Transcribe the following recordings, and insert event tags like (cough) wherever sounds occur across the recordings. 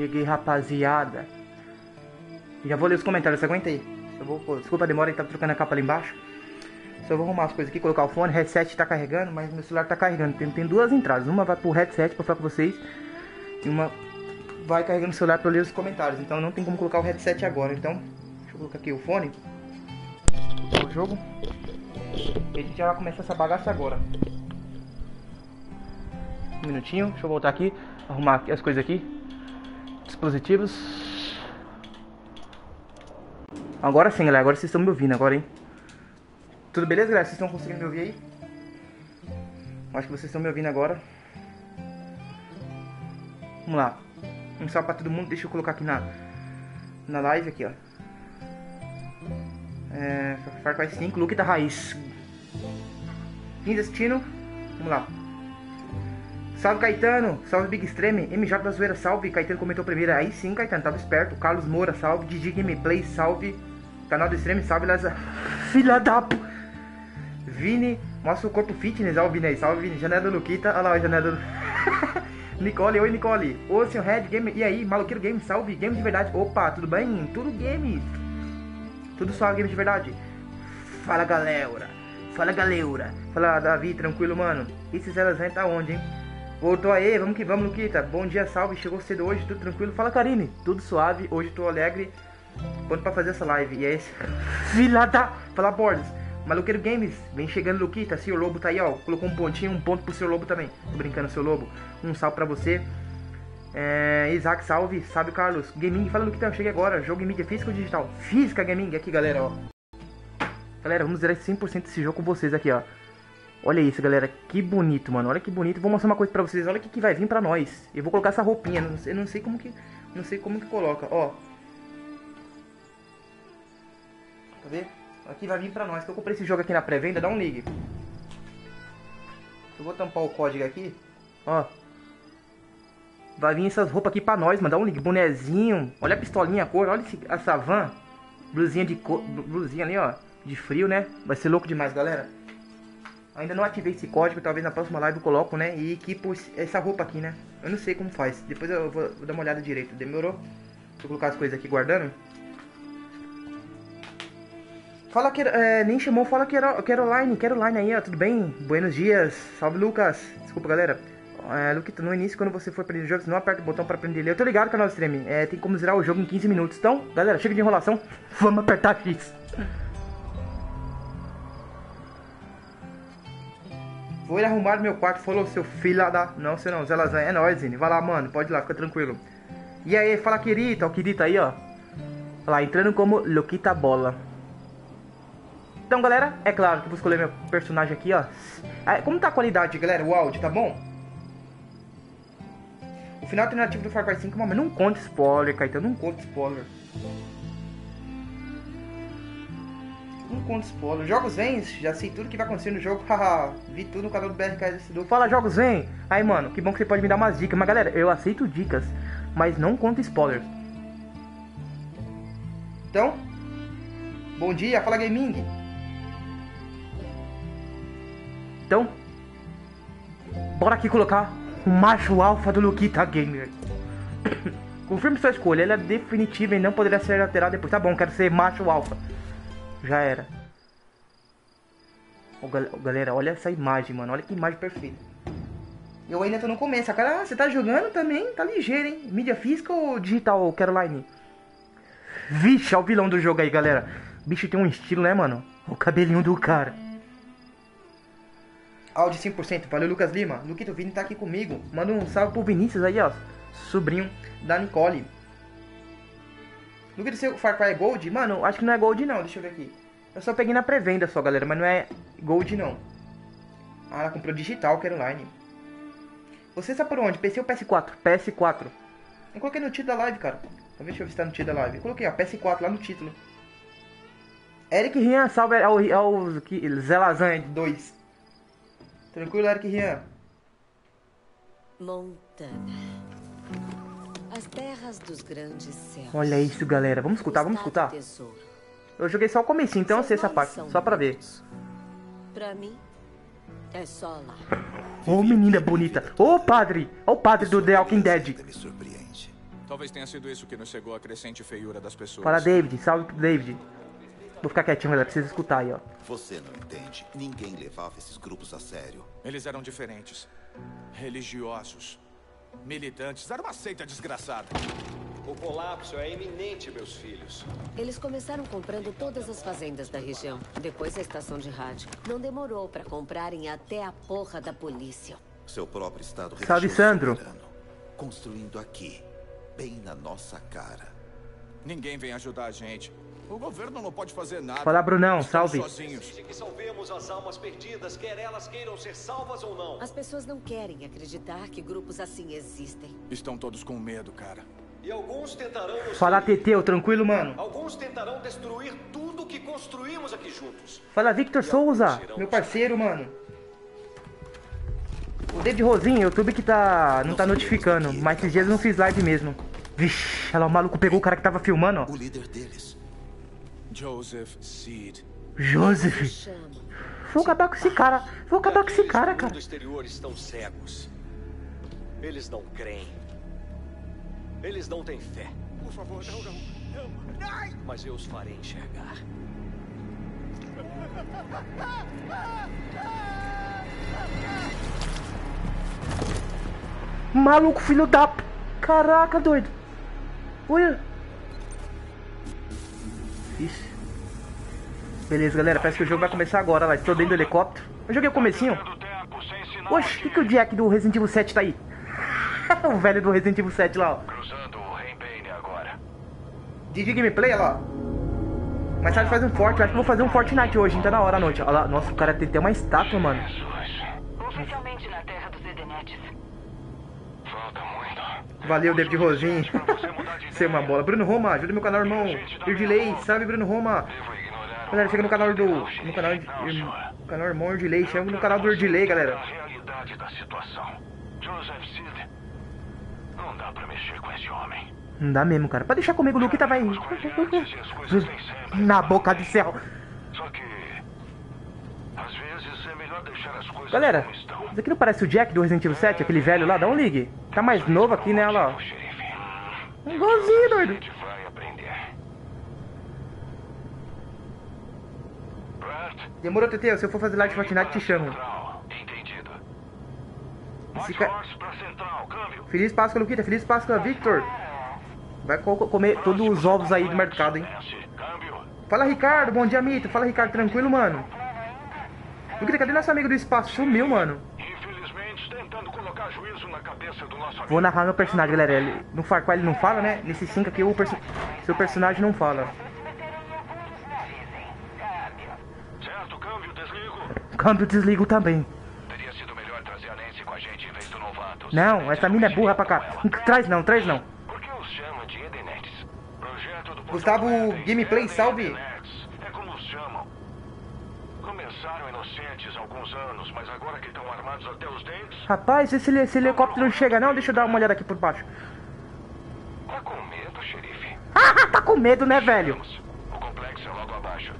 Cheguei, rapaziada. Já vou ler os comentários, aguenta aí. Eu vou, desculpa a demora, ele tá trocando a capa ali embaixo. Só vou arrumar as coisas aqui, colocar o fone, headset tá carregando, mas meu celular tá carregando. Tem, tem duas entradas, uma vai pro headset pra falar com vocês e uma vai carregando o celular pra ler os comentários. Então não tem como colocar o headset agora. Então, deixa eu colocar aqui o fone. O jogo. E a gente já vai começar essa bagaça agora. Um minutinho, deixa eu voltar aqui, arrumar as coisas aqui. Dispositivos. Agora sim, galera. Agora vocês estão me ouvindo agora, hein? Tudo beleza, galera? Vocês estão conseguindo me ouvir aí? Acho que vocês estão me ouvindo agora. Vamos lá. Um salve pra todo mundo. Deixa eu colocar aqui na, na live aqui, ó. É, Far Cry 5, look da raiz. Quem assistindo? Vamos lá. Salve Caetano, salve Big Extreme, MJ da Zoeira, salve. Caetano comentou primeiro. Aí sim, Caetano, tava esperto. Carlos Moura, salve. Didi Gameplay, salve. Canal do Extreme, salve, Lesa. (laughs) Filha da. Vini, mostra o corpo fitness, ó, Vini aí, salve Vini. Janela do Luquita, olha lá, janela do. (laughs) Nicole, oi Nicole. Ô, senhor Red Game, e aí, maloqueiro game, salve, game de verdade. Opa, tudo bem? Tudo game. Tudo só game de verdade. Fala galera. Fala galera. Fala Davi, tranquilo, mano. Esse Zelazan tá onde, hein? Voltou aí, vamos que vamos, Luquita. Bom dia, salve. Chegou cedo hoje, tudo tranquilo. Fala, Karine. Tudo suave. Hoje tô alegre. Pronto pra fazer essa live. E é esse. (laughs) Filha da. Fala, Borges. Maluqueiro Games, vem chegando, Luquita. Seu Lobo tá aí, ó. Colocou um pontinho, um ponto pro seu Lobo também. Tô brincando, seu Lobo. Um salve pra você. É, Isaac, salve. Salve, Carlos. Gaming, fala, Luquita. Cheguei agora. Jogo em mídia física ou digital? Física Gaming. Aqui, galera, ó. Galera, vamos zerar 100% desse jogo com vocês aqui, ó. Olha isso, galera. Que bonito, mano. Olha que bonito. Vou mostrar uma coisa pra vocês. Olha o que, que vai vir pra nós. Eu vou colocar essa roupinha. Não não sei como que... Não sei como que coloca. Ó. Tá vendo? Aqui vai vir pra nós. Que eu comprei esse jogo aqui na pré-venda. Dá um ligue. Eu vou tampar o código aqui. Ó. Vai vir essas roupas aqui pra nós, mano. Dá um ligue. Bonezinho. Olha a pistolinha, a cor. Olha esse, essa van. Blusinha de cor. Blusinha ali, ó. De frio, né? Vai ser louco demais, galera. Ainda não ativei esse código, talvez na próxima live eu coloco, né? E equipo essa roupa aqui, né? Eu não sei como faz. Depois eu vou, vou dar uma olhada direito. Demorou? Deixa eu colocar as coisas aqui guardando. Fala que é, nem chamou, fala que Caroline, Caroline aí, ó, tudo bem? Buenos dias, salve Lucas. Desculpa, galera. É, Luquita, no início, quando você for aprender jogos, não aperta o botão pra aprender ler. Eu tô ligado, canal stream. É, tem como zerar o jogo em 15 minutos. Então, galera, chega de enrolação. (laughs) Vamos apertar X. Vou ir arrumar meu quarto, falou seu filho da. Não, você não, Zé Lasanha. É nóis, Zine. Vai lá, mano. Pode ir lá, fica tranquilo. E aí, fala Kirita, o Kirita aí, ó. Lá, entrando como Luquita Bola. Então, galera, é claro que vou escolher meu personagem aqui, ó. Como tá a qualidade, galera? O áudio, tá bom? O final alternativo do Far Cry 5, mas não conta spoiler, Caetano, não conta spoiler. Não conta spoiler. Jogos vem, já sei tudo que vai acontecer no jogo. (laughs) Vi tudo no canal do BRKS Fala, jogos vem. Aí, mano, que bom que você pode me dar umas dicas. Mas, galera, eu aceito dicas, mas não conta spoilers. Então, bom dia, fala gaming. Então, bora aqui colocar o macho alfa do Luquita Gamer. (coughs) Confirme sua escolha, ela é definitiva e não poderá ser alterada depois. Tá bom, quero ser macho alfa. Já era. Oh, galera, olha essa imagem, mano. Olha que imagem perfeita. Eu ainda tô no começo. Cara, você tá jogando também? Tá ligeiro, hein? Mídia física ou digital, Caroline? Vixe, olha o vilão do jogo aí, galera. O bicho tem um estilo, né, mano? O cabelinho do cara. Áudio 100%. Valeu, Lucas Lima. Luquito Vini tá aqui comigo. Manda um salve pro Vinícius aí, ó. Sobrinho da Nicole. Luquito, seu Far Cry Gold? Mano, acho que não é Gold não. Deixa eu ver aqui. Eu só peguei na pré-venda só, galera. Mas não é Gold não. Ah, ela comprou digital, que era online. Você está por onde? PC ou PS4? PS4. Eu coloquei no título da live, cara. Deixa eu ver se tá no título da live. Eu coloquei, ó, PS4 lá no título. Eric Rian, salve ao, ao Zé Lasanha 2. Tranquilo, Eric Rian. Montana. Olha isso, galera. Vamos escutar, vamos escutar. Eu joguei só o começo, então eu sei essa parte. Só pra ver. Pra mim, é só lá. Ô, oh, menina bonita. Ô, oh, padre. Ô, oh, padre do The Walking Dead. Me surpreende. Talvez tenha sido isso que nos chegou a crescente feiura das pessoas. Fala, David. Salve pro David. Vou ficar quietinho, galera. Precisa escutar aí, ó. Você não entende. Ninguém levava esses grupos a sério. Eles eram diferentes. Religiosos. Militantes. Era uma seita desgraçada. O colapso é iminente, meus filhos. Eles começaram comprando todas as fazendas da região. Depois a estação de rádio. Não demorou pra comprarem até a porra da polícia. Seu próprio estado Salve, religioso Sandro. Construindo aqui, bem na nossa cara. Ninguém vem ajudar a gente. O governo não pode fazer nada. Fala, Brunão. Estamos Salve. sozinhos. Que salvemos as almas perdidas, quer elas queiram ser salvas ou não. As pessoas não querem acreditar que grupos assim existem. Estão todos com medo, cara. E alguns tentarão nos Fala. Teteu. Tranquilo, mano. Alguns tentarão destruir tudo que construímos aqui juntos. Fala, Victor Souza. Meu parceiro, mano. O David Rosinho, YouTube que tá. não tá notificando. Mas esses dias eu não fiz live mesmo. Vixe, olha lá, o maluco pegou o cara que tava filmando, ó. O líder deles. Joseph Seed. Joseph. Vou acabar com esse cara. Vou acabar com esse cara, cara. mundo exterior estão cegos. Eles não creem. Eles não têm fé. Por favor, não, não. não. Mas eu os farei enxergar. Maluco, filho da. p- Caraca, doido. Olha. Ixi. Beleza, galera. Parece que o jogo vai começar agora. Lá, estou dentro do helicóptero. Eu joguei o comecinho. Oxe, o que, que o Jack do Resident Evil 7 tá aí? (laughs) o velho do Resident Evil 7 lá, ó. Cruzando o Rainbane agora. DJ Gameplay, olha lá. Mais tarde faz um forte. Eu acho que vou fazer um Fortnite hoje, hein? Tá na hora à noite. Olha lá. Nossa, o cara tem até uma estátua, mano. Oficialmente na terra dos Edenetes. Falta muito. Valeu, David Rosinho. (laughs) Você é uma bola. Bruno Roma, ajuda meu canal, irmão. Irdilei, salve, Bruno Roma. Galera, chega no canal do. No canal, no canal Irmão Irdilei. Chega no canal do Irdilei, galera. a realidade da situação. Joseph. Não dá pra mexer com esse homem. Não dá mesmo, cara. Pode deixar comigo, Luke tava aí. Nem sempre. (laughs) Na boca do céu. Só que. Às vezes é melhor deixar as coisas Galera, isso aqui não parece o Jack do Resident Evil 7, aquele velho lá? Dá um ligue. Tá mais novo aqui, né? Olha lá. O xerife. ó. Igualzinho, doido. A gente vai aprender. Brad, Demorou, TT. Se eu for fazer live de Fortnite, te chamo. Entendido. Esse ca-. Feliz Páscoa, Luquita. Feliz Páscoa, Victor. Vai co- comer todos os ovos aí do mercado, hein? Fala, Ricardo. Bom dia, Mito. Fala, Ricardo. Tranquilo, mano? Luquita, cadê nosso amigo do espaço? Sumiu, mano. Vou narrar meu personagem, galera. No Far Cry ele não fala, né? Nesse 5 aqui, o perso seu personagem não fala. Certo, câmbio, desligo. Câmbio desligo também. Teria sido melhor trazer a Nancy com a gente em vez do novato. Não, essa mina é burra pra cá. Traz não, traz não. Por que os chama de Edenetes? Projeto do Gustavo Éden, Gameplay, salve. É como os chamam. Começaram inocentes há alguns anos, mas agora que estão armados até os dentes, Rapaz, esse, esse helicóptero não chega não. Deixa eu dar uma olhada aqui por baixo. tá com medo, xerife? Ah, (laughs) tá com medo, né, velho? Vamos. O complexo é logo abaixo.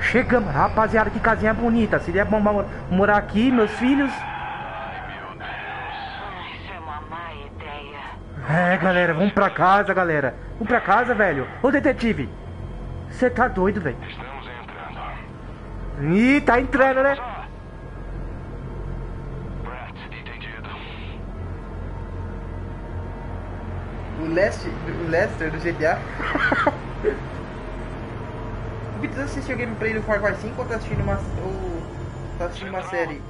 Chegamos. Rapaziada, que casinha bonita. Seria bom mo- morar aqui, meus filhos. Isso é uma má ideia. É, galera, vamos pra casa, galera. Vamos pra casa, velho. Ô, detetive. Você tá doido, velho. Estamos entrando. Ih, tá entrando, né? O Lester, o Lester do GTA. (laughs) o Vitor assistiu o gameplay do Far Cry 5 ou tá assistindo uma, ou tá assistindo uma série?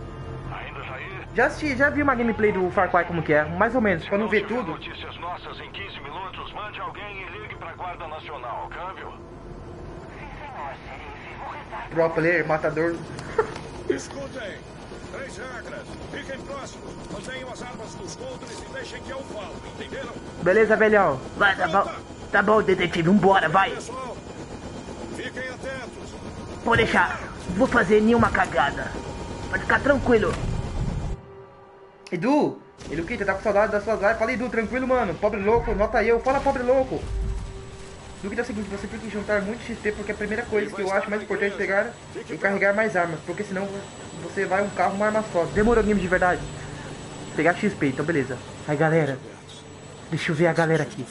Ainda aí? Já assisti, já vi uma gameplay do Far Cry como que é, mais ou menos, pra não ver tudo. notícias nossas em 15 minutos, mande alguém e ligue pra Guarda Nacional, câmbio? Sim, senhor, xerife. Vou rezar. Pro player, matador. Escutem! Três regras. Fiquem próximos. Mantenham as armas nos coldres e deixem que eu falo. Entenderam? Beleza, velhão? Vai, tá bom. Tá bom, detetive, vambora, vai. Pessoal. Pode deixar. Vou fazer nenhuma cagada. Pode ficar tranquilo. Edu, Edu, tá com saudade das suas lives. Fala, Edu, tranquilo, mano. Pobre louco, nota eu. Fala, pobre louco. Edu, é o seguinte, você tem que juntar muito XP, porque a primeira coisa que eu acho mais importante é pegar e carregar mais armas, porque senão você vai um carro, uma arma só. Demorou game de verdade. Pegar XP, então beleza. Aí, galera. Deixa eu ver a galera aqui.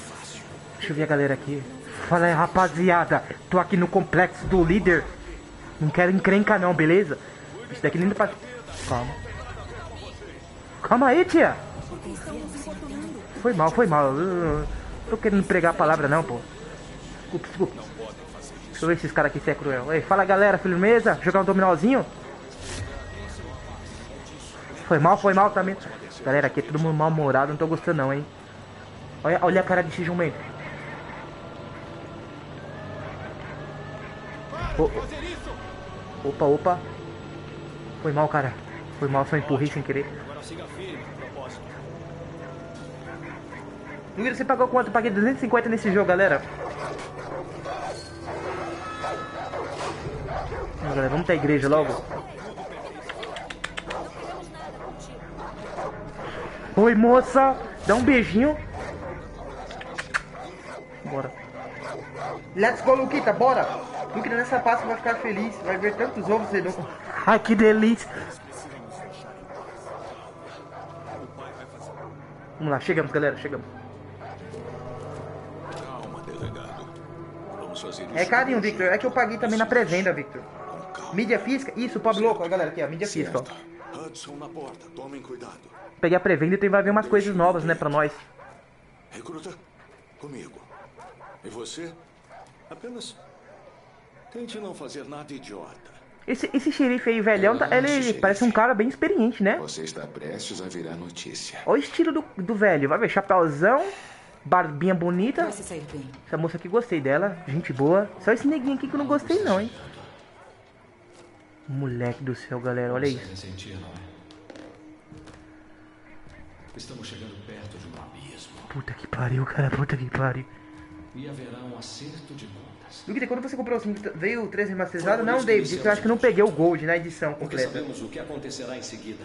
Deixa eu ver a galera aqui. Fala aí, rapaziada. Tô aqui no complexo do líder. Não quero encrencar não, beleza? Isso daqui nem dá pra... Calma. Calma aí, tia. Foi mal, foi mal. Eu tô querendo pregar a palavra não, pô. Desculpa, desculpa. Deixa eu ver se esse cara aqui se é cruel. Ei, fala galera, firmeza? Jogar um dominózinho? Foi mal, foi mal também. Galera, aqui é todo mundo mal-humorado, não tô gostando não, hein. Olha, olha a cara desse jumento. O- Opa, opa. Foi mal, cara. Foi mal, só empurrei sem querer. Agora siga firme, propósito. Você pagou quanto? Eu paguei 250 nesse jogo, galera. Vamos, galera, vamos pra igreja logo. Oi, moça. Dá um beijinho. Bora. Let's go, Luquita, bora. Luquita, nessa pasta vai ficar feliz. Vai ver tantos ovos redondos. Ai, que delícia. Vamos lá, chegamos, galera, chegamos. Calma, delegado. Vamos fazer isso. É carinho, Victor. É que eu paguei também na pré-venda, Victor. Mídia física? Isso, Pablo louco, ó, galera, aqui, ó, mídia física, ó. Hudson na porta. Tomem cuidado. Peguei a pré-venda e tem vai ver umas coisas novas, né, pra nós. Recruta, comigo. E você? Apenas tente não fazer nada idiota. Esse, esse xerife aí, velhão, tá- ele parece um cara bem experiente, né? Você está prestes a virar notícia. Olha o estilo do, do velho. Vai ver, chapéuzão, barbinha bonita. Vai se sair bem. Essa moça aqui gostei dela, gente boa. Só esse neguinho aqui que eu não gostei não, hein. Moleque do céu, galera, olha isso. Ressentir, não é? Estamos chegando perto de um abismo. Puta que pariu, cara, puta que pariu. E haverá um acerto de contas. Luquita, quando você comprou o 5, veio o 3 remasterizado? Não, David, eu acho que não peguei o Gold na edição Porque completa. sabemos o que acontecerá em seguida.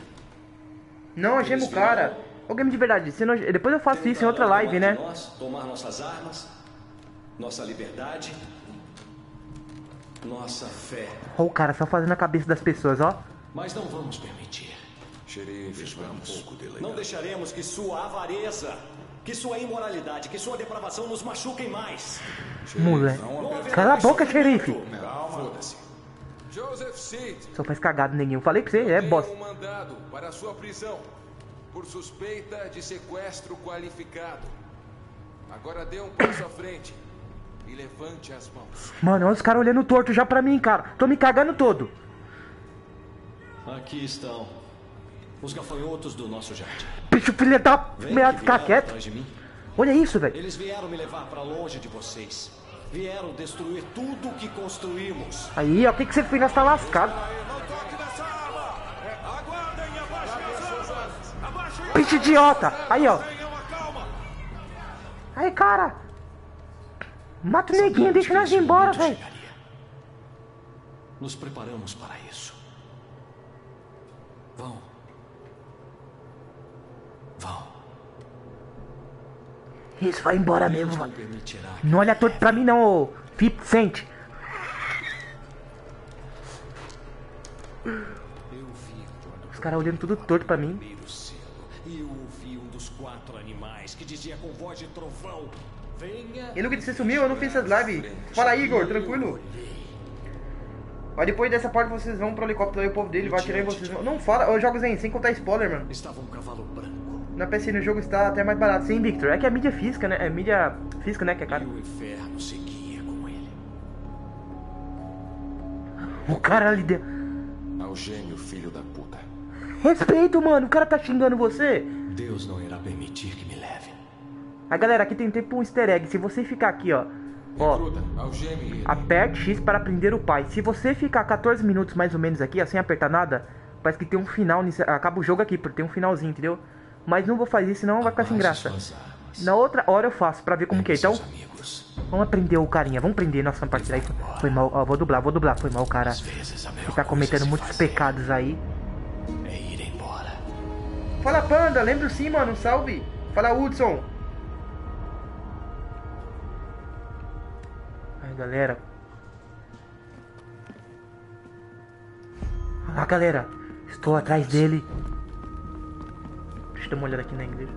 Não, achei o cara. Ô, game de verdade, se não- depois eu faço isso em outra live, né? Nós, tomar nossas armas, nossa liberdade, nossa fé. Ó o cara só fazendo a cabeça das pessoas, ó. Mas não vamos permitir. Xerife, vamos. Não deixaremos que sua avareza, que sua imoralidade, que sua depravação nos machuquem mais. Moleque. Cala a boca, xerife. Foda-se. Joseph Seed Só faz cagado. Eu falei pra você, é bosta. um mandado para sua prisão por suspeita de sequestro qualificado. Agora dê um passo à frente e levante as mãos. Mano, olha os caras olhando torto já pra mim, cara. Tô me cagando todo. Aqui estão os gafanhotos do nosso jardim. Bicho, filha da merda, ficar quieto. atrás de mim. Olha isso, velho. Eles vieram me levar para longe de vocês. Vieram destruir tudo que construímos. Aí, ó, o que, que você fez? Nós tá lascado. Bicho idiota. Aí, ó. Aí, cara. Mata o neguinho, deixa nós ir embora, velho. Nos preparamos para isso. Vão. Vão. Isso, vai embora mesmo, não mano. Não olha torto pra mim, não, ô. 50 Cent. Os caras olhando tudo torto pra mim. primeiro selo. E eu ouvi um dos quatro animais que dizia com voz de trovão: Venha. E Lucas, você sumiu? Eu não fiz essas lives. Fala aí, Igor, tranquilo? Ó, depois dessa parte vocês vão pro helicóptero aí, o povo dele vai atirar em vocês. Não fala, ô, jogos aí, sem contar spoiler, mano. Estava um cavalo branco. Na PSN o jogo está até mais barato. Sim, Victor. É que é mídia física, né? É mídia física, né? Que é E caro. o inferno seguia com ele. O cara ali deu. Ao gênio, filho da puta. Respeito, mano. O cara tá xingando você. Deus não irá permitir que me leve. Aí, galera, aqui tem tempo um easter egg. Se você ficar aqui, ó. Ó. Aperte X para prender o pai. Se você ficar 14 minutos mais ou menos aqui, ó, sem apertar nada, parece que tem um final nisso. Acaba o jogo aqui, porque tem um finalzinho, entendeu? Mas não vou fazer senão vai ficar sem graça. Na outra hora eu faço pra ver como que é. Então, vamos prender o carinha. Vamos prender nossa partida aí. Foi mal, ó, vou dublar, vou dublar. Foi mal, cara. Que tá cometendo muitos pecados aí. É ir embora. Fala, Panda. Lembro sim, mano. Salve. Fala, Hudson. Aí, galera. Ah, galera. Estou atrás dele. Deixa eu dar uma olhada aqui na igreja.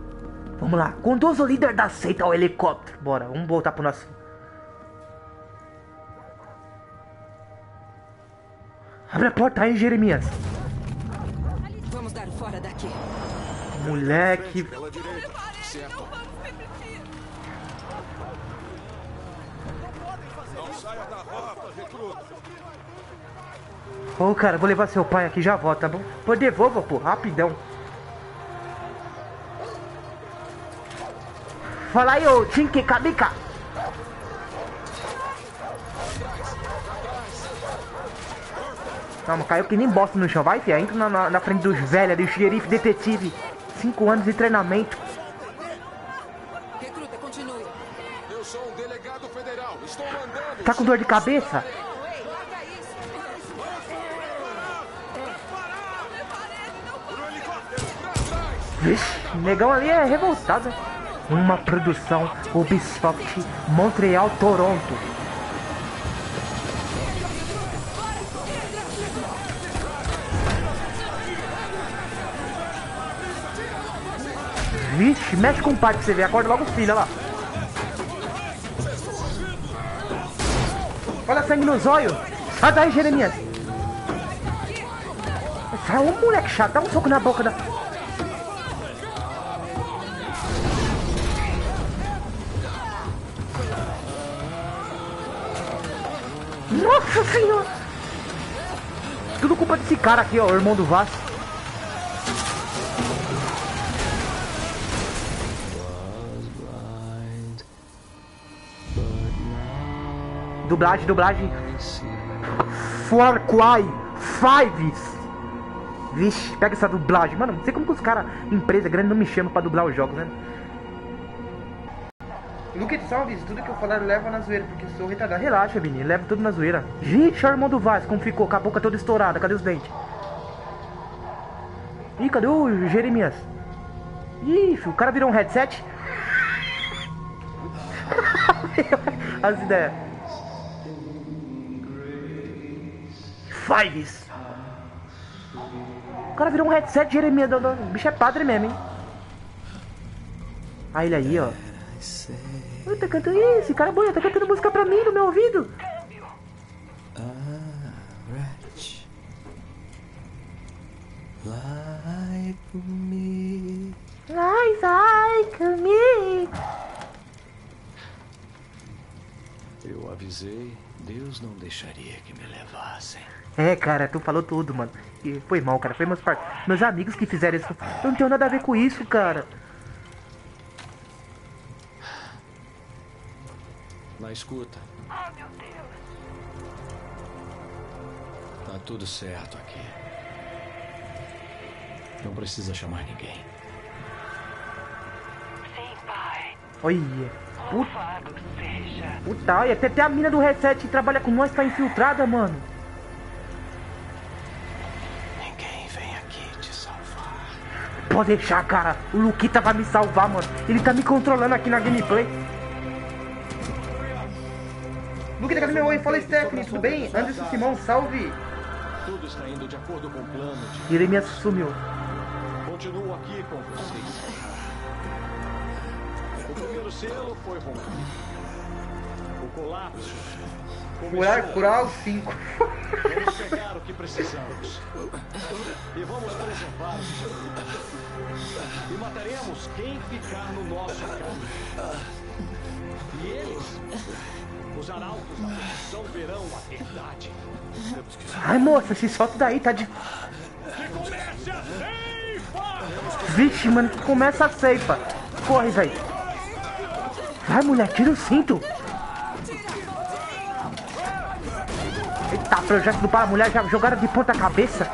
Vamos lá. Conduza o líder da seita ao helicóptero. Bora, vamos voltar pro nosso. Abre a porta aí, Jeremias. Vamos dar fora daqui. Moleque. Ô, cara, vou levar seu pai aqui já volto, tá bom? Pô, devolva, pô, rapidão. Fala aí, ô, Tinke Kabika. Calma, caiu que nem bosta no chão. Vai, fia, entra na, na, na frente dos velhos ali, o xerife detetive. Cinco anos de treinamento. Recruta, continue. Eu sou um delegado federal. Estou mandando. Tá com dor de cabeça? Vixe, o negão ali é revoltado. Uma produção Ubisoft Montreal Toronto. Vixe, mexe com o pai pra você ver. Acorda logo o filho, olha lá. Olha sangue nos olhos. Sai daí, Jeremias. Sai um moleque chato. Dá um soco na boca da... cara aqui, ó, o irmão do Vasco. Dublagem, dublagem. Far Cry Fives. Vixe, pega essa dublagem. Mano, não sei como que os caras, empresa grande, não me chamam pra dublar os jogos, né? Luke Salves, tudo que eu falar leva na zoeira, porque sou retardado. Relaxa, Vini, leva tudo na zoeira. Gente, irmão do Vaz, como ficou? Com a boca toda estourada, cadê os dentes? Ih, cadê o Jeremias? Ih, o cara virou um headset? (laughs) As ideias. Fives. O cara virou um headset, Jeremias. O bicho é padre mesmo, hein? Aí ele aí, ó. Ui, tá cantando. Ih, esse cara é bom, tá cantando música pra mim no meu ouvido. Like me. Like me. Eu avisei, Deus não deixaria que me levassem. É, cara, tu falou tudo, mano. E foi mal, cara. Foi meus, par... meus amigos que fizeram isso. Eu não tenho nada a ver com isso, cara. Na escuta. Tá tudo certo aqui. Não precisa chamar ninguém. Sim, pai. Olha. Puta, Louvado seja. puta, olha. Até, até a mina do reset que trabalha com nós tá infiltrada, mano. Ninguém vem aqui te salvar. Pode deixar, cara. O Luquita vai me salvar, mano. Ele tá me controlando aqui na gameplay. Luquita, cadê meu oi? Fala, Stephanie, tudo bem? Anderson Simão, salve. Tudo está indo de acordo com o plano. de- Jeremias sumiu. Continuo aqui com vocês. O primeiro selo foi rompido. O colapso começou. curar os cinco. Vamos pegar o que precisamos. E vamos preservar. E mataremos quem ficar no nosso caminho. E eles, os arautos da verão a verdade. Ai, moça, se solta daí, tá de. Vixe, mano, que começa a ceifa. Corre, velho. Vai, mulher, tira o cinto. Eita, projeto do para mulher já jogaram de ponta cabeça.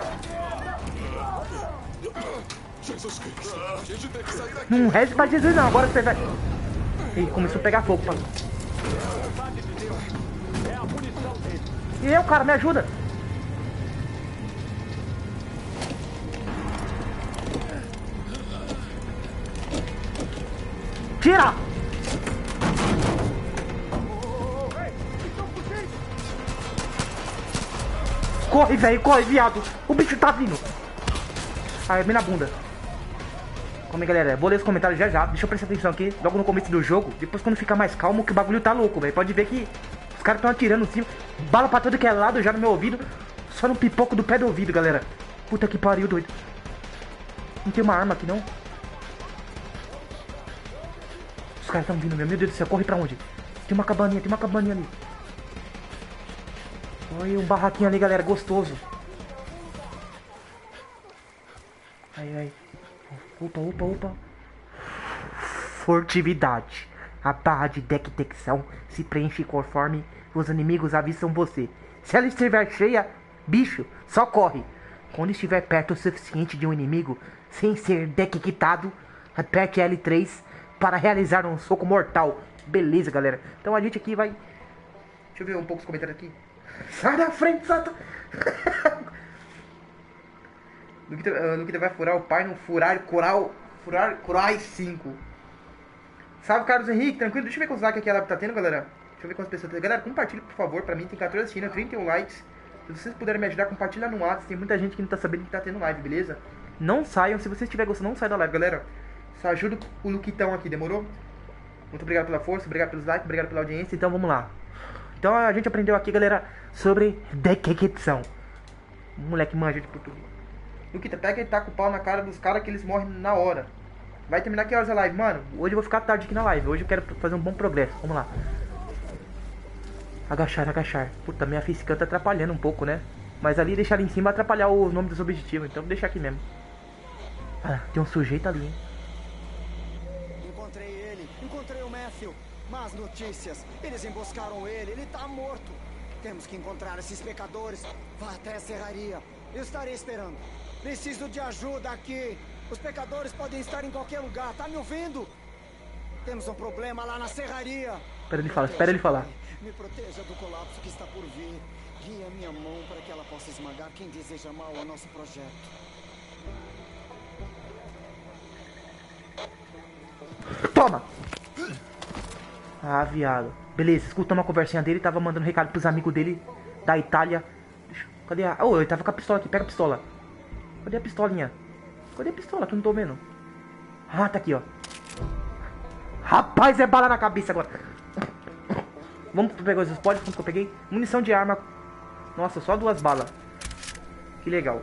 Não reze pra Jesus não, agora você vai. Ih, começou a pegar fogo, mano. E eu, cara, me ajuda. Tira! Corre, velho, corre, viado. O bicho tá vindo. Ai, me na bunda. Calma aí, galera. Vou ler os comentários já já. Deixa eu prestar atenção aqui. Logo no começo do jogo. Depois quando ficar mais calmo, que o bagulho tá louco, velho. Pode ver que os caras estão atirando em cima. Bala pra todo que é lado já no meu ouvido. Só no pipoco do pé do ouvido, galera. Puta que pariu, doido. Não tem uma arma aqui, não? Os caras estão vindo mesmo. Meu Deus do céu, corre pra onde? Tem uma cabaninha, tem uma cabaninha ali. Olha um barraquinho ali, galera. Gostoso. Ai, ai. Opa, opa, opa. Furtividade. A barra de detecção se preenche conforme os inimigos avistam você. Se ela estiver cheia, bicho, só corre. Quando estiver perto o suficiente de um inimigo, sem ser detectado, aperte L3 para realizar um soco mortal. Beleza, galera. Então a gente aqui vai... Deixa eu ver um pouco os comentários aqui. Sai da frente, Santa! (laughs) Luquita, uh, Luquita vai furar o pai no furar coral. Furar corais 5. Salve, Carlos Henrique, tranquilo? Deixa eu ver quantos likes aqui ela tá tendo, galera. Deixa eu ver quantas pessoas. Galera, compartilha, por favor, pra mim. Tem 14 assistindo, 31 likes. Se vocês puderem me ajudar, compartilha no WhatsApp. Tem muita gente que não tá sabendo que tá tendo live, beleza? Não saiam. Se vocês estiverem gostando, não sai da live, galera. Só ajuda o Luquitão aqui, demorou? Muito obrigado pela força, obrigado pelos likes, obrigado pela audiência. Então vamos lá. Então a gente aprendeu aqui, galera, sobre dequequeção. Moleque manja de português. Luquita, pega e taca o pau na cara dos caras que eles morrem na hora. Vai terminar que horas a live? Mano, hoje eu vou ficar tarde aqui na live. Hoje eu quero fazer um bom progresso. Vamos lá. Agachar, agachar. Puta, minha física tá atrapalhando um pouco, né? Mas ali deixar ali em cima atrapalhar o nome dos objetivos. Então vou deixar aqui mesmo. Ah, tem um sujeito ali, hein? Encontrei ele. Encontrei o Matthew. Más notícias. Eles emboscaram ele. Ele tá morto. Temos que encontrar esses pecadores. Vá até a serraria. Eu estarei esperando. Preciso de ajuda aqui. Os pecadores podem estar em qualquer lugar. Tá me ouvindo? Temos um problema lá na serraria. Espera ele falar, espera ele falar. Me proteja do colapso que está por vir. Guia minha mão para que ela possa esmagar quem deseja mal ao nosso projeto. Toma! Ah, viado. Beleza, escutou uma conversinha dele, tava mandando recado pros amigos dele da Itália. Cadê a. Oh, ele tava com a pistola aqui, pega a pistola. Cadê a pistolinha? Cadê a pistola eu não tô vendo? Ah, tá aqui, ó. Rapaz, é bala na cabeça agora. Vamos pegar os spoilers que eu peguei. Munição de arma. Nossa, só duas balas. Que legal.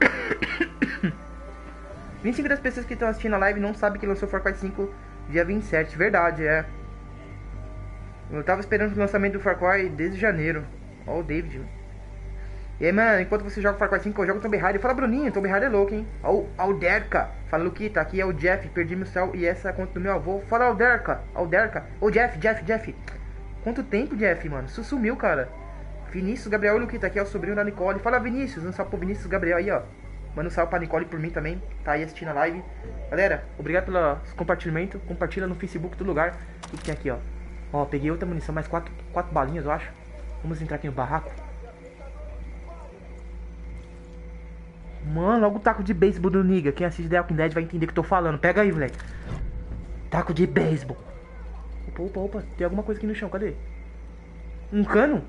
(coughs) 25 das pessoas que estão assistindo a live não sabem que lançou Far Cry 5 dia 27. Verdade, é. Eu tava esperando o lançamento do Far Cry desde janeiro. Ó o David. E aí, mano, enquanto você joga Far Cry 5, eu jogo Tomb Raider. Fala, Bruninho, Tomb Raider é louco, hein? O Alderca. Fala, Luquita, aqui é o Jeff. Perdi meu céu e essa é a conta do meu avô. Fala, Alderca. Alderca. Ô, Jeff, Jeff, Jeff. Quanto tempo, Jeff, mano? Isso sumiu, cara. Vinícius Gabriel Luquita, aqui é o sobrinho da Nicole. Fala, Vinícius. Um salve pro Vinícius Gabriel aí, ó. Manda um salve pra Nicole por mim também. Tá aí assistindo a live. Galera, obrigado pelo compartilhamento. Compartilha no Facebook, todo lugar. O que tem aqui, ó? Ó, peguei outra munição, mais quatro, quatro balinhas, eu acho. Vamos entrar aqui no barraco. Mano, logo o taco de beisebol do Niga. Quem assiste The Walking Dead vai entender o que eu tô falando. Pega aí, moleque. Taco de beisebol. Opa, opa, opa. Tem alguma coisa aqui no chão. Cadê? Um cano?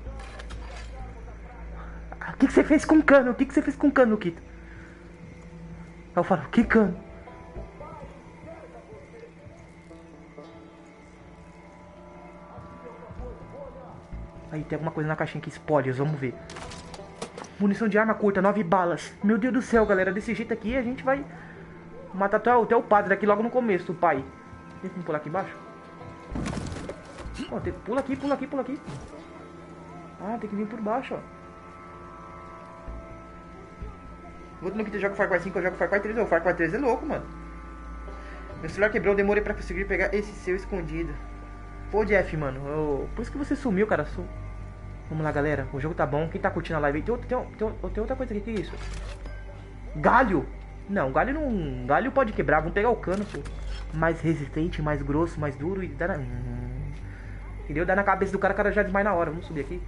O que, que você fez com o cano? O que, que você fez com o cano, Kito? Eu falo, que cano? Aí tem alguma coisa na caixinha que explode, vamos ver. Munição de arma curta, 9 balas. Meu Deus do céu, galera. Desse jeito aqui a gente vai matar até, o padre aqui logo no começo, o pai. Tem como pular aqui embaixo? Tem, pula aqui, pula aqui, pula aqui. Ah, tem que vir por baixo, ó. O que joga Far Cry 5, eu jogo Far Cry 3. O Far Cry 3 é louco, mano. Meu celular quebrou, eu demorei pra conseguir pegar esse seu escondido. Pô, Jeff, mano. Eu... Por isso que você sumiu, cara. Su... Vamos lá, galera. O jogo tá bom. Quem tá curtindo a live aí? Tem, tem, tem, tem outra coisa aqui. Que isso? Galho? Não, galho não... Galho pode quebrar. Vamos pegar o cano, pô. Mais resistente, mais grosso, mais duro e dá na... Entendeu? Dá na cabeça do cara, o cara já desmaia na hora. Vamos subir aqui.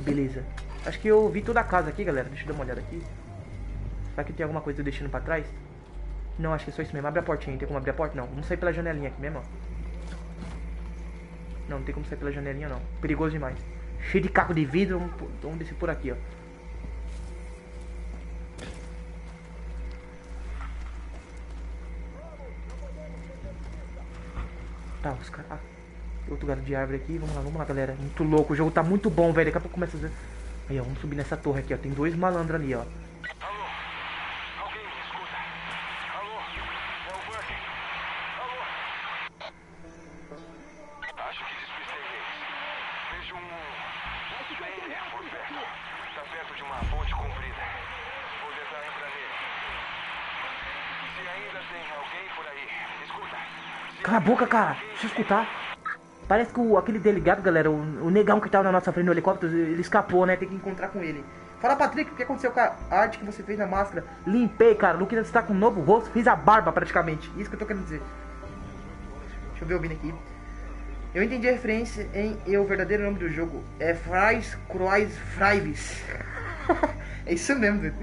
Beleza. Acho que eu vi toda a casa aqui, galera. Deixa eu dar uma olhada aqui. Será que tem alguma coisa deixando pra trás? Não, acho que é só isso mesmo. Abre a portinha. Tem como abrir a porta? Não. Vamos sair pela janelinha aqui mesmo, ó. Não, não tem como sair pela janelinha não. Perigoso demais. Cheio de caco de vidro, vamos, vamos descer por aqui, ó. Tá, os caras... Ah, outro galho de árvore aqui. Vamos lá, vamos lá, galera. Muito louco. O jogo tá muito bom, velho. Daqui a pouco começa a... Aí, ó, vamos subir nessa torre aqui, ó. Tem dois malandros ali, ó. Cala a boca, cara. Deixa eu escutar. Parece que o, aquele delegado, galera, o, o negão que tava na nossa frente no helicóptero, ele escapou, né? Tem que encontrar com ele. Fala, Patrick, o que aconteceu com a arte que você fez na máscara? Limpei, cara. O Luquinhas está com um novo rosto. Fiz a barba, praticamente. Isso que eu tô querendo dizer. Deixa eu ver ouvindo aqui. Eu entendi a referência em e o verdadeiro nome do jogo é Fries Croix Frives. (laughs) é isso mesmo, velho.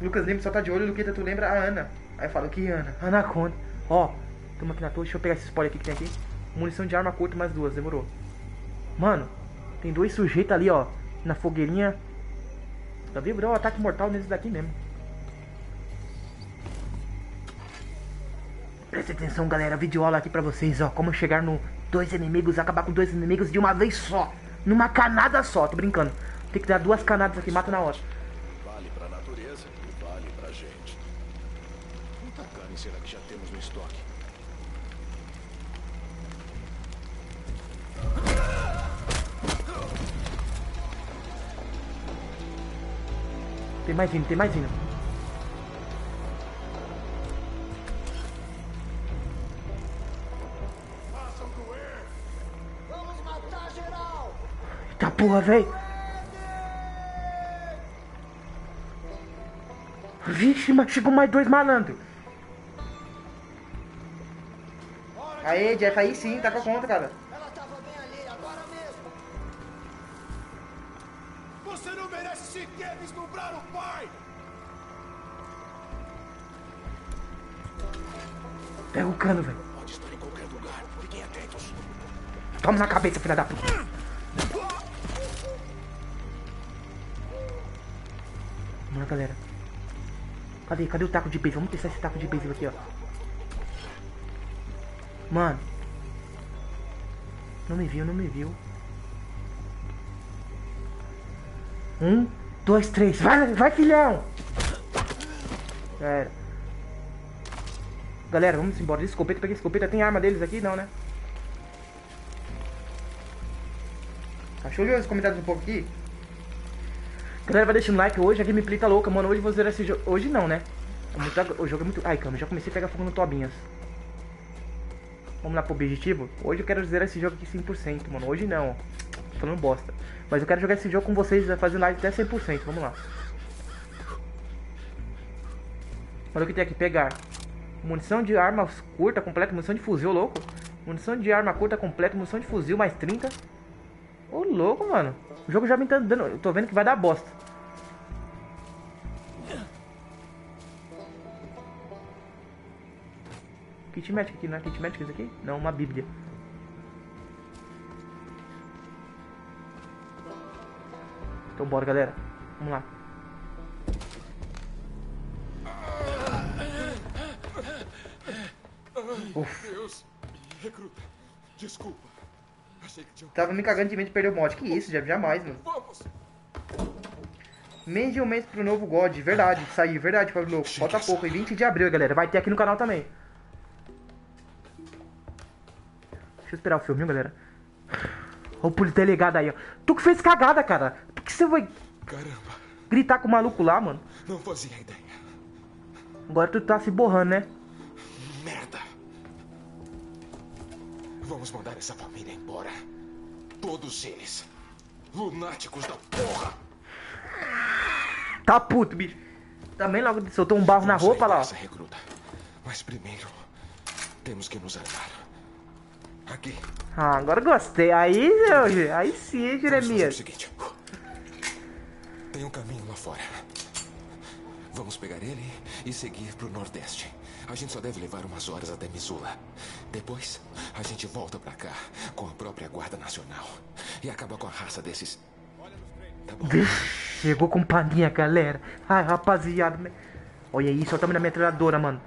Lucas lembra só tá de olho, Luqueta, tu lembra a Ana. Aí eu falo, que Ana? Anaconda. Ó, tamo aqui na torre, deixa eu pegar esse spoiler aqui que tem aqui. Munição de arma curta mais duas, demorou. Mano, tem dois sujeitos ali, ó, na fogueirinha. Tá? Deu um ataque mortal nesses daqui mesmo. Presta atenção, galera. Videoaula aqui pra vocês, ó. Como chegar no dois inimigos, acabar com dois inimigos de uma vez só. Numa canada só, tô brincando. Tem que dar duas canadas aqui, mata na hora. Tem mais vindo, tem mais vindo. Vamos matar geral! Eita porra, velho. Vixe, mas chegou mais dois malandros. Aê, Jeff, aí sim, tá com a conta, cara. Ela tava bem ali, agora mesmo. Você não merece sequer vislumbrar o pai! Pega o cano, velho. Pode estar em qualquer lugar. Fiquem atentos. Toma na cabeça, filha da puta. Vamos lá, galera. Cadê? Cadê o taco de base? Vamos testar esse taco de base aqui, ó. Mano. Não me viu, não me viu. Um, dois, três. Vai, vai, filhão! Galera. Galera, vamos embora. Escopeta, peguei escopeta. Tem arma deles aqui? Não, né? Eu ler os comentários um pouco aqui. Galera, vai deixando like hoje, a gameplay tá louca, mano. Hoje vou zerar esse jogo. Hoje não, né? É. O jogo é muito. Ai, calma, já comecei a pegar fogo no Tobinhas. Vamos lá pro objetivo? Hoje eu quero zerar esse jogo aqui 100%, mano. Hoje não, Tô falando bosta. Mas eu quero jogar esse jogo com vocês, fazendo live até 100%. Vamos lá. Olha o que tem aqui, pegar. Munição de arma curta completa, munição de fuzil, louco. Munição de arma curta completa, munição de fuzil mais 30. Ô, louco, mano. O jogo já me tá dando. Eu tô vendo que vai dar bosta. Kit Magic aqui, não é Kit Magic isso aqui? Não, uma bíblia. Então bora, galera. Vamos lá. Uf. Deus, recruta, desculpa. Achei que tinha... Tava me cagando de medo de perder o mod. Que isso, já jamais, mano. Vamos! Mês de um mês pro novo God, verdade, saiu, verdade, Fábio Louco. Falta pouco, e 20 de abril, galera. Vai ter aqui no canal também. Deixa eu esperar o filminho, galera. Olha o polícia delegado aí, ó. Tu que fez cagada, cara. Que você vai Caramba, gritar com o maluco lá, mano? não fazia ideia. Agora tu tá se borrando, né? Merda! Vamos mandar essa família embora. Todos eles. Lunáticos da porra! Tá puto, bicho. Também logo soltou um barro na Vamos roupa sair lá, ó. dessa, recruta. Mas primeiro, temos que nos armar. Aqui. Ah, agora gostei. Aí, meu, aí sim, hein, Vamos fazer o Jeremias. seguinte. Tem um caminho lá fora. Vamos pegar ele e seguir pro nordeste. A gente só deve levar umas horas até Missoula. Depois, a gente volta pra cá com a própria Guarda Nacional. E acaba com a raça desses. Tá bom? Chegou companhia, galera. Ai, rapaziada. Olha isso, o tamanho da metralhadora, mano.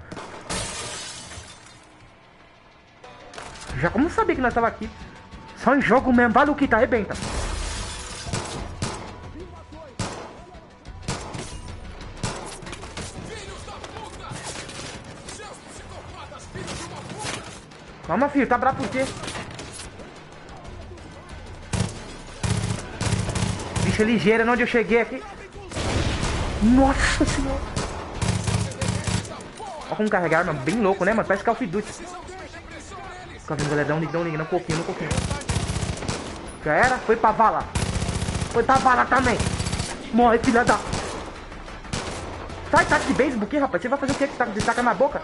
Já como sabia que nós tava aqui? Só em jogo mesmo, vale o que tá, arrebenta. Calma, filho, tá bravo por quê? Bicho ligeira, onde eu cheguei aqui. Nossa senhora. Olha como carregar, mano. Bem louco, né, mano? Parece Call of Duty. Fica vendo, galera. Dá um ligue, dá um ligue. Não coquinho, não coquinho. Já era? Foi pra vala. Foi pra vala também. Morre, filha da... Sai, taco de beisebol aqui, rapaz. Você vai fazer o que que tá de na boca?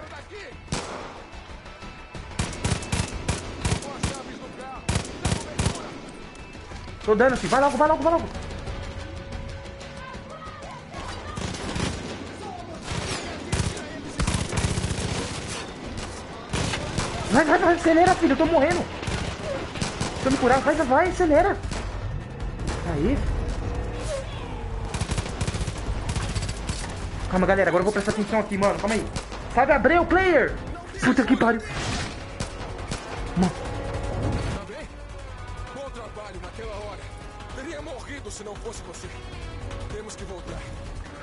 Tô dando, filho. Vai logo, vai logo, vai logo. Vai, vai, vai, acelera, filho. Eu tô morrendo. Eu me curar. Vai, vai, acelera. Aí. Calma, galera. Agora eu vou prestar atenção aqui, mano. Calma aí. Sabe Abreu, player. Puta que pariu. Mano. Se não fosse você. Temos que voltar.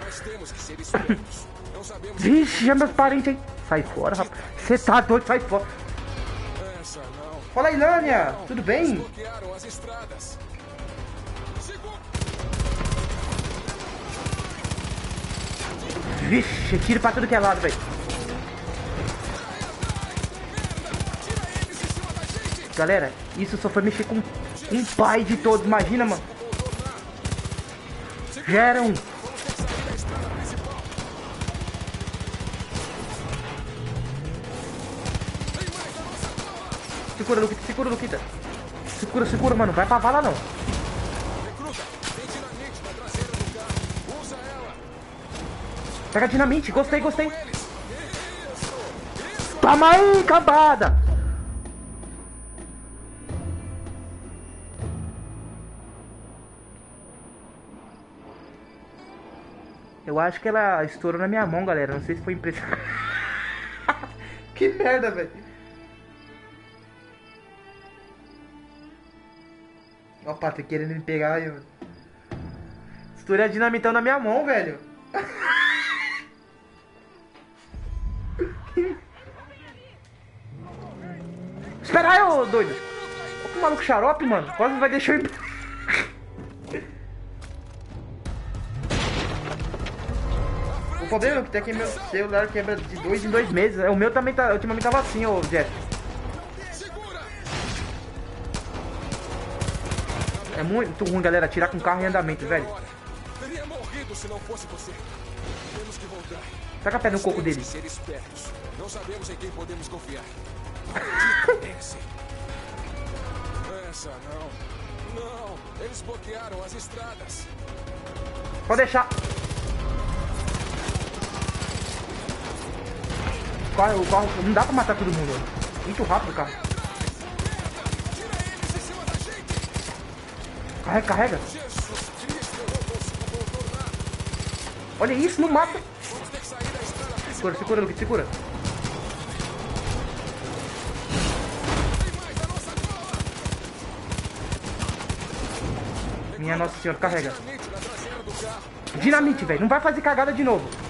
Mas temos que ser espertos. Não sabemos. Vixe, já meus parentes, hein? Sai fora, rapaz. Você tá doido, sai fora. Essa não. Fala, Ilânia. Tudo bem? Bloquearam as estradas. Vixe, tiro pra tudo que é lado, velho. Galera, isso só foi mexer com um pai de todos. Imagina, mano. Já era um. Segura, Luquita, segura, Luquita. Segura, segura, mano. Vai pra vala, não. Pega dinamite. Gostei, gostei. Toma aí, cambada. Eu acho que ela estourou na minha mão, galera. Não sei se foi impressão. (laughs) que merda, velho. Ó, o Patrick querendo me pegar. Eu... Estourei a dinamitão na minha mão, velho. (laughs) Espera aí, ô doido. Olha que maluco xarope, mano. Quase vai deixar eu O problema é que tem aqui meu celular quebra de dois em dois meses. O meu também tá. Ultimamente tava assim, ô Jeff. É muito ruim, galera, tirar com carro em andamento, velho. Teria morrido se não fosse você. Temos que voltar. Taca a pé no coco dele. que. Não sabemos em quem podemos confiar. (laughs) Essa não. Não. Eles bloquearam as estradas. Pode deixar. Corre, o carro. Não dá pra matar todo mundo. Muito rápido o carro. Carrega, carrega. Olha isso, não mata. Segura, segura, Luke, segura. Minha nossa senhora, carrega. Dinamite, velho. Não vai fazer cagada de novo.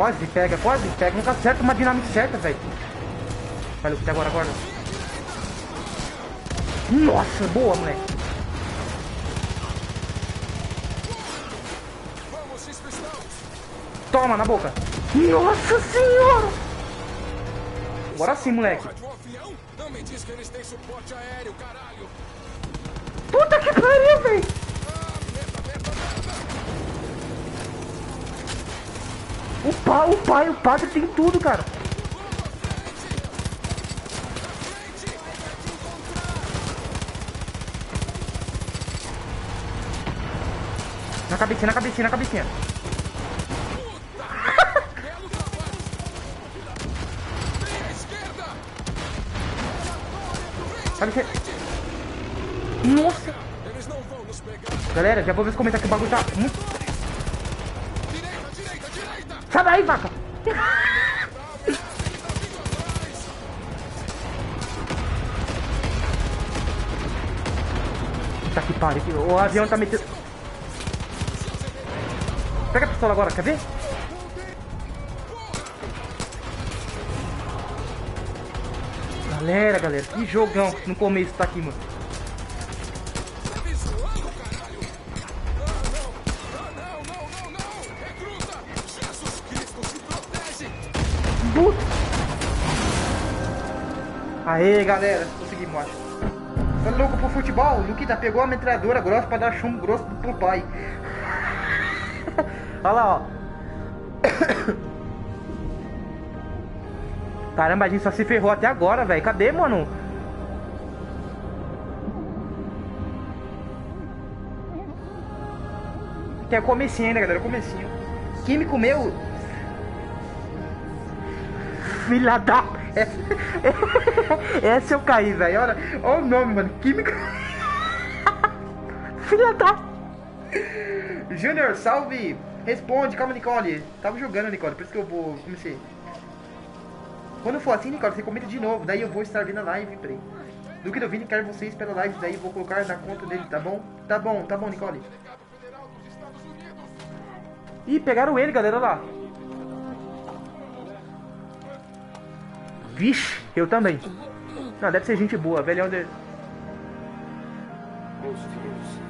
Quase pega, quase pega. Nunca acerta uma dinamite certa, velho. Vai, Luke, até agora, agora. Nossa, boa, moleque. Toma na boca. Nossa senhora. Agora sim, moleque. Puta que pariu, velho. Pai, o pai, o padre tem tudo, cara. Na cabecinha, na cabecinha, na cabecinha. (laughs) Cabecinha. Nossa. Eles não vão nos pegar. Galera, já vou ver os comentários que o bagulho tá muito... Sai daí, vaca! Puta que pariu, o avião tá metendo... Pega a pistola agora, quer ver? Galera, galera, que jogão no começo tá aqui, mano. Aê, galera, conseguimos, acho. Tá louco pro futebol? Luquita pegou a metralhadora grossa pra dar chumbo grosso pro pai. (laughs) Olha lá, ó. (coughs) Caramba, a gente só se ferrou até agora, velho. Cadê, mano? Que é o comecinho ainda, galera. o Comecinho. Quem me comeu? (laughs) Filha da... (laughs) Essa eu caí, velho. Olha, olha o nome, mano. Químico. (laughs) Filha da... Júnior, salve. Responde, calma, Nicole. Tava jogando, Nicole, por isso que eu vou... Comecei. Quando for assim, Nicole, você comenta de novo. Daí eu vou estar vendo a live, peraí. Do que do Vini, quero vocês pela live. Daí eu vou colocar na conta dele, tá bom? Tá bom, tá bom, Nicole. Ih, pegaram ele, galera, olha lá. Vixe, eu também. Não, deve ser gente boa, velhão de... Meus filhos,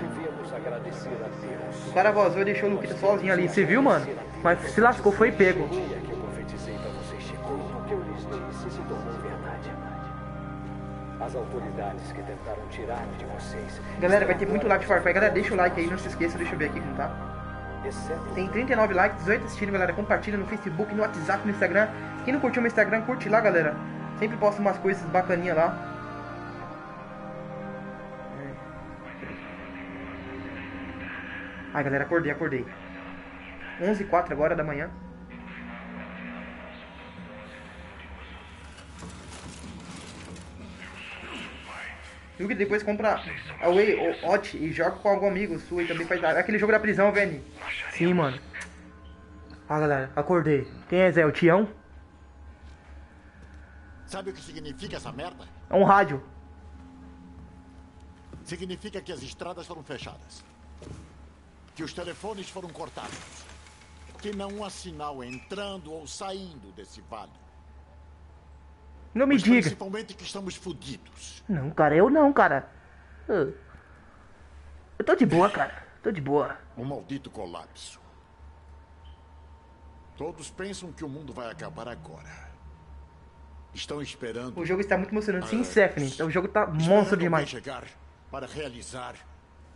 devemos agradecer a Deus. O cara vazou e deixou o Luquita sozinho ali. Você viu, mano? Mas se lascou, foi pego. verdade. As autoridades que tentaram tirar-me de vocês. Galera, vai ter muito like de Far Cry. Galera, deixa o like aí, não se esqueça. Deixa eu ver aqui como tá. Tem 39 likes, 18 assistindo, galera. Compartilha no Facebook, no WhatsApp, no Instagram. Quem não curtiu meu Instagram, curte lá, galera. Sempre posto umas coisas bacaninhas lá. Ai, galera, acordei, acordei. 11 h 04 agora da manhã. Que depois compra a Way ou Hot e joga com algum amigo sua e também faz aquele jogo da prisão, Veni. Sim, mano. Ah, galera, acordei. Quem é Zé? O Tião? Sabe o que significa essa merda? É um rádio. Significa que as estradas foram fechadas. Que os telefones foram cortados. Que não há sinal entrando ou saindo desse vale. Não me Mas diga. Principalmente que estamos fodidos. Não, cara, eu não, cara. Eu, eu tô de boa, cara. Tô de boa. Um maldito colapso. Todos pensam que o mundo vai acabar agora. Estão esperando. O jogo está muito emocionante. Sim, Ah, Stephanie. O jogo tá esperando monstro demais. chegar para realizar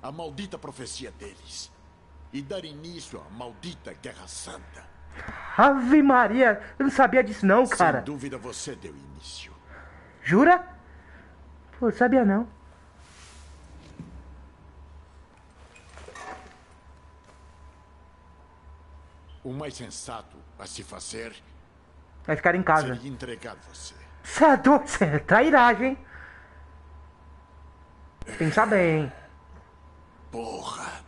a maldita profecia deles e dar início à maldita Guerra Santa. Ave Maria, eu não sabia disso não, cara. Sem dúvida você deu início. Jura? Pô, sabia não. O mais sensato a se fazer Vai ficar em casa. seria entregar você. Cê é doido, cê é trairagem, hein? Pensa bem. Porra.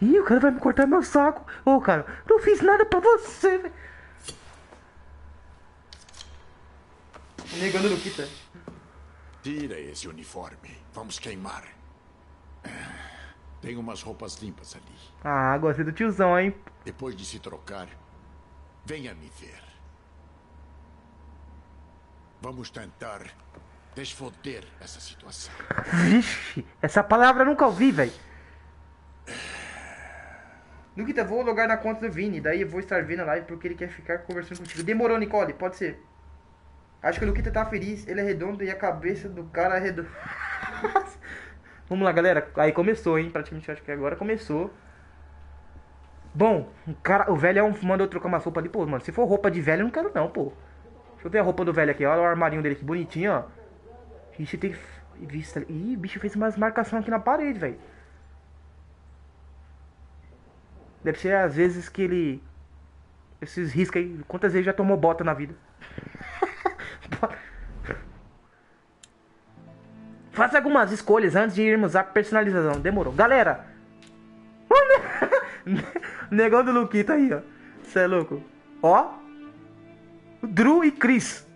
Ih, o cara vai me cortar meu saco. Ô, cara, não fiz nada pra você, velho. Negando Luquita. Tira esse uniforme. Vamos queimar. Tem umas roupas limpas ali. Ah, gostei do tiozão, hein? Depois de se trocar, venha me ver. Vamos tentar desfoder essa situação. Vixe, essa palavra eu nunca ouvi, velho. Luquita, vou logar na conta do Vini, daí eu vou estar vendo a live porque ele quer ficar conversando contigo. Demorou, Nicole, pode ser. Acho que o Luquita tá feliz, ele é redondo e a cabeça do cara é redonda. (laughs) Vamos lá, galera. Aí começou, hein? Praticamente acho que agora começou. Bom, o cara, o velho mandou trocar uma roupa ali, pô, mano. Se for roupa de velho, eu não quero não, pô. Deixa eu ver a roupa do velho aqui, olha o armarinho dele que bonitinho, ó. Ixi, tem vista. Ih, bicho fez umas marcações aqui na parede, velho. Deve ser às vezes que ele. Esses riscos aí. Quantas vezes já tomou bota na vida? (laughs) Faça algumas escolhas antes de irmos à personalização. Demorou. Galera. (laughs) Negão do Luquita aí, ó. Cê é louco. Ó. Drew e Chris.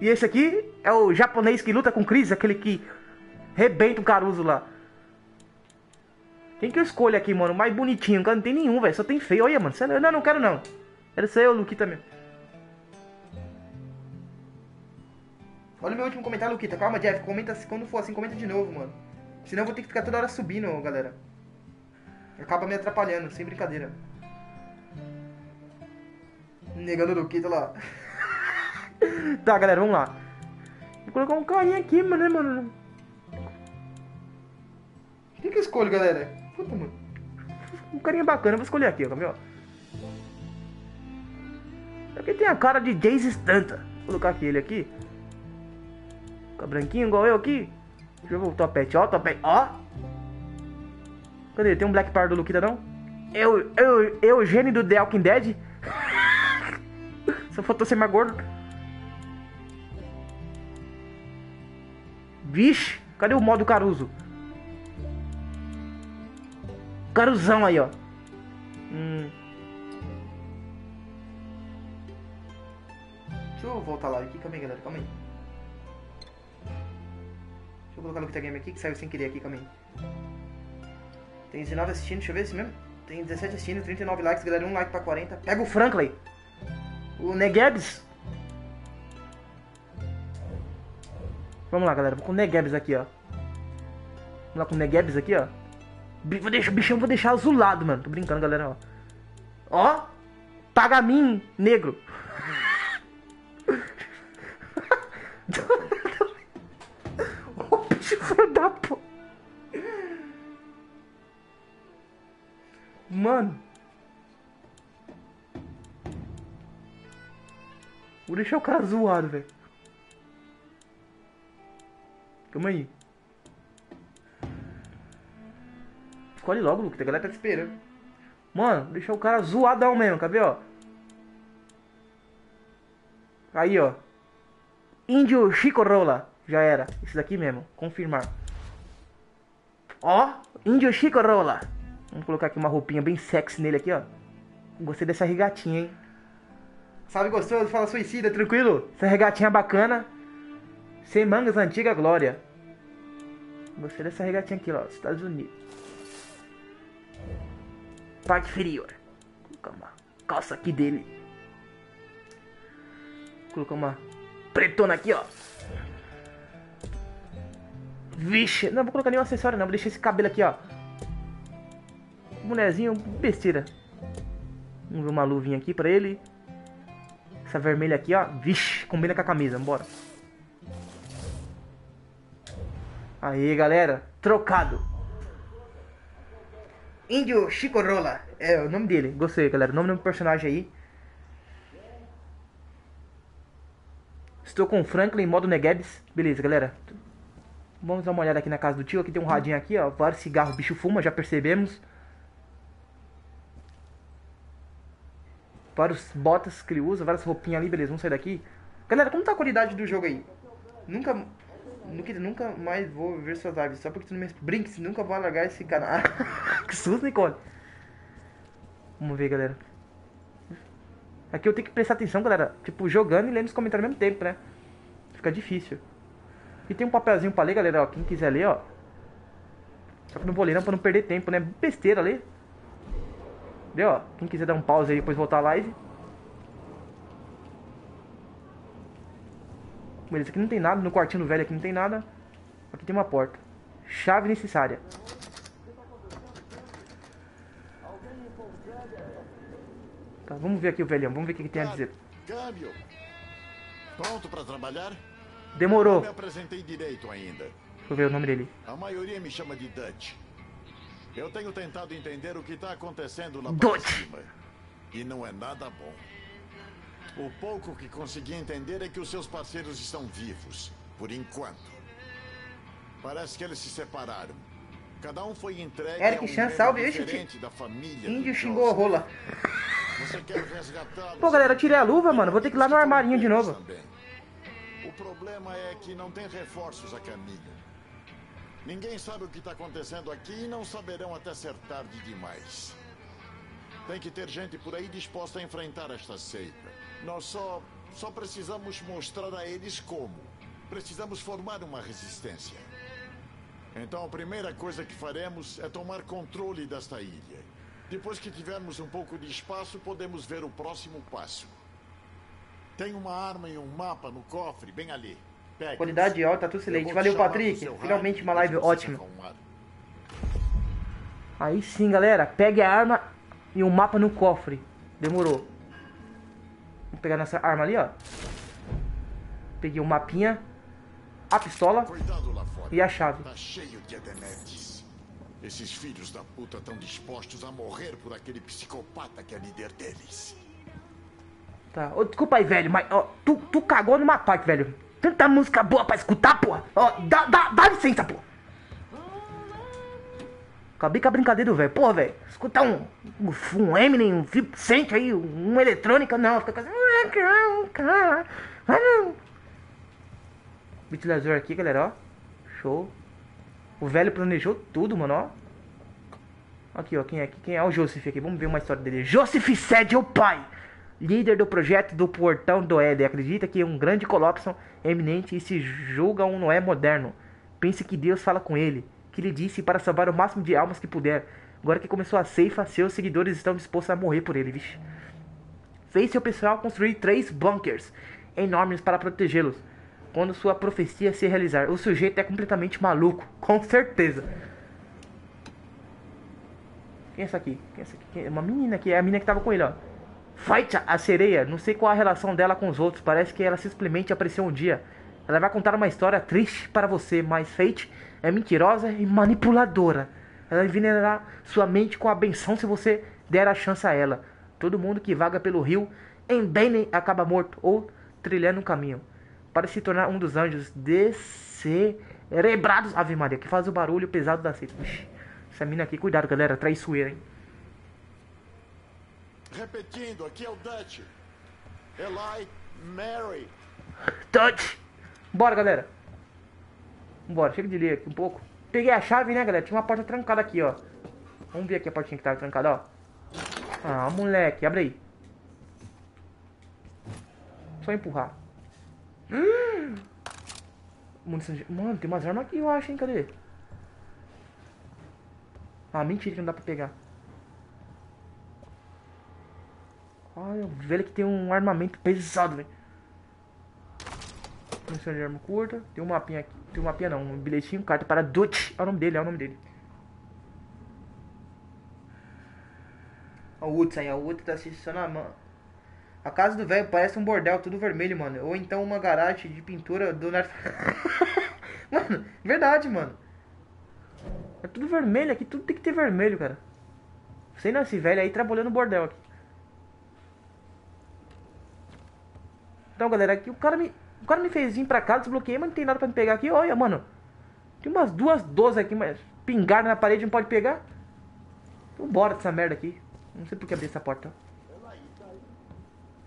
E esse aqui é o japonês que luta com Chris, aquele que rebenta o Caruso lá. Quem que eu escolho aqui, mano? Mais bonitinho. Não tem nenhum, velho. Só tem feio. Olha, mano. É não, não quero não. Quero ser eu, Luquita mesmo. Olha o meu último comentário, Luquita. Calma, Jeff. Comenta quando for assim, comenta de novo, mano. Senão eu vou ter que ficar toda hora subindo, galera. Acaba me atrapalhando, sem brincadeira. Negando o Luquita lá. (laughs) tá, galera, vamos lá. Vou colocar um carinha aqui, mano, né, mano? O que, que eu escolho, galera? Puta, mano. Um carinha bacana, vou escolher aqui, ó, viu? Aqui tem a cara de Jace Stanta. Vou colocar aqui ele aqui. Fica branquinho igual eu aqui. Deixa eu ver o topete, ó, topete, ó. Cadê? Tem um Black Power do Luquita, não? Eu, eu, Eugênio do The Walking Dead? (laughs) Só faltou ser mais gordo. Vixe, cadê o modo Caruso? Caruzão aí, ó. Hum. Deixa eu voltar lá aqui, calma aí, galera, calma aí. Deixa eu colocar Vita Game aqui, que saiu sem querer aqui, calma aí. Tem 19 assistindo, deixa eu ver esse mesmo. Tem 17 assistindo, 39 likes, galera, um like pra 40. Pega o Franklin. O Negebs. Vamos lá, galera. Vou com o Negebs aqui, ó. Vamos lá com o Negebs aqui, ó. Vou deixar, bichão vou deixar azulado, mano. Tô brincando, galera, ó. Ó. Pagamin negro. (laughs) o bicho foi da porra. Mano. Vou deixar o cara zoado, velho. Calma aí. Escolhe logo, Luke. A galera tá te esperando. Mano, deixar o cara zoadão mesmo, quer ver, ó? Aí, ó. Índio Chico Rola. Já era. Esse daqui mesmo. Confirmar. Ó. Índio Chico Rola. Vamos colocar aqui uma roupinha bem sexy nele aqui, ó. Gostei dessa regatinha, hein? Salve gostoso, fala suicida, tranquilo? Essa regatinha bacana. Sem mangas, antiga glória. Gostei dessa regatinha aqui, ó. Estados Unidos. Parte inferior. Colocar uma calça aqui dele. Colocar uma pretona aqui, ó. Vixe, não vou colocar nenhum acessório não, vou deixar esse cabelo aqui, ó bonezinho, besteira. Vamos ver uma luvinha aqui pra ele. Essa vermelha aqui, ó. Vixe, combina com a camisa, bora. Aí, galera. Trocado. Índio Chico Rola. É o nome dele. Gostei, galera. O nome do personagem aí. Estou com o Franklin, modo Negebs. Beleza, galera. Vamos dar uma olhada aqui na casa do tio. Aqui tem um radinho aqui, ó. Vários cigarros, bicho fuma, já percebemos. várias botas que ele usa, várias roupinhas ali, beleza, vamos sair daqui. Galera, como tá a qualidade do jogo aí? Nunca, nunca, nunca mais vou ver suas lives, só porque tu não me brinques, nunca vou alargar esse canal. (laughs) que susto, Nicole. Vamos ver, galera. Aqui eu tenho que prestar atenção, galera. Tipo, jogando e lendo os comentários ao mesmo tempo, né? Fica difícil. E tem um papelzinho pra ler, galera, ó. Quem quiser ler, ó. Só que não vou ler não pra não perder tempo, né? Besteira ler. Deu, ó. Quem quiser dar um pause aí depois voltar a live. Beleza, aqui não tem nada. No quartinho velho aqui não tem nada. Aqui tem uma porta. Chave necessária. Tá, vamos ver aqui o velhão. Vamos ver o que, que tem a dizer. Câmbio. Pronto para trabalhar? Demorou. Não me apresentei direito ainda. Deixa eu ver o nome dele. A maioria me chama de Dutch. Eu tenho tentado entender o que está acontecendo lá por cima. E não é nada bom. O pouco que consegui entender é que os seus parceiros estão vivos. Por enquanto. Parece que eles se separaram. Cada um foi entregue Eric a um Chan, salve, diferente da família. Índio xingou a rola. Você quer Pô, galera, eu tirei a luva, mano. Vou ter que ir lá no armarinho de novo. O problema é que não tem reforços a caminho. Ninguém sabe o que está acontecendo aqui e não saberão até ser tarde demais. Tem que ter gente por aí disposta a enfrentar esta seita. Nós só. só precisamos mostrar a eles como. Precisamos formar uma resistência. Então a primeira coisa que faremos é tomar controle desta ilha. Depois que tivermos um pouco de espaço, podemos ver o próximo passo. Tem uma arma e um mapa no cofre, bem ali. Pegue. Qualidade alta, tudo excelente. Valeu, Patrick. Finalmente uma live ótima. Aí sim, galera. Pegue a arma e um mapa no cofre. Demorou. Vou pegar nossa arma ali, ó. Peguei o um mapinha, a pistola e a chave. Tá cheio de edenetes. Esses filhos da puta estão dispostos a morrer por aquele psicopata que é líder deles. Tá. Ô, desculpa aí, velho, mas ó, tu, tu cagou numa parte, velho. Tanta música boa pra escutar, porra. Ó, dá, dá, dá licença, porra. Acabei com a brincadeira, velho. Porra, velho. Escutar um, um, um Eminem, um 50 Cent aí, uma eletrônica, não. Fica assim. Beat aqui, galera, ó. Show. O velho planejou tudo, mano, ó. Aqui, ó. Quem é, quem é o Joseph aqui? Vamos ver uma história dele. Joseph Sed, o pai. Líder do projeto do Portão do Éden. Acredita que é um grande Colopson eminente e se julga um Noé moderno. Pensa que Deus fala com ele. Que lhe disse para salvar o máximo de almas que puder. Agora que começou a ceifa, seus seguidores estão dispostos a morrer por ele, vixe. Fez seu pessoal construir três bunkers enormes para protegê-los quando sua profecia se realizar. O sujeito é completamente maluco, (laughs) com certeza. Quem é essa aqui? Quem é essa aqui? É? Uma menina aqui, é a menina que tava com ele, ó. Fight a sereia, não sei qual a relação dela com os outros, parece que ela simplesmente apareceu um dia. Ela vai contar uma história triste para você, mas Fate é mentirosa e manipuladora. Ela envenenará sua mente com a benção se você der a chance a ela. Todo mundo que vaga pelo rio em Benen acaba morto ou trilhando um caminho para se tornar um dos anjos descerebrados, Ave Maria, que faz o barulho pesado da seita. Essa mina aqui, cuidado, galera, traiçoeira, hein? Repetindo, aqui é o Dutch. Eli, Mary. Dutch! Bora, galera. Bora, chega de ler aqui um pouco. Peguei a chave, né, galera? Tinha uma porta trancada aqui, ó. Vamos ver aqui a portinha que tava trancada, ó. Ah, moleque, abre aí. Só empurrar. Hum. Mano, tem umas armas aqui, eu acho, hein? Cadê? Ah, mentira que não dá pra pegar. Olha, o velho que tem um armamento pesado, velho. Munição de arma curta. Tem um mapinha aqui. Tem um mapinha não, um bilhetinho, carta para Dutch. É o nome dele, é o nome dele. O Woods aí, o Woods tá assistindo a mão. A casa do velho parece um bordel, tudo vermelho, mano. Ou então uma garagem de pintura do Nar... (laughs) mano, verdade, mano. É tudo vermelho aqui, tudo tem que ter vermelho, cara. Sei não, esse velho aí trabalhando no bordel aqui. Então, galera, aqui o cara me. O cara me fez vir pra cá, desbloqueei, mas não tem nada pra me pegar aqui. Olha, mano. Tem umas duas 12 aqui, mas pingar na parede não pode pegar. Então bora dessa merda aqui. Não sei por que abrir essa porta.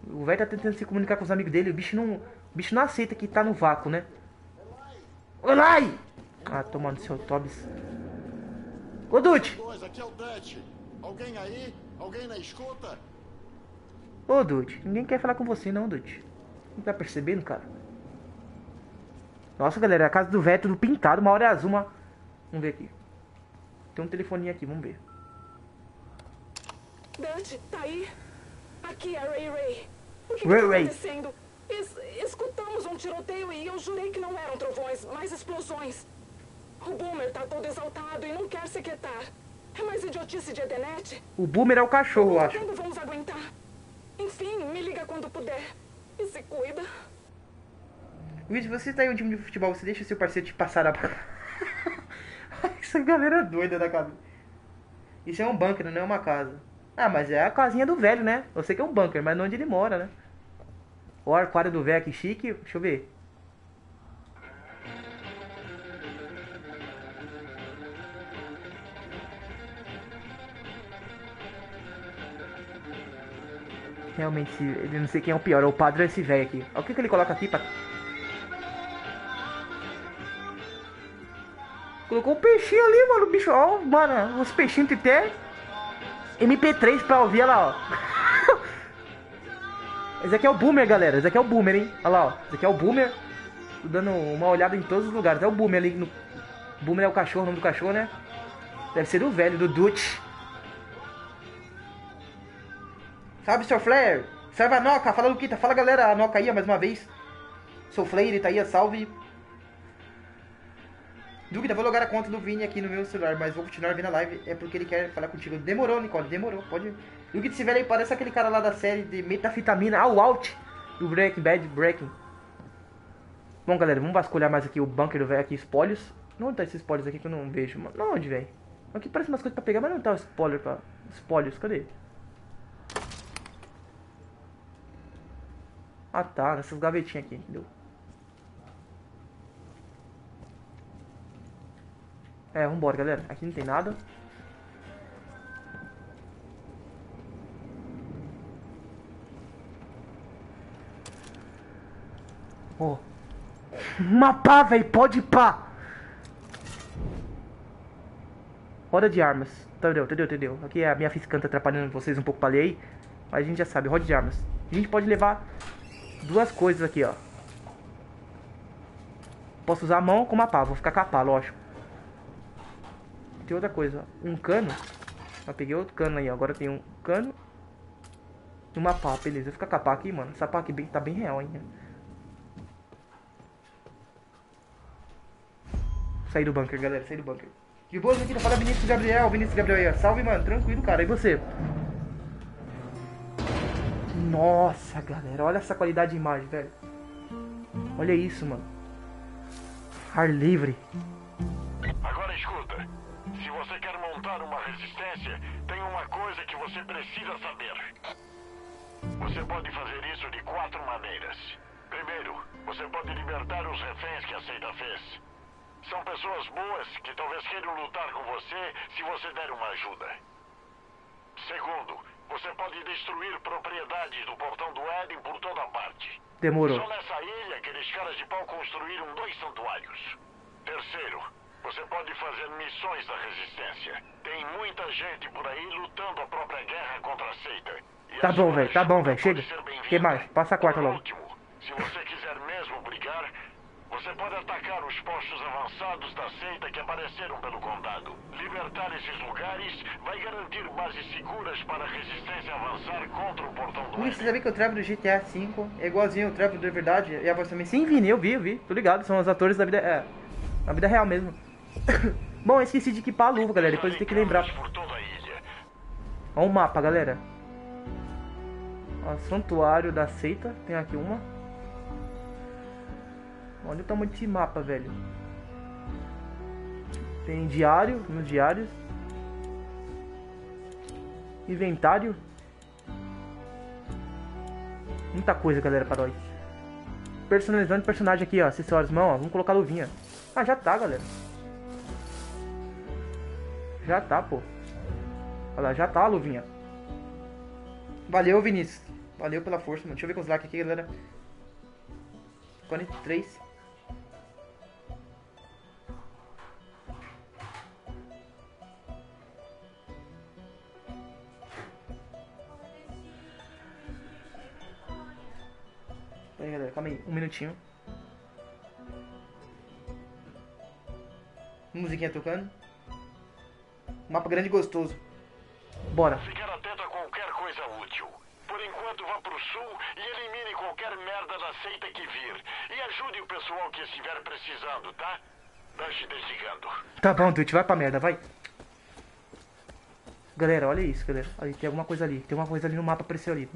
O velho tá tentando se comunicar com os amigos dele. O bicho não. O bicho não aceita que tá no vácuo, né? Olai! Ah, tomando seu Tobis. Ô, Dutch! Aqui é o Dutch. Alguém aí? Alguém na escuta? Ô, Dutch, ninguém quer falar com você não, Dutch. Não tá percebendo, cara? Nossa, galera, a casa do velho é tudo pintado. Uma hora é azul, uma... Vamos ver aqui. Tem um telefoninho aqui, vamos ver. Dante, tá aí? Aqui é Ray Ray. O que, Ray que tá acontecendo? Es escutamos um tiroteio e eu jurei que não eram trovões, mas explosões. O Boomer tá todo exaltado e não quer se quietar. É mais idiotice de Edenete. O Boomer é o cachorro, eu acho. Quando vamos aguentar? Enfim, me liga quando puder. E se cuida. Luiz, você tá em um time de futebol, você deixa seu parceiro te passar a... (laughs) Essa galera é doida da cabeça. Isso é um bunker, não é uma casa. Ah, mas é a casinha do velho, né? Eu sei que é um bunker, mas não onde ele mora, né? O aquário do velho aqui chique. Deixa eu ver. Realmente, ele não sei quem é o pior, é o padre esse velho aqui. O que, que ele coloca aqui pra. Colocou um peixinho ali, mano. O bicho, ó, mano, os peixinhos tem até MP3 pra ouvir, olha lá, ó. (laughs) Esse aqui é o Boomer, galera. Esse aqui é o Boomer, hein? Olha lá, ó. Esse aqui é o Boomer. Tô dando uma olhada em todos os lugares. É o Boomer ali. No... Boomer é o cachorro, o nome do cachorro, né? Deve ser do velho, do Dutch. Salve, Sr. Flair. Salve a Noca. Fala, Luquita. Fala, galera. A Noca aí, mais uma vez. Sou Flair, ele tá aí. Salve. Dúvida, vou logar a conta do Vini aqui no meu celular, mas vou continuar vendo a live. É porque ele quer falar contigo. Demorou, Nicole. Demorou. Pode... Dúvida, se velho aí parece aquele cara lá da série de metafetamina. Ah, o Alt. Do Breaking Bad Breaking. Bom, galera, vamos vasculhar mais aqui o bunker do velho aqui. Espólios. Onde tá esses espólios aqui que eu não vejo, mano? Não, onde, velho? Aqui parece umas coisas pra pegar, mas não tá o spoiler pra... Espólios, cadê? Ah tá, nessas gavetinhas aqui, entendeu? É, vambora, galera. Aqui não tem nada. Ó. Oh. Uma pá, velho. Pode pá. Roda de armas. Entendeu, entendeu, entendeu. Aqui é a minha fiscante atrapalhando vocês um pouco pra ler aí. Mas a gente já sabe. Roda de armas. A gente pode levar duas coisas aqui, ó. Posso usar a mão com uma pá. Vou ficar com a pá, lógico. Tem outra coisa. Um cano. Eu peguei outro cano aí. Agora tem um cano. E uma pá, beleza. Vou ficar com a pá aqui, mano. Essa pá aqui bem, tá bem real ainda. Sair do bunker, galera. Sair do bunker. De boa, aqui, fala Vinícius Gabriel. Vinícius Gabriel aí, Salve, mano. Tranquilo, cara. E você? Nossa, galera. Olha essa qualidade de imagem, velho. Olha isso, mano. Ar livre. Agora escuta. Montar uma resistência, tem uma coisa que você precisa saber. Você pode fazer isso de quatro maneiras. Primeiro, você pode libertar os reféns que a seita fez. São pessoas boas que talvez queiram lutar com você se você der uma ajuda. Segundo, você pode destruir propriedades do portão do Éden por toda parte. Demorou. Só nessa ilha, aqueles caras de pau construíram dois santuários. Terceiro, você pode fazer missões da resistência. Tem muita gente por aí lutando a própria guerra contra a seita. E tá bom, velho. Tá bom, velho. Chega. que mais? Passa a quarta logo. último, se você quiser mesmo brigar, você pode atacar os postos avançados da seita que apareceram pelo condado. Libertar esses lugares vai garantir bases seguras para a resistência avançar contra o portão do Ui, você sabia que o Trevor do GTA V é igualzinho o Trevor de verdade? E a voz também? Sim, Vini, eu vi, eu vi. Tô ligado, são os atores da vida... É, na vida real mesmo. (coughs) Bom, eu esqueci de equipar a luva, galera. Depois eu tenho que lembrar. Olha o mapa, galera. Ó, santuário da seita. Tem aqui uma. Olha o tamanho desse mapa, velho. Tem diário, nos diários. Inventário. Muita coisa, galera, para nós. Personalizando personagem aqui, ó. Acessórios, mão, ó. Vamos colocar luvinha. Ah, já tá, galera. Já tá, pô. Olha lá, já tá a luvinha. Valeu, Vinícius. Valeu pela força, mano. Deixa eu ver com os likes aqui, galera. 43. Peraí, galera, calma aí, um minutinho. Musiquinha tocando. Mapa grande e gostoso. Bora. Ficar atento a qualquer coisa útil. Por enquanto, vá pro sul e elimine qualquer merda da seita que vir. E ajude o pessoal que estiver precisando, tá? Dash desligando. Tá bom, Dude, vai pra merda, vai. Galera, olha isso, galera. Ali, tem alguma coisa ali. Tem uma coisa ali no mapa, apareceu ali.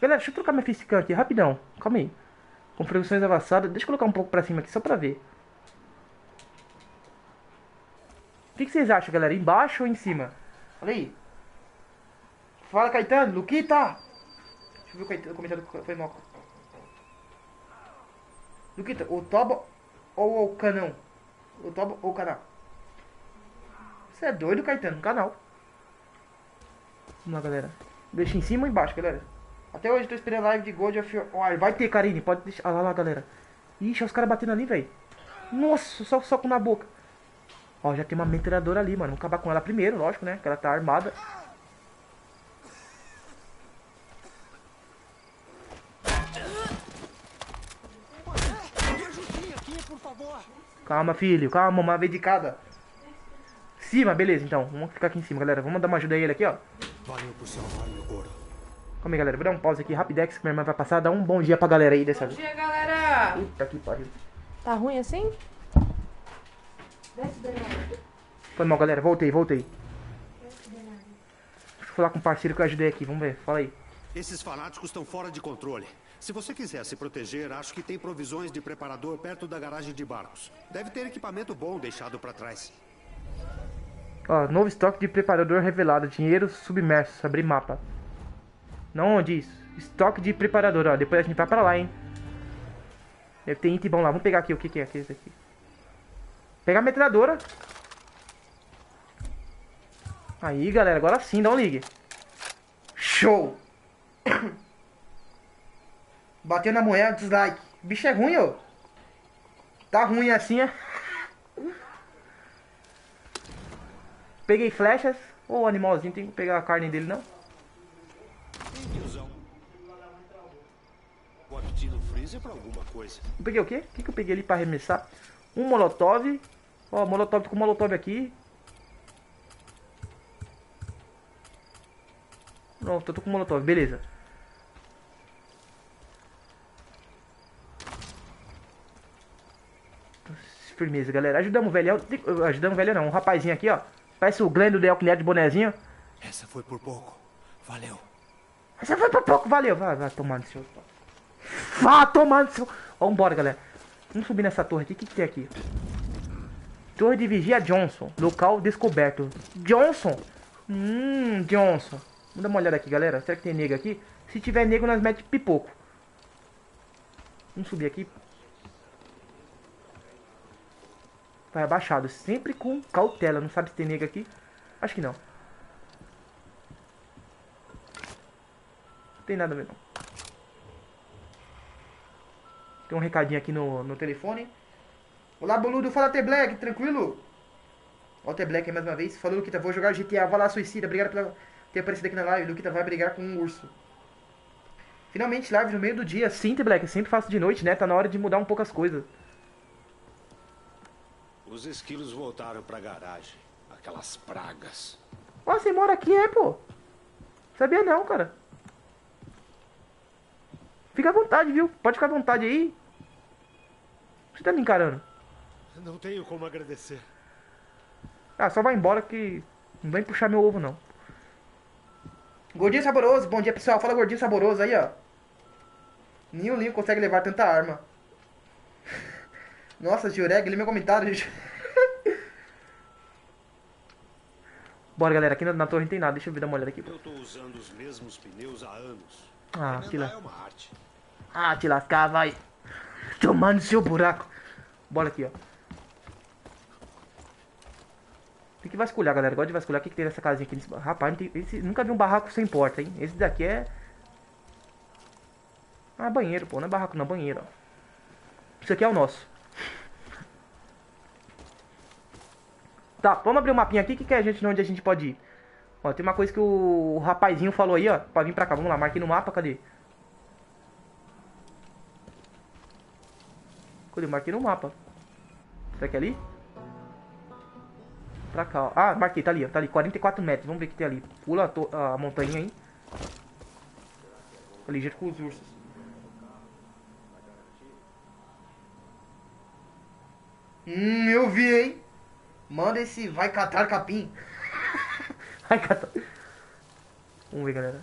Galera, deixa eu trocar minha facecam aqui, rapidão. Calma aí. Configurações avançadas. Deixa eu colocar um pouco pra cima aqui, só pra ver. O que, que vocês acham, galera? Embaixo ou em cima? Olha aí. Fala, Caetano. Luquita! Deixa eu ver o, Caetano, o comentário foi moco. Luquita, o toba ou o canão? O toba ou o canal? Você é doido, Caetano? Canal. Vamos lá, galera. Deixa em cima ou embaixo, galera? Até hoje eu tô esperando live de God of War. Vai ter, Karine. Pode deixar. Olha lá, lá, galera. Ixi, olha os caras batendo ali, velho. Nossa, só soco na boca. Ó, já tem uma metralhadora ali, mano. Vamos acabar com ela primeiro, lógico, né? Que ela tá armada. Calma, filho. Calma, uma vez de cada. Cima, beleza, então. Vamos ficar aqui em cima, galera. Vamos dar uma ajuda a ele aqui, ó. Valeu por salvar meu ouro. Calma aí, galera. Vou dar um pause aqui rapidex que minha irmã vai passar. Dá um bom dia pra galera aí dessa Bom vez. dia, galera! Puta que pariu. Tá ruim assim? Foi mal, galera. Voltei, voltei. Deixa eu falar com o parceiro que eu ajudei aqui. Vamos ver. Fala aí. Esses fanáticos estão fora de controle. Se você quiser se proteger, acho que tem provisões de preparador perto da garagem de barcos. Deve ter equipamento bom deixado para trás. Ó, novo estoque de preparador revelado. Dinheiro submerso. Abrir mapa. Não onde isso? Estoque de preparador, ó. Depois a gente vai pra lá, hein. Deve ter item bom lá. Vamos pegar aqui. O que, que é esse aqui? Pegar a metralhadora. Aí, galera. Agora sim, dá um ligue. Show! Bateu na mulher, dislike. Bicho é ruim, ô. Tá ruim assim, é? Peguei flechas. Ô, animalzinho, tem que pegar a carne dele, não? Eu peguei o quê? O que, que eu peguei ali pra arremessar? Um molotov. Ó, molotov com molotov aqui. Pronto, eu tô com molotov, beleza. Firmeza, galera. Ajudamos o velho. Ajudamos o velho não. Um rapazinho aqui, ó. Parece o Glenn do The Dead de bonezinho. Essa foi por pouco. Valeu. Essa foi por pouco, valeu. Vai, vai tomar no seu. Vá tomar no seu. Vambora, galera. Vamos subir nessa torre aqui. O que, que tem aqui? Torre de Vigia Johnson. Local descoberto. Johnson? Hum, Johnson. Vamos dar uma olhada aqui, galera. Será que tem nego aqui? Se tiver nego, nós mete pipoco. Vamos subir aqui. Vai abaixado. Sempre com cautela. Não sabe se tem nego aqui? Acho que não. Não tem nada mesmo. Tem um recadinho aqui no, no telefone. Olá, boludo. Fala, T-Black. Tranquilo? Ó T-Black aí mais uma vez. Falou, Luquita. Vou jogar GTA. Vai lá, suicida. Obrigado por ter aparecido aqui na live. Luquita vai brigar com um urso. Finalmente, live no meio do dia. Sim, T-Black. Sempre faço de noite, né? Tá na hora de mudar um pouco as coisas. Os esquilos voltaram para a garagem. Aquelas pragas. Ó, você mora aqui, é, pô? Sabia não, cara. Fica à vontade, viu? Pode ficar à vontade aí. Você tá me encarando? Não tenho como agradecer. Ah, só vai embora que não vem puxar meu ovo, não. Gordinho saboroso, bom dia pessoal. Fala gordinho saboroso aí, ó. Nenhum livro consegue levar tanta arma. (laughs) Nossa, Jureg, li meu comentário, gente. (laughs) Bora, galera. Aqui na, na torre não tem nada. Deixa eu ver, dar uma olhada aqui. Eu tô usando os mesmos pneus há anos. Ah, te la... é uma arte. Ah, te lascar, vai. (laughs) Tomando seu buraco. Bora aqui, ó. Tem que vasculhar, galera. Gosta de vasculhar. O que, que tem nessa casinha aqui? Rapaz, tem... Esse... nunca vi um barraco sem porta, hein? Esse daqui é... Ah, banheiro, pô. Não é barraco, não. Banheiro, ó. Isso aqui é o nosso. Tá, vamos abrir o um mapinha aqui. O que, que é a gente, onde a gente pode ir? Ó, tem uma coisa que o, o rapazinho falou aí, ó. Pra vir pra cá. Vamos lá, marquei no mapa. Cadê? Cadê? Marquei no mapa. Será que é ali? Pra cá, ó. Ah, marquei. Tá ali, ó. Tá ali. 44 metros. Vamos ver o que tem ali. Pula a, to- a montanha aí. Tá ligeiro com os ursos. Hum, eu vi, hein? Manda esse vai catar capim. (laughs) vai catar. Vamos ver, galera.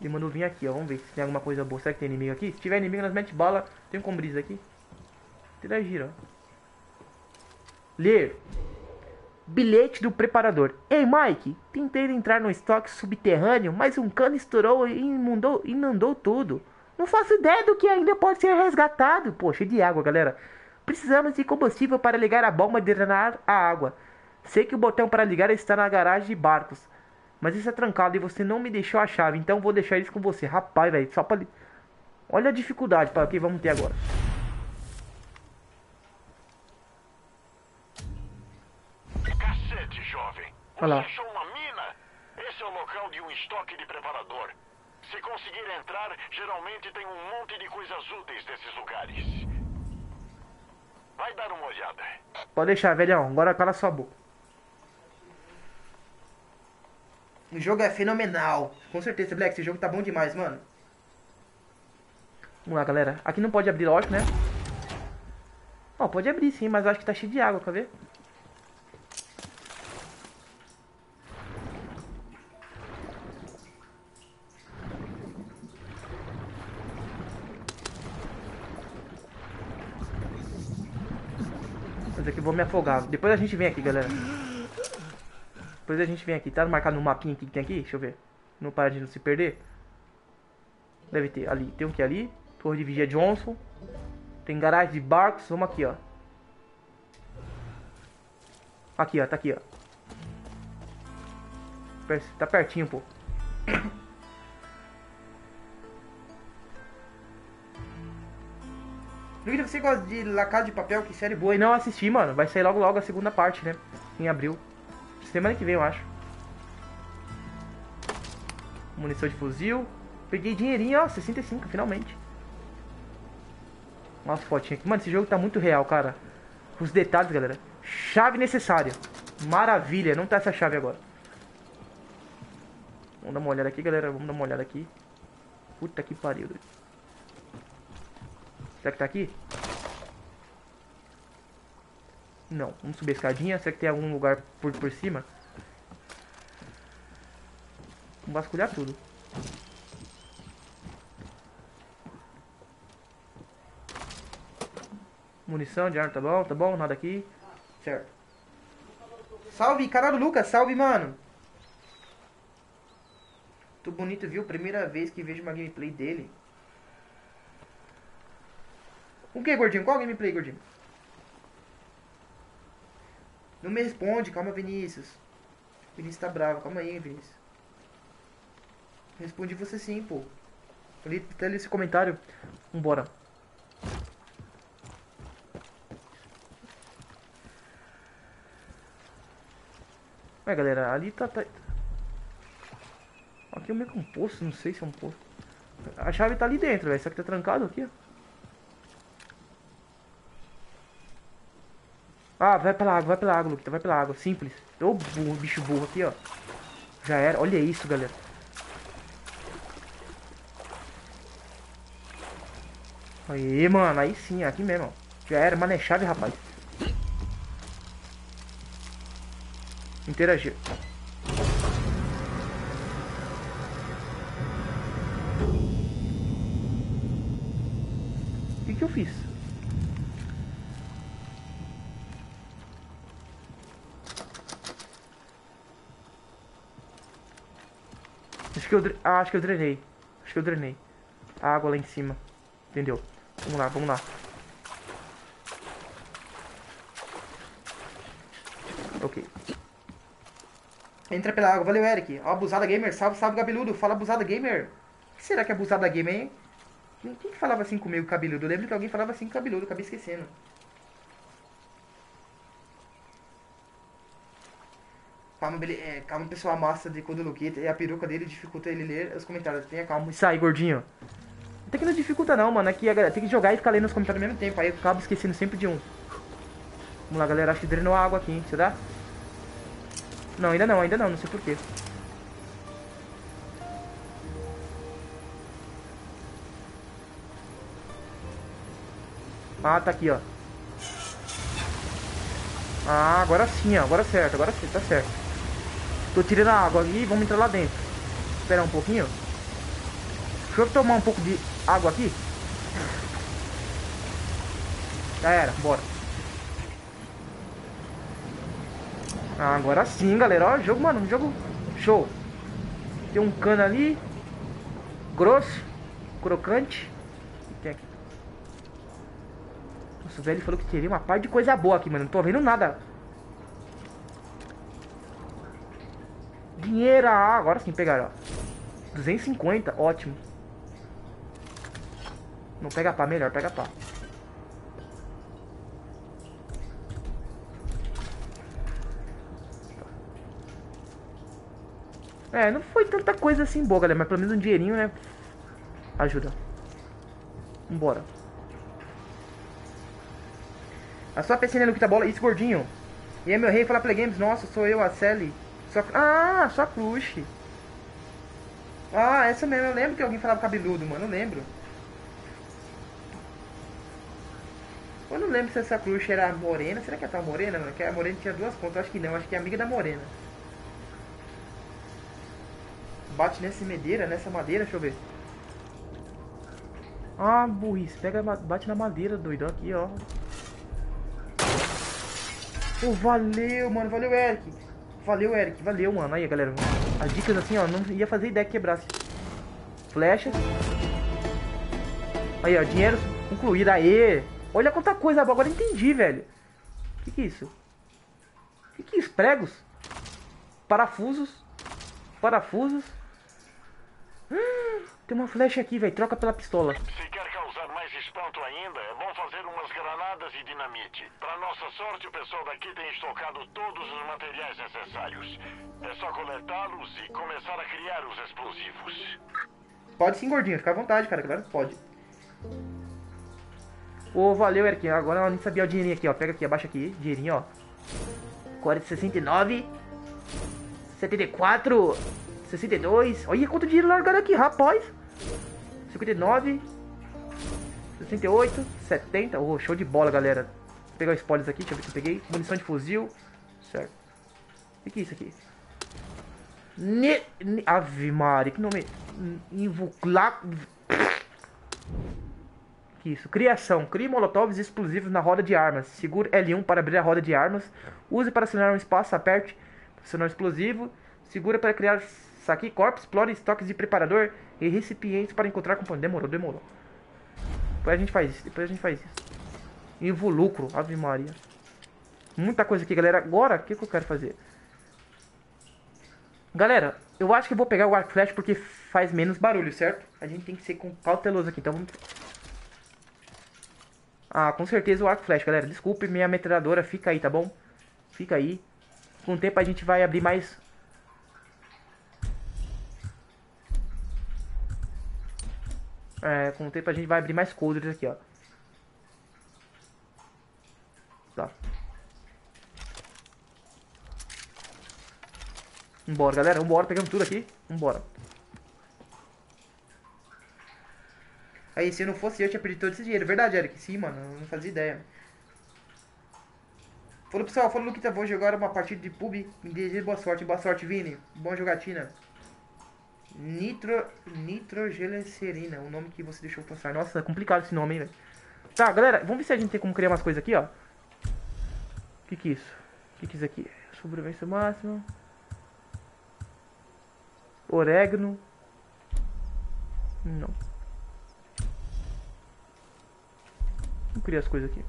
Ele mandou vir aqui, ó. Vamos ver se tem alguma coisa boa. Será que tem inimigo aqui? Se tiver inimigo, nós mete bala. Tem um combrisa aqui. Interagir, ó. Ler. Bilhete do preparador. Ei, Mike. Tentei entrar no estoque subterrâneo, mas um cano estourou e inundou, inundou tudo. Não faço ideia do que ainda pode ser resgatado. Poxa, de água, galera. Precisamos de combustível para ligar a bomba de drenar a água. Sei que o botão para ligar está na garagem de barcos. Mas isso é trancado e você não me deixou a chave, então vou deixar isso com você. Rapaz, velho, só li- Olha a dificuldade para que vamos ter agora. Olha lá. Achou uma mina? Esse é o local de um estoque de preparador. Se conseguir entrar, geralmente tem um monte de coisas úteis nesses lugares. Vai dar uma olhada. Pode deixar, velhão. Agora cala sua boca. O jogo é fenomenal. Com certeza, Black. Esse jogo tá bom demais, mano. Vamos lá, galera. Aqui não pode abrir, lógico, né? Ó, pode abrir sim, mas acho que tá cheio de água, quer ver? Vou me afogar. Depois a gente vem aqui, galera. Depois a gente vem aqui. Tá marcado no mapinha que tem aqui? Deixa eu ver. Não para de não se perder. Deve ter ali. Tem um que ali. Torre de Vigia Johnson. Tem garagem de barcos. Vamos aqui, ó. Aqui, ó. Tá aqui, ó. Tá pertinho, pô. Duvido você gosta de La Casa de Papel, que série boa. E não assisti, mano. Vai sair logo logo a segunda parte, né? Em abril. Semana que vem, eu acho. Munição de fuzil. Peguei dinheirinho, ó. 65, finalmente. Nossa, fotinha aqui. Mano, esse jogo tá muito real, cara. Os detalhes, galera. Chave necessária. Maravilha. Não tá essa chave agora. Vamos dar uma olhada aqui, galera. Vamos dar uma olhada aqui. Puta que pariu. Será que tá aqui? Não. Vamos subir a escadinha. Será que tem algum lugar por, por cima? Vamos vasculhar tudo. Munição de arma, tá bom? Tá bom? Nada aqui. Certo. Salve, caralho, Lucas. Salve, mano. Tô bonito, viu? Primeira vez que vejo uma gameplay dele. O que, gordinho? Qual gameplay, gordinho? Não me responde, calma, Vinícius. Vinícius tá bravo, calma aí, Vinícius. Respondi você sim, pô. Eu li até li esse comentário. Vambora. Ué, galera, ali tá, tá... Aqui é meio que um poço, não sei se é um poço. A chave tá ali dentro, velho. Só que tá trancado aqui, ó. Ah, vai pela água, vai pela água, Luquita, vai pela água. Simples. Ô burro, bicho burro aqui, ó. Já era. Olha isso, galera. Aí, mano. Aí sim, aqui mesmo. Já era, mano, é chave, rapaz. Interagir. O que que eu fiz? Que eu, ah, acho que eu drenei. Acho que eu drenei. A água lá em cima. Entendeu? Vamos lá, vamos lá. Ok. Entra pela água. Valeu, Eric. Ó, Abusada Gamer. Salve, salve, cabeludo. Fala, Abusada Gamer. O que será que é Abusada Gamer, hein? Quem quem que falava assim comigo, cabeludo? Eu lembro que alguém falava assim com cabeludo. Acabei esquecendo. Calma, é, calma, pessoal. A massa de quando Luqueta e a peruca dele dificulta ele ler os comentários. Tenha calma. Isso aí, gordinho. Até que não dificulta não, mano. Aqui a galera tem que jogar e ficar lendo os comentários ao mesmo tempo. Aí eu acabo esquecendo sempre de um. Vamos lá, galera. Acho que drenou água aqui, hein? Será? Não, ainda não, ainda não. Não sei porquê. Ah, tá aqui, ó. Ah, agora sim, ó. Agora certo, agora sim, tá certo. Tô tirando a água aqui vamos entrar lá dentro. Esperar um pouquinho. Deixa eu tomar um pouco de água aqui. Já era, bora. Ah, agora sim, galera. Ó, jogo, mano, jogo show. Tem um cano ali. Grosso. Crocante. Tem aqui. Nossa, o velho falou que teria uma parte de coisa boa aqui, mano. Não tô vendo nada. Dinheiro. Ah, agora sim pegaram, ó. 250, ótimo. Não pega pá, melhor, pega pá. É, não foi tanta coisa assim boa, galera. Mas pelo menos um dinheirinho, né? Ajuda. Vambora. A sua que tá bola. Isso, gordinho. E aí, meu rei, fala Play Games. Nossa, sou eu, a Sally. Sua... Ah, sua crush. Ah, essa mesmo. Eu lembro que alguém falava cabeludo, mano. Eu lembro. Eu não lembro se essa crush era morena. Será que ela tá morena, mano? Que a morena tinha duas pontas. Acho que não. Acho que é amiga da morena. Bate nessa medeira, nessa madeira. Deixa eu ver. Ah, burrice. Pega, bate na madeira, doidão. Aqui, ó. Oh, valeu, mano. Valeu, Eric. Valeu, Eric. Valeu, mano. Aí, galera. As dicas assim, ó. Não ia fazer ideia que quebrasse. Flechas. Aí, ó. Dinheiro concluído. Aê. Olha quanta coisa. Agora eu entendi, velho. O que, que é isso? O que, que é isso? Pregos? Parafusos. Parafusos. Hum, tem uma flecha aqui, velho. Troca pela pistola. Mais espanto ainda, é bom fazer umas granadas e dinamite. Para nossa sorte, o pessoal daqui tem estocado todos os materiais necessários. É só coletá-los e começar a criar os explosivos. Pode sim, gordinho. Fica à vontade, cara. Claro que pode. Ô, oh, valeu, Eric. Agora eu nem sabia o dinheirinho aqui, ó. Pega aqui, abaixa aqui. Dinheirinho, ó. 40, 69. 74. 62. Olha quanto dinheiro largado aqui, rapaz. 59. 68. 70. Oh, show de bola, galera. Vou pegar spoilers aqui. Deixa eu ver se eu peguei. Munição de fuzil. Certo. O que é isso aqui? Ne... ne Ave Maria, que nome? Invucla... Que isso? Criação. Crie molotovs explosivos na roda de armas. Segure L1 para abrir a roda de armas. Use para acionar um espaço. Aperte para acionar um explosivo. Segura para criar saque corpos. Explore estoques de preparador e recipientes para encontrar componentes. Demorou, demorou. Depois a gente faz isso. Depois a gente faz isso. Involucro. Ave Maria. Muita coisa aqui, galera. Agora, o que, que eu quero fazer? Galera, eu acho que vou pegar o arco flash porque faz menos barulho, certo? A gente tem que ser cauteloso aqui, então vamos... Ah, com certeza o arco flash, galera. Desculpe, minha metralhadora fica aí, tá bom? Fica aí. Com o tempo a gente vai abrir mais... É, com o tempo a gente vai abrir mais colders aqui, ó. Tá. Vambora, galera. Vambora. Pegamos tudo aqui. Vambora. Aí, se não fosse eu, tinha perdido todo esse dinheiro. Verdade, Eric. Sim, mano. Eu não fazia ideia. Falou, pessoal. Falou, Luquita. Vou jogar uma partida de pub. Me desejo boa sorte. Boa sorte, Vini. Boa jogatina. Nitro... Nitrogelicerina. O nome que você deixou passar. Nossa, é complicado esse nome, hein, velho. Tá, galera. Vamos ver se a gente tem como criar umas coisas aqui, ó. O que que é isso? O que que é isso aqui? Sobrevivência máxima orégano. Não. Vamos criar as coisas aqui.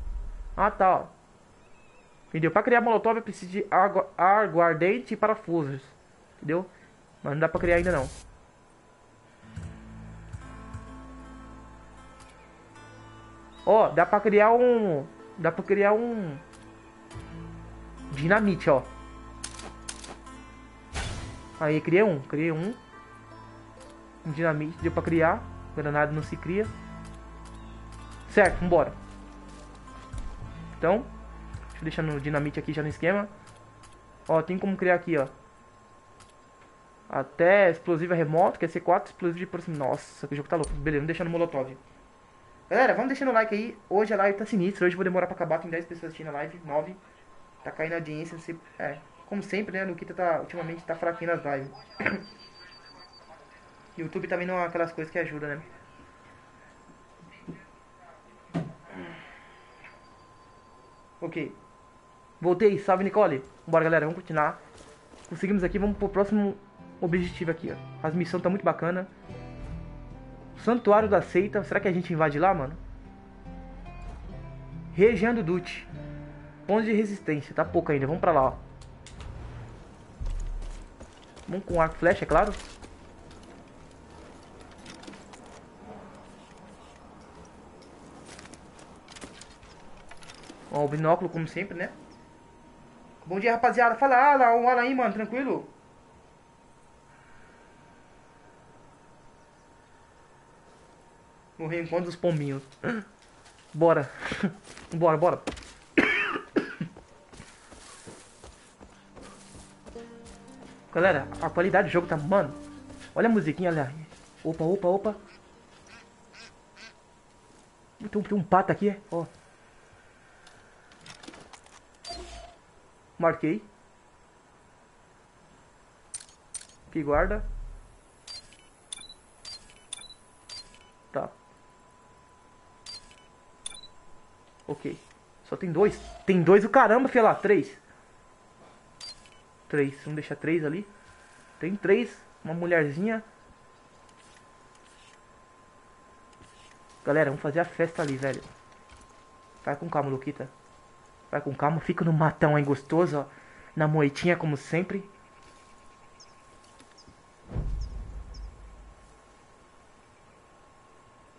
Ah, tá, ó. Entendeu? Pra criar molotov eu preciso de agu aguardente e parafusos. Entendeu? Mas não dá pra criar ainda não. Ó, dá pra criar um... Dá pra criar um... Dinamite, ó. Aí criei um, criei um. Um dinamite, deu pra criar. Granada não se cria. Certo, vambora. Então, deixa eu deixar no dinamite aqui já no esquema. Ó, tem como criar aqui, ó. Até explosiva remoto, quer ser 4 explosivos de proximidade. Nossa, que jogo tá louco. Beleza, vamos deixar no molotov. Galera, vamos deixando o like aí. Hoje a live tá sinistra. Hoje vou demorar pra acabar. Tem 10 pessoas assistindo a live. 9. Tá caindo a audiência. Se... É, como sempre, né? Luquita tá, ultimamente tá fraquinho nas lives. (coughs) YouTube também não é aquelas coisas que ajuda, né? Ok. Voltei. Salve, Nicole. Bora, galera. Vamos continuar. Conseguimos aqui. Vamos pro próximo objetivo aqui, ó. As missões tá muito bacana. Santuário da Seita. Será que a gente invade lá, mano? Região do Dute. Pontos de resistência. Tá pouco ainda. Vamos pra lá, ó. Vamos com arco flecha, é claro. Ó, o binóculo, como sempre, né? Bom dia, rapaziada. Fala, ah, lá, um aí, mano, tranquilo? O reencontro dos pombinhos. Bora. bora, bora. Galera, a qualidade do jogo tá... Mano, olha a musiquinha, olha. Opa, opa, opa. Tem, tem um pato aqui, ó. Marquei. Aqui guarda. Ok. Só tem dois. Tem dois o caramba, filha lá. Três. Três. Vamos deixar três ali. Tem três. Uma mulherzinha. Galera, vamos fazer a festa ali, velho. Vai com calma, Luquita. Vai com calma. Fica no matão aí gostoso, ó. Na moitinha, como sempre.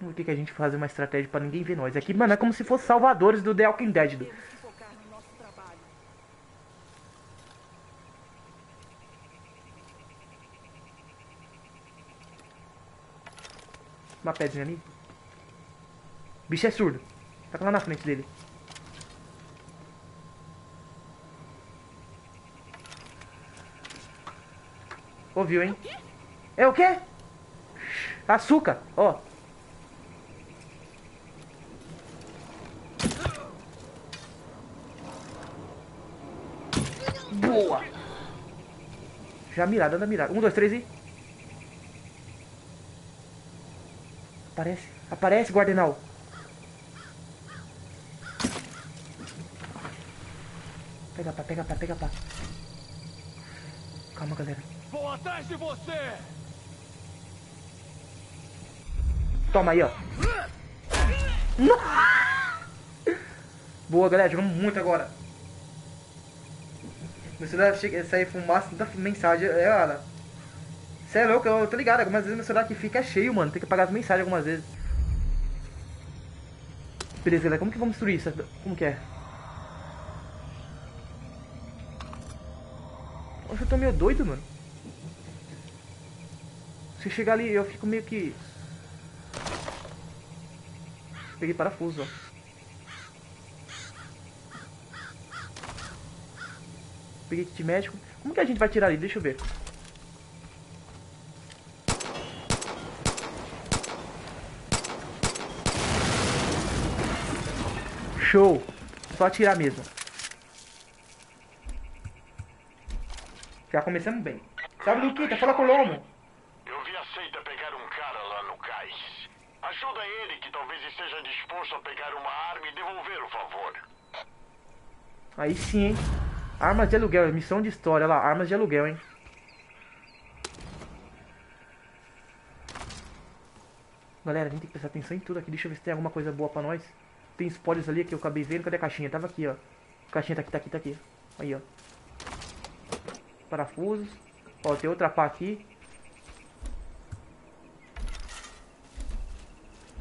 O que, que a gente faz uma estratégia pra ninguém ver nós. Aqui, mano, é como se fosse salvadores do The Walking Dead. Do... Uma pedrinha ali. O bicho é surdo. Tá lá na frente dele. Ouviu, hein? É o quê? Açúcar, ó. Boa! Já mirada, anda mirada. Um, dois, três e. Aparece, aparece, Guardenal. Pega pá, pega pá, pega pá. Calma, galera. Vou atrás de você! Toma aí, ó. (laughs) Boa, galera. Jogamos muito agora. Meu celular chega, sai fumaça, tanta mensagem. É, olha. Você é louco, eu tô ligado. Algumas vezes meu celular aqui fica cheio, mano. Tem que apagar as mensagens algumas vezes. Beleza, galera. Como que vamos destruir isso? Como que é? Nossa, eu tô meio doido, mano. Se chegar ali, eu fico meio que... Peguei parafuso, ó. Peguei kit médico. Como que a gente vai tirar ali? Deixa eu ver. Show. Só atirar mesmo. Já começamos bem. Salve, Luquita. Fala com o Lomo. Eu vi a seita pegar um cara lá no cais. Ajuda ele, que talvez esteja disposto a pegar uma arma e devolver o favor. Aí sim, hein? Armas de aluguel, missão de história lá, armas de aluguel, hein? Galera, a gente tem que prestar atenção em tudo aqui. Deixa eu ver se tem alguma coisa boa pra nós. Tem spoilers ali que eu acabei vendo. Cadê a caixinha? Tava aqui, ó. A caixinha tá aqui, tá aqui, tá aqui. Aí, ó. Parafusos. Ó, tem outra pá aqui.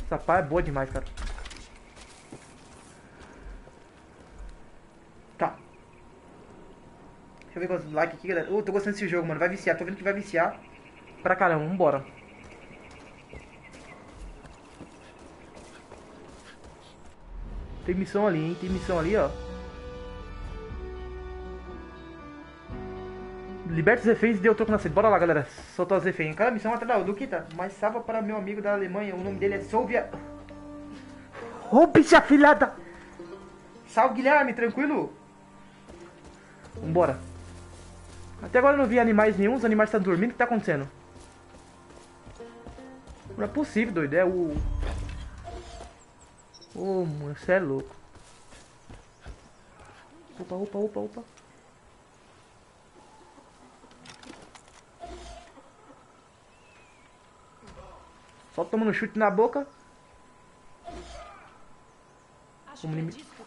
Essa pá é boa demais, cara. Deixa eu ver quantos likes aqui, galera. Eu tô gostando desse jogo, mano. Vai viciar. Tô vendo que vai viciar. Pra caramba. Vambora. Tem missão ali, hein? Tem missão ali, ó. Liberta os reféns e deu troco na sede. Bora lá, galera. Soltar os reféns. Cada missão atrás da Duquita. Mas salva para meu amigo da Alemanha. O nome dele é Solvia. Ô, oh, bicha filhada! Salve, Guilherme. Tranquilo? Vambora. Até agora eu não vi animais nenhum. Os animais estão dormindo. O que tá acontecendo? Não é possível, doido. É o... Ô, oh, mano, você é louco. Opa, opa, opa, opa. Só tomando chute na boca. Acho que é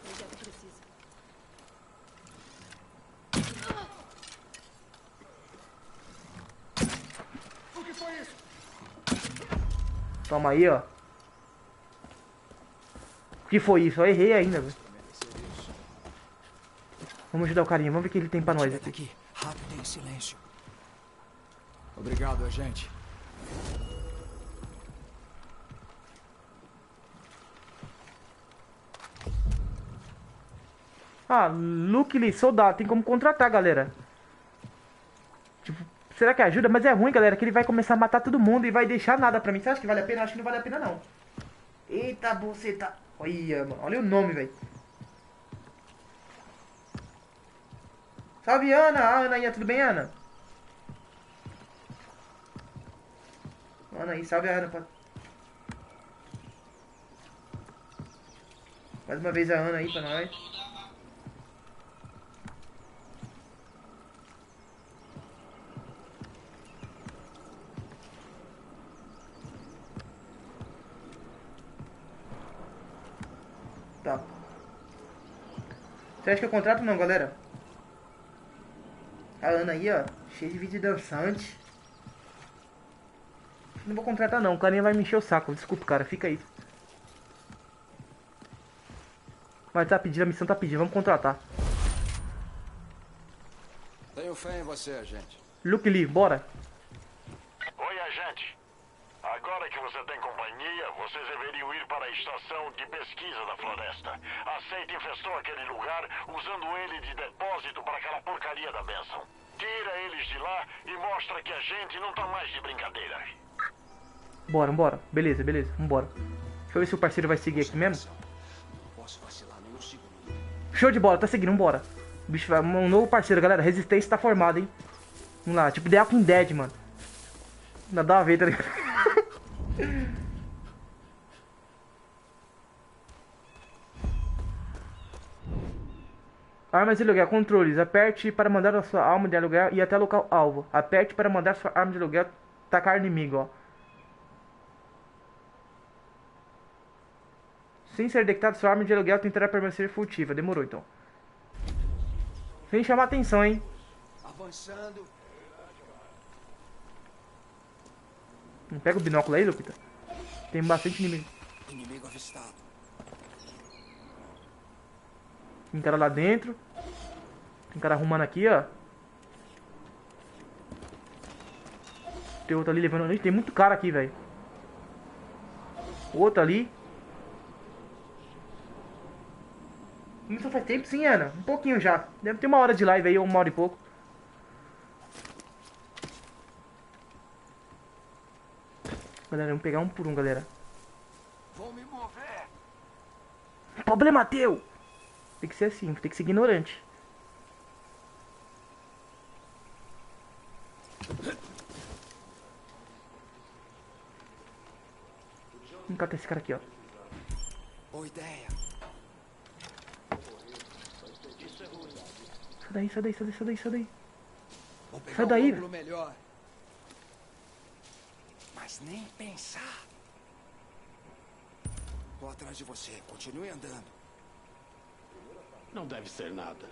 Toma aí, ó. O que foi isso? Eu errei ainda, velho. Vamos ajudar o carinha, vamos ver o que ele tem pra nós aqui. aqui. Rápido silêncio. Obrigado, agente. Ah, Luke Lee, soldado, tem como contratar, galera. Será que ajuda? Mas é ruim, galera, que ele vai começar a matar todo mundo e vai deixar nada pra mim. Você acha que vale a pena? Acho que não vale a pena, não. Eita, tá... Olha, mano. Olha o nome, velho. Salve, Ana. Ah, Ana aí, tudo bem, Ana? Ana aí, salve Ana. pô. Mais uma vez a Ana aí pra nós. Tá. Você acha que eu contrato não, galera? A Ana aí, ó. Cheia de vídeo dançante. Não vou contratar não, o carinha vai me encher o saco. Desculpa, cara, fica aí. Mas tá pedindo, a missão tá pedindo, vamos contratar. Tenho fé em você, agente. Luke Lee, bora. Oi, agente. Agora que você tem companhia, vocês deveriam ir para a estação de pesquisa da floresta. A seita infestou aquele lugar usando ele de depósito para aquela porcaria da benção. Tira eles de lá e mostra que a gente não tá mais de brincadeira. Bora, bora. Beleza, beleza, vambora. Deixa eu ver se o parceiro vai seguir aqui mesmo. Show de bola, tá seguindo, vambora. Bicho vai. Um novo parceiro, galera. Resistência tá formada, hein? Vamos lá, tipo The Walking Dead, mano. Nada a ver, tá ligado? (laughs) Armas de aluguel, controles. Aperte para mandar a sua arma de aluguel e até o local alvo. Aperte para mandar sua arma de aluguel atacar inimigo, ó. Sem ser detectado, sua arma de aluguel tentará permanecer furtiva. Demorou, então. Sem chamar atenção, hein? Avançando. Não pega o binóculo aí, Lupita? Tem bastante inimigo. Inimigo avistado. Tem cara lá dentro. Tem cara arrumando aqui, ó. Tem outro ali levando. Ih, Tem muito cara aqui, velho. Outro ali. Isso faz tempo sim, Ana. Um pouquinho já. Deve ter uma hora de live aí, ou uma hora e pouco. Galera, vamos pegar um por um, galera. Vou me mover. Problema teu! Tem que ser assim, tem que ser ignorante. Catar esse cara aqui, ó. Boa ideia. Sai daí, sai daí, sai daí, sai daí, sai daí. Vou pegar Sai daí. um melhor. Mas nem pensar. Tô atrás de você. Continue andando. Não deve ser nada.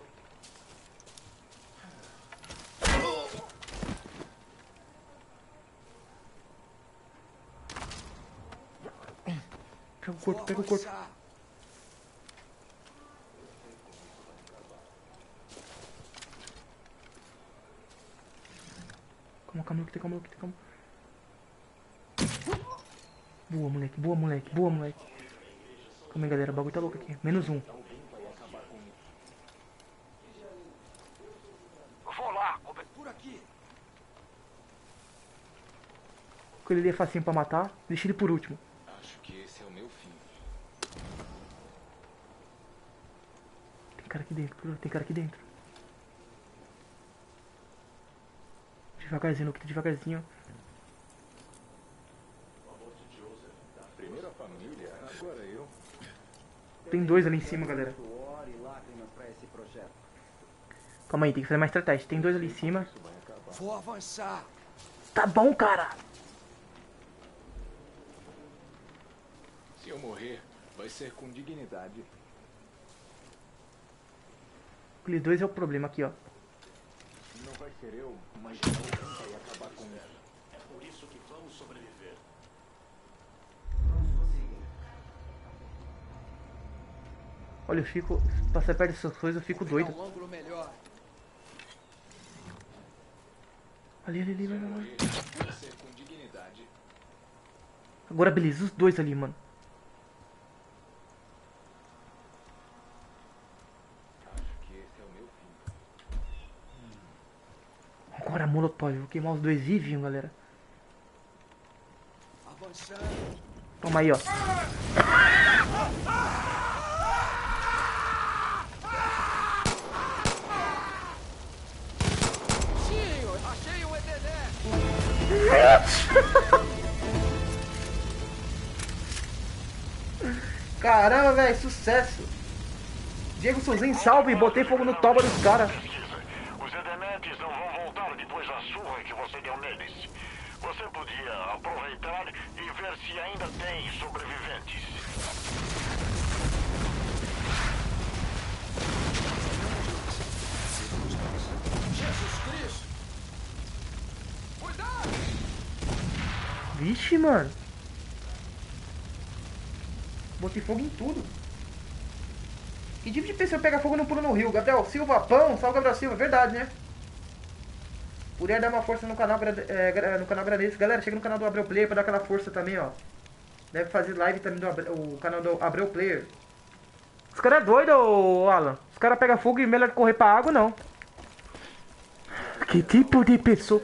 Pega o corpo, pega o corpo. Calma, calma, Luke, calma, Luke, calma. Boa, moleque, boa, moleque, boa, moleque. Calma aí, galera, o bagulho tá louco aqui. Menos um. Vou lá. Por aqui. Porque ele é facinho pra matar. Deixa ele por último. Acho que esse é o meu fim. Tem cara aqui dentro, tem cara aqui dentro. Devagarzinho, devagarzinho. Tem dois ali em cima, galera. Calma aí, tem que fazer mais estratégia. Tem dois ali em cima. Vou avançar. Tá bom, cara. Se eu morrer, vai ser com dignidade. Aqueles dois é o problema aqui, ó. Não vai ser eu, mas eu tentarei acabar com isso. É por isso que vamos sobreviver. Olha, eu fico. Passar perto dessas coisas, eu fico doido. um. Ali, ali, ali, vai, vai, vai. Vai com dignidade. Agora, beleza, os dois ali, mano. Acho pariu. Vou queimar os dois vivinhos, galera. Toma aí, ó. (laughs) Caramba, velho, sucesso. Diego Sozinho, salve. Botei fogo no toba dos caras. Os Edenetes não vão voltar depois da surra que você deu neles. Você podia aproveitar e ver se ainda tem sobreviventes. Jesus Cristo! Cuidado! Vixe, mano. Botei fogo em tudo. Que tipo de pessoa pega fogo no pulo no rio? Gabriel Silva, pão, salve Gabriel Silva, verdade, né? Puder dar uma força no canal, é, no canal agradeço. Galera, chega no canal do Abreu Player pra dar aquela força também, ó. Deve fazer live também do Abreu, o canal do Abreu Player. Os caras é doido, Alan. Os caras pegam fogo e melhor correr pra água, não. Que tipo de pessoa...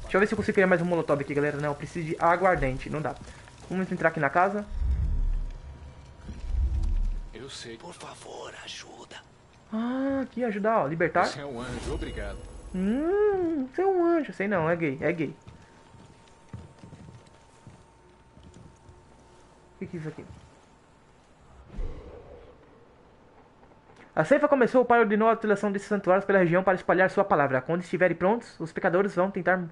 Deixa eu ver se eu consigo criar mais um molotov aqui, galera. Não, eu preciso de água ardente. Não dá. Vamos entrar aqui na casa. Eu sei. Por favor, ajuda. Ah, aqui, ajudar, ó. Libertar. Você é um anjo, obrigado. Hum, você é um anjo. Sei não, é gay, é gay. O que, que é isso aqui? A ceifa começou, o pai ordenou a utilização desses santuários pela região para espalhar sua palavra. Quando estiverem prontos, os pecadores vão tentar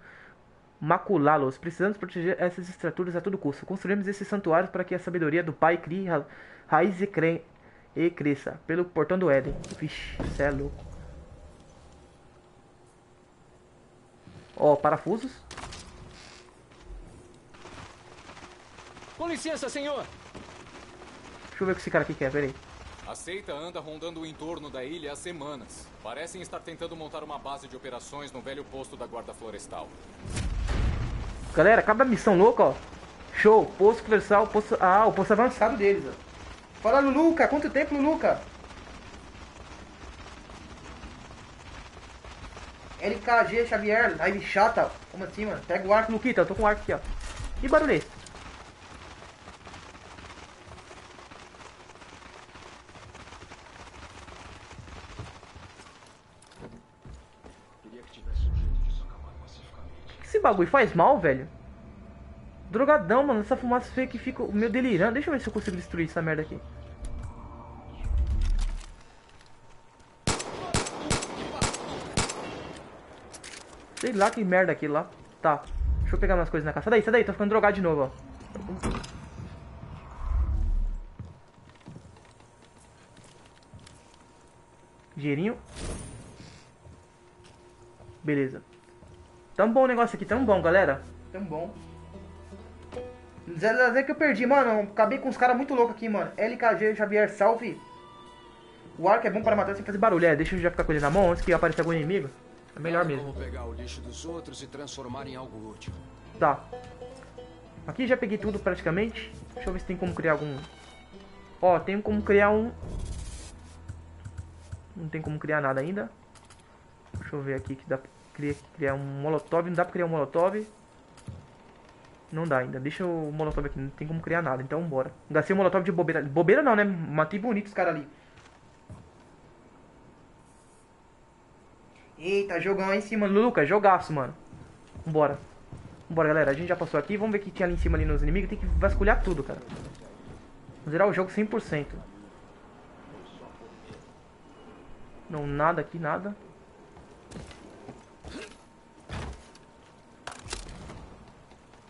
maculá-los. Precisamos proteger essas estruturas a todo custo. Construímos esses santuários para que a sabedoria do Pai crie ra raiz e, cre e cresça. Pelo portão do Éden. Vixe, cê é louco. Ó, parafusos. Com licença, senhor. Deixa eu ver o que esse cara aqui quer, peraí. A seita anda rondando o entorno da ilha há semanas. Parecem estar tentando montar uma base de operações no velho posto da guarda florestal. Galera, acaba a missão louca, ó. Show, posto universal, posto... Ah, o posto avançado deles, ó. Fala, Luluca, quanto tempo, Luluca? LKG Xavier, live chata. Como assim, mano? Pega o arco, Luquita, eu tô com o arco aqui, ó. Que barulho esse? esse bagulho faz mal, velho? Drogadão, mano. Essa fumaça feia que fica o meu delirando. Deixa eu ver se eu consigo destruir essa merda aqui. Sei lá que merda aqui lá. Tá. Deixa eu pegar umas coisas na casa. Sai daí, sai daí. Tô ficando drogado de novo, ó. Dinheirinho. Beleza. Tão bom o negócio aqui, tão bom, galera. Tão bom. Zé que eu perdi, mano. Acabei com uns caras muito loucos aqui, mano. LKG Xavier Salve. O arco é bom para matar sem fazer barulho. É, deixa eu já ficar com ele na mão antes que apareça algum inimigo. É melhor mesmo. Pegar o lixo dos outros e transformar em algo útil. Tá. Aqui já peguei tudo praticamente. Deixa eu ver se tem como criar algum. Ó, tem como criar um. Não tem como criar nada ainda. Deixa eu ver aqui que dá pra criar um molotov, não dá pra criar um molotov. Não dá ainda, deixa o molotov aqui, não tem como criar nada, então bora. Gastei o molotov de bobeira, bobeira não, né? Matei bonito os caras ali. Eita, jogão em cima, Lucas, jogaço, mano. Vambora. Vambora, galera, a gente já passou aqui, vamos ver o que tinha ali em cima ali nos inimigos, tem que vasculhar tudo, cara. Zerar o jogo 100%. Não, nada aqui, nada.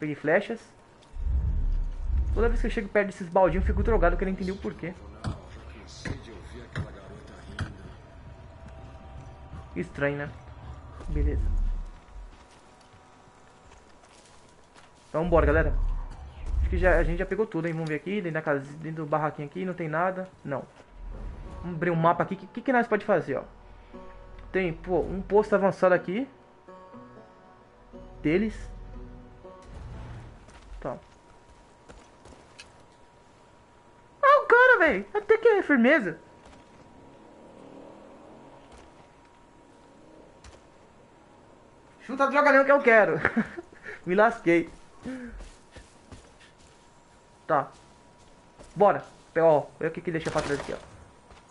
Peguei flechas. Toda vez que eu chego perto desses baldinhos, eu fico drogado querendo entender o porquê. Estranho, né? Beleza. Então bora, galera. Acho que já, a gente já pegou tudo, hein? Vamos ver aqui, dentro da casa, dentro do barraquinho aqui, não tem nada. Não. Vamos abrir um mapa aqui. O que, que, que nós pode fazer, ó? Tem, pô, um posto avançado aqui. Deles. hora, velho. Até que é firmeza. Chuta do jogalhão que eu quero. (laughs) Me lasquei. Tá. Bora. Ó, olha o que que deixa pra trás aqui, ó.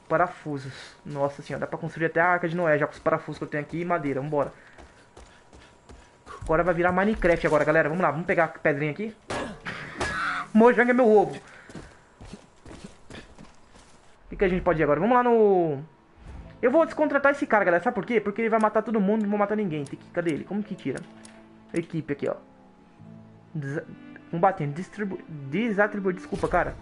Parafusos. Nossa senhora, dá pra construir até a Arca de Noé já com os parafusos que eu tenho aqui e madeira. Vambora. Agora vai virar Minecraft agora, galera. Vamos lá, vamos pegar a pedrinha aqui. (laughs) Mojang é meu ovo. O que, que a gente pode ir agora? Vamos lá no... Eu vou descontratar esse cara, galera. Sabe por quê? Porque ele vai matar todo mundo e não vou matar ninguém. Tem que... Cadê ele? Como que tira? Equipe aqui, ó. Des... Combatendo. Distribu... Desatribuir. Desculpa, cara.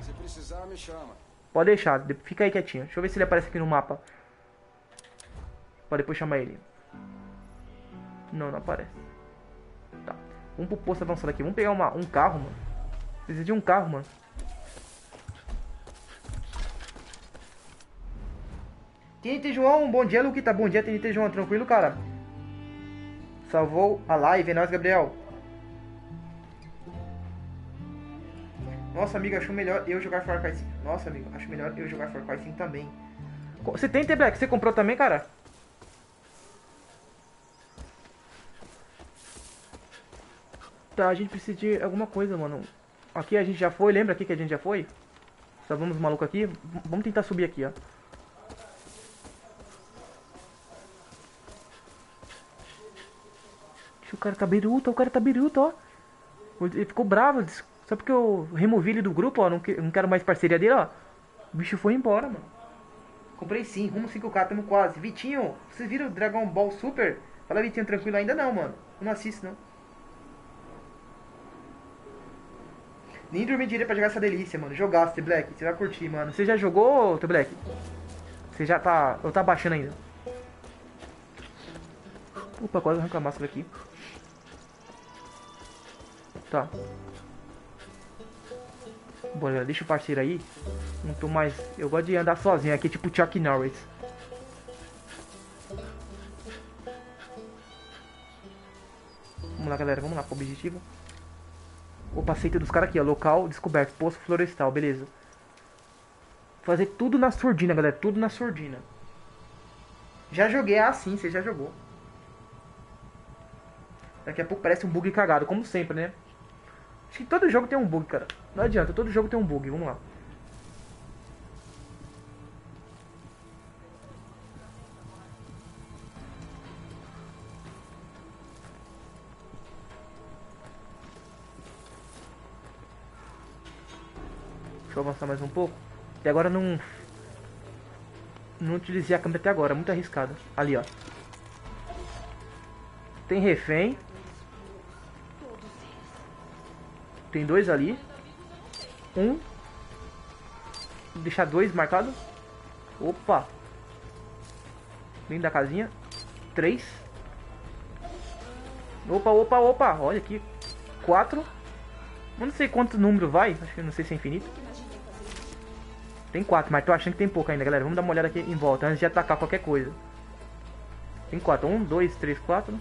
Se precisar, me chama. Pode deixar. Fica aí quietinho. Deixa eu ver se ele aparece aqui no mapa. Pode depois chamar ele. Não, não aparece. Tá. Vamos pro posto avançado aqui. Vamos pegar uma, um carro, mano. Precisa de um carro, mano. TNT João, bom dia, Luquita. Bom dia, TNT João. Tranquilo, cara? Salvou a live, é nóis, Gabriel. Nossa, amigo, acho melhor eu jogar Far Cry 5. Nossa, amigo, acho melhor eu jogar Far Cry 5 também. Você tem T-Black? Você comprou também, cara? Tá, a gente precisa de alguma coisa, mano. Aqui a gente já foi, lembra aqui que a gente já foi? Só vamos maluco aqui. Vamos tentar subir aqui, ó. Cara tá biruta, o cara tá biruta, ó. Ele ficou bravo, só porque eu removi ele do grupo, ó. Não, que, não quero mais parceria dele, ó. O bicho foi embora, mano. Comprei sim, rumo 5k, tamo quase. Vitinho, vocês viram o Dragon Ball Super? Fala, Vitinho, tranquilo ainda não, mano. Eu não assisto, não. Nem dormir direito pra jogar essa delícia, mano. Jogasse, The Black. Você vai curtir, mano. Você já jogou, The Black? Você já tá... Eu tá baixando ainda. Opa, quase arranca a máscara aqui. Tá. Bora, deixa o parceiro aí. Não tô mais... Eu gosto de andar sozinho aqui, tipo Chuck Norris. Vamos lá, galera. Vamos lá pro objetivo. Opa, aceita dos caras aqui, ó. Local descoberto. Poço florestal, beleza. Fazer tudo na surdina, galera. Tudo na surdina. Já joguei assim, você já jogou. Daqui a pouco parece um bug cagado, como sempre, né? Acho que todo jogo tem um bug, cara. Não adianta, todo jogo tem um bug. Vamos lá. Deixa eu avançar mais um pouco. E agora não... Não utilizei a câmera até agora, muito arriscado. Ali, ó. Tem refém. Tem dois ali. Um. Vou deixar dois marcados. Opa. Dentro da casinha. Três. Opa, opa, opa. Olha aqui. Quatro. Não sei quanto número vai. Acho que não sei se é infinito. Tem quatro, mas tô achando que tem pouco ainda, galera. Vamos dar uma olhada aqui em volta antes de atacar qualquer coisa. Tem quatro. Um, dois, três, quatro.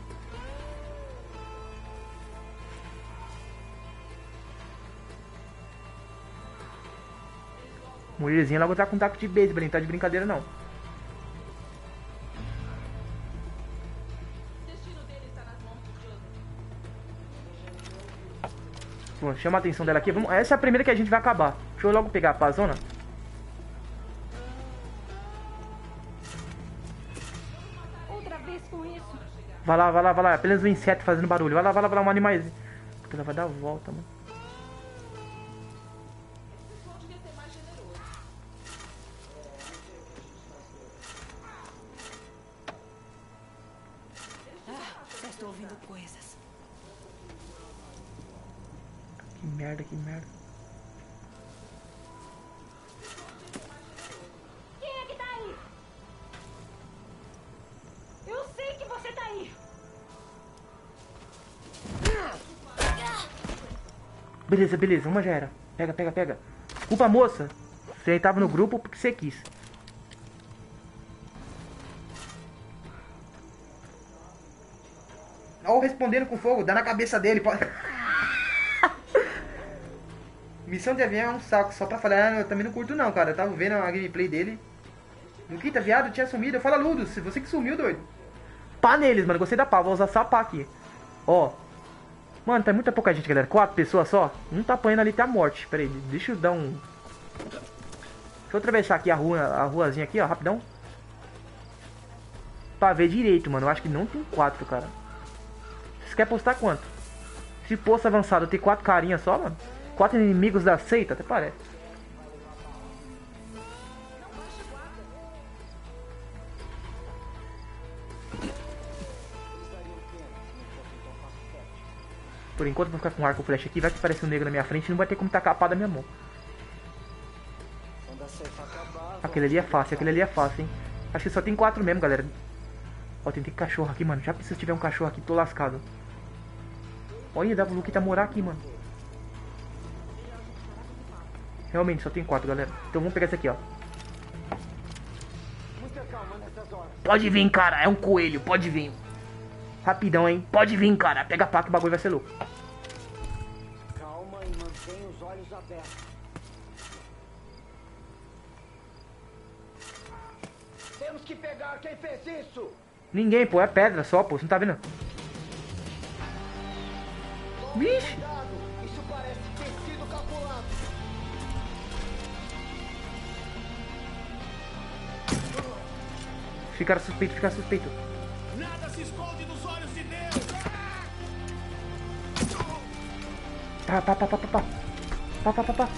Mulherzinha logo tá com taco de beisebol, não tá de brincadeira não. Bom, chama a atenção dela aqui. Vamos... Essa é a primeira que a gente vai acabar. Deixa eu logo pegar a pazona. Outra vez com isso. Vai lá, vai lá, vai lá. Apenas um inseto fazendo barulho. Vai lá, vai lá, vai lá, um animais. Ela vai dar a volta, mano. Merda, que merda. Quem é que tá aí? Eu sei que você tá aí. Beleza, beleza, uma já era. Pega, pega, pega. Desculpa, moça. Você tava no grupo porque você quis. Olha o respondendo com fogo, dá na cabeça dele. Pode... (laughs) Missão de avião é um saco, só pra falar, eu também não curto não, cara. Eu tava vendo a gameplay dele. No quinta, viado, tinha sumido. Fala, Ludo, se você que sumiu, doido. pá neles, mano. Gostei da pá. Vou usar só a pá aqui. Ó. Mano, tá muita pouca gente, galera. Quatro pessoas só. Um tá apanhando ali até a morte. Pera aí, deixa eu dar um... Deixa eu atravessar aqui a rua, a ruazinha aqui, ó, rapidão. Pra ver direito, mano. Eu acho que não tem quatro, cara. Você quer postar quanto? Se posto avançado tem quatro carinhas só, mano. Quatro inimigos da seita, até parece. Por enquanto vou ficar com arco flecha aqui. Vai que aparece um negro na minha frente e não vai ter como tacar a pá da minha mão. Aquele ali é fácil, aquele ali é fácil, hein. Acho que só tem quatro mesmo, galera. Ó, tem, tem cachorro aqui, mano. Já precisa tiver um cachorro aqui, tô lascado. Olha, dá pro Luquita morar aqui, mano. Realmente, só tem quatro, galera. Então vamos pegar esse aqui, ó. Pode vir, cara. É um coelho, pode vir. Rapidão, hein. Pode vir, cara. Pega a pá que o bagulho vai ser louco. Calma e mantenha os olhos abertos. Temos que pegar quem fez isso! Ninguém, pô. É pedra só, pô. Você não tá vendo? Vixe. Ficar suspeito, ficar suspeito. Nada se esconde dos olhos de Deus! Tá, tá, tá, tá, tá, tá. Tá, tá, tá, tá.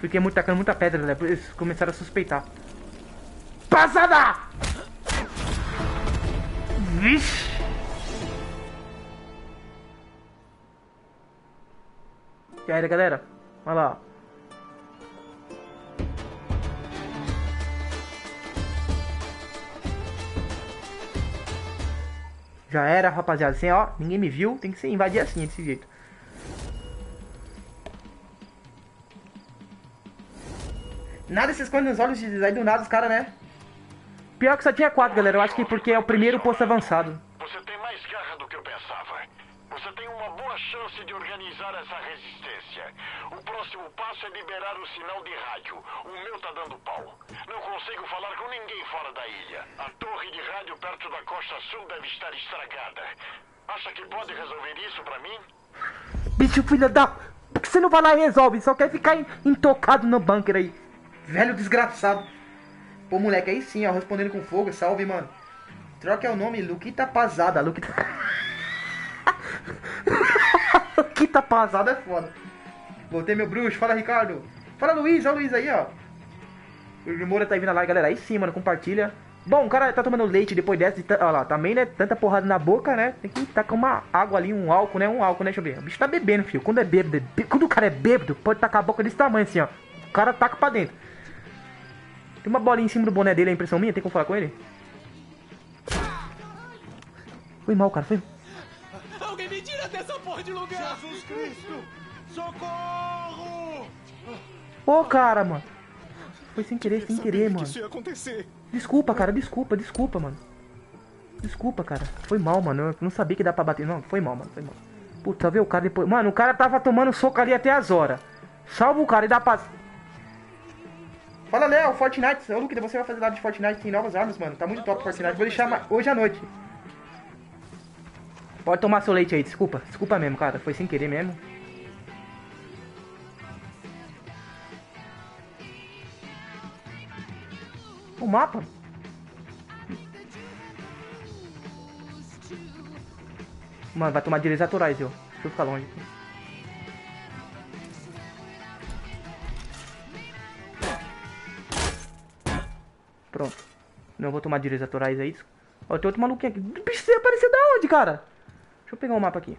Fiquei muito tacando muita pedra, né? Eles começaram a suspeitar. Passada! Vixe! Já era, galera. Olha lá. Já era, rapaziada. Assim, ó, ninguém me viu. Tem que ser invadir assim, desse jeito. Nada se esconde nos olhos de aí do nada os caras, né? Pior que só tinha quatro, galera. Eu acho que porque é o primeiro posto avançado. Você tem mais garra do que eu pensava. Você tem uma boa chance de organizar essa resistência. O próximo passo é liberar o sinal de rádio. O meu tá dando pau. Não consigo falar com ninguém fora da ilha. A torre de rádio perto da costa sul deve estar estragada. Acha que pode resolver isso pra mim? Bicho, filha da. Por que você não vai lá e resolve? Só quer ficar in- intocado no bunker aí. Velho desgraçado. Pô, moleque, aí sim, ó. Respondendo com fogo. Salve, mano. Troca é o nome Luquita Pazada. Luquita. (laughs) Luquita Pazada é foda. Voltei, meu bruxo. Fala, Ricardo. Fala, Luiz. Olha o Luiz aí, ó. O Moura tá vindo lá, galera. Aí sim, mano. Compartilha. Bom, o cara tá tomando leite depois dessa. de Olha lá, também, né? Tanta porrada na boca, né? Tem que tacar uma água ali, um álcool, né? Um álcool, né? Deixa eu ver. O bicho tá bebendo, filho. Quando é bêbado, é quando o cara é bêbado, pode tacar a boca desse tamanho assim, ó. O cara taca pra dentro. Tem uma bolinha em cima do boné dele, é impressão minha? Tem como falar com ele? Foi mal, cara. Foi. Alguém me tira dessa porra de lugar! Jesus Cristo! Socorro! Ô, cara, mano. Foi sem querer, sem querer, mano. Desculpa, cara, desculpa, desculpa, mano. Desculpa, cara. Foi mal, mano. Eu não sabia que dá pra bater. Não, foi mal, mano. Foi mal. Puta, vê o cara depois. Mano, o cara tava tomando soco ali até as horas. Salva o cara e dá paz. Fala, Léo, Fortnite. Ô, Luke, você vai fazer live de Fortnite. Tem novas armas, mano. Tá muito top Fortnite. Vou deixar hoje à noite. Pode tomar seu leite aí, desculpa. Desculpa mesmo, cara. Foi sem querer mesmo. O mapa? Mano, vai tomar direitos autorais, eu. Deixa eu ficar longe. Pronto. Não vou tomar direitos autorais, é isso? Ó, tem outro maluquinho aqui. Bicho, você apareceu da onde, cara? Deixa eu pegar o mapa aqui.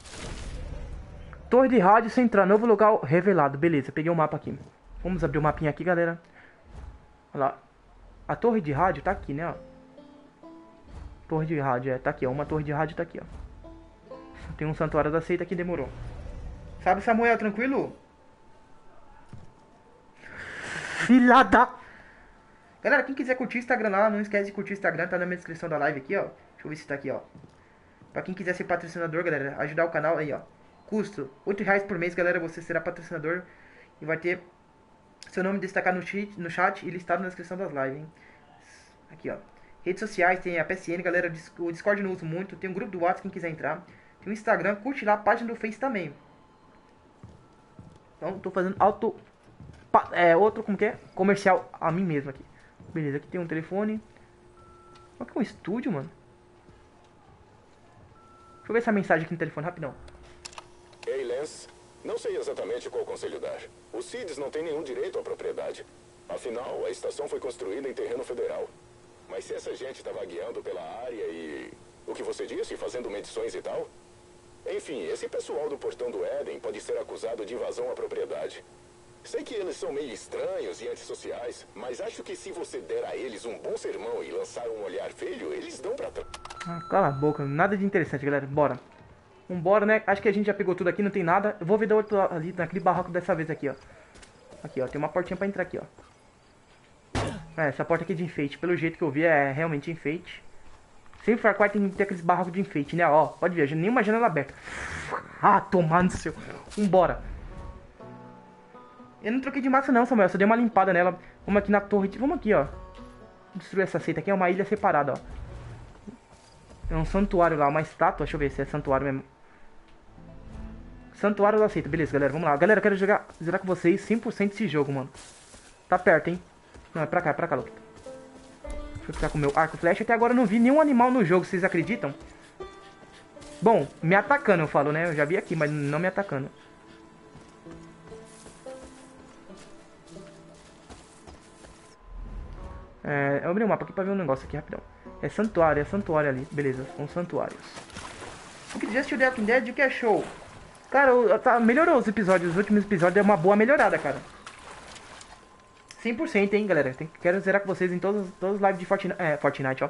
Torre de rádio central, novo local revelado. Beleza, peguei o mapa aqui. Vamos abrir o mapinha aqui, galera. Olha lá. A torre de rádio tá aqui, né. Torre de rádio, é, tá aqui, ó. Uma torre de rádio tá aqui, ó. Tem um santuário da seita que demorou. Sabe, Samuel, tranquilo? Filha da... Galera, quem quiser curtir o Instagram lá, não esquece de curtir o Instagram, tá na minha descrição da live aqui, ó. Deixa eu ver se tá aqui, ó. Pra quem quiser ser patrocinador, galera, ajudar o canal aí, ó. Custo 8 reais por mês, galera. Você será patrocinador e vai ter seu nome destacado no no chat e listado na descrição das lives, hein? Aqui, ó. Redes sociais, tem a PSN, galera. O Discord não uso muito. Tem um grupo do WhatsApp, quem quiser entrar. Tem o Instagram, curte lá a página do Face também. Então, tô fazendo auto... É, outro, como que é? Comercial a mim mesmo aqui. Beleza, aqui tem um telefone. Olha que é um estúdio, mano. Deixa eu ver essa mensagem aqui no telefone, rapidão. Ei, Lance. Não sei exatamente qual conselho dar. Os CIDs não têm nenhum direito à propriedade. Afinal, a estação foi construída em terreno federal. Mas se essa gente estava guiando pela área e... O que você disse? Fazendo medições e tal? Enfim, esse pessoal do Portão do Éden pode ser acusado de invasão à propriedade. Sei que eles são meio estranhos e antissociais, mas acho que se você der a eles um bom sermão e lançar um olhar feio, eles dão pra trás. Ah, cala a boca, nada de interessante, galera. Bora. Vambora, né? Acho que a gente já pegou tudo aqui, não tem nada. Eu vou ver da outro ali, naquele barraco dessa vez aqui, ó. Aqui, ó. Tem uma portinha pra entrar aqui, ó. É, essa porta aqui é de enfeite. Pelo jeito que eu vi, é realmente enfeite. Sempre Far Cry tem que ter aqueles barracos de enfeite, né? Ó, pode ver, nenhuma janela aberta. Ah, tomando seu. Vambora. Eu não troquei de massa não, Samuel. Só dei uma limpada nela. Vamos aqui na torre. Vamos aqui, ó. Destruir essa seita aqui. É uma ilha separada, ó. É um santuário lá, uma estátua. Deixa eu ver se é santuário mesmo. Santuário da seita. Beleza, galera. Vamos lá. Galera, quero jogar, zerar com vocês 100% esse jogo, mano. Tá perto, hein? Não, é pra cá, é pra cá, Luke. Deixa eu ficar com o meu arco flecha. Até agora eu não vi nenhum animal no jogo, vocês acreditam? Bom, me atacando eu falo, né? Eu já vi aqui, mas não me atacando. É, eu abri o mapa aqui pra ver um negócio aqui rapidão. É santuário, é santuário ali. Beleza, são santuários. O que Just The Walking Dead, o que é show? Cara, tá, melhorou os episódios. Os últimos episódios é uma boa melhorada, cara. 100%, hein, galera. Tem, quero zerar com vocês em todos, todos os lives de Fortnite, é, Fortnite, ó.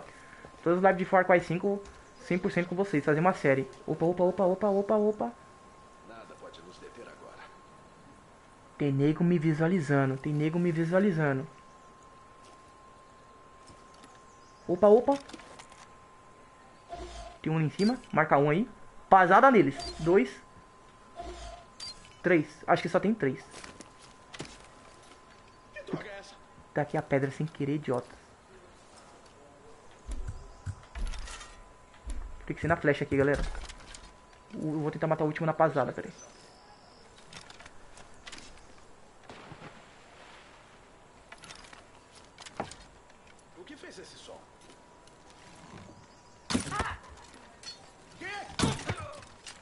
Todos os lives de Far Cry 5, 100% com vocês. Fazer uma série. Opa, opa, opa, opa, opa, opa. Nada pode nos deter agora. Tem nego me visualizando. Tem nego me visualizando. Opa, opa. Tem um ali em cima. Marca um aí. Pasada neles. Dois. Três. Acho que só tem três. Tá aqui a pedra sem querer, idiota. Tem que ser na flecha aqui, galera. Eu vou tentar matar o último na pasada, peraí. O que fez esse som?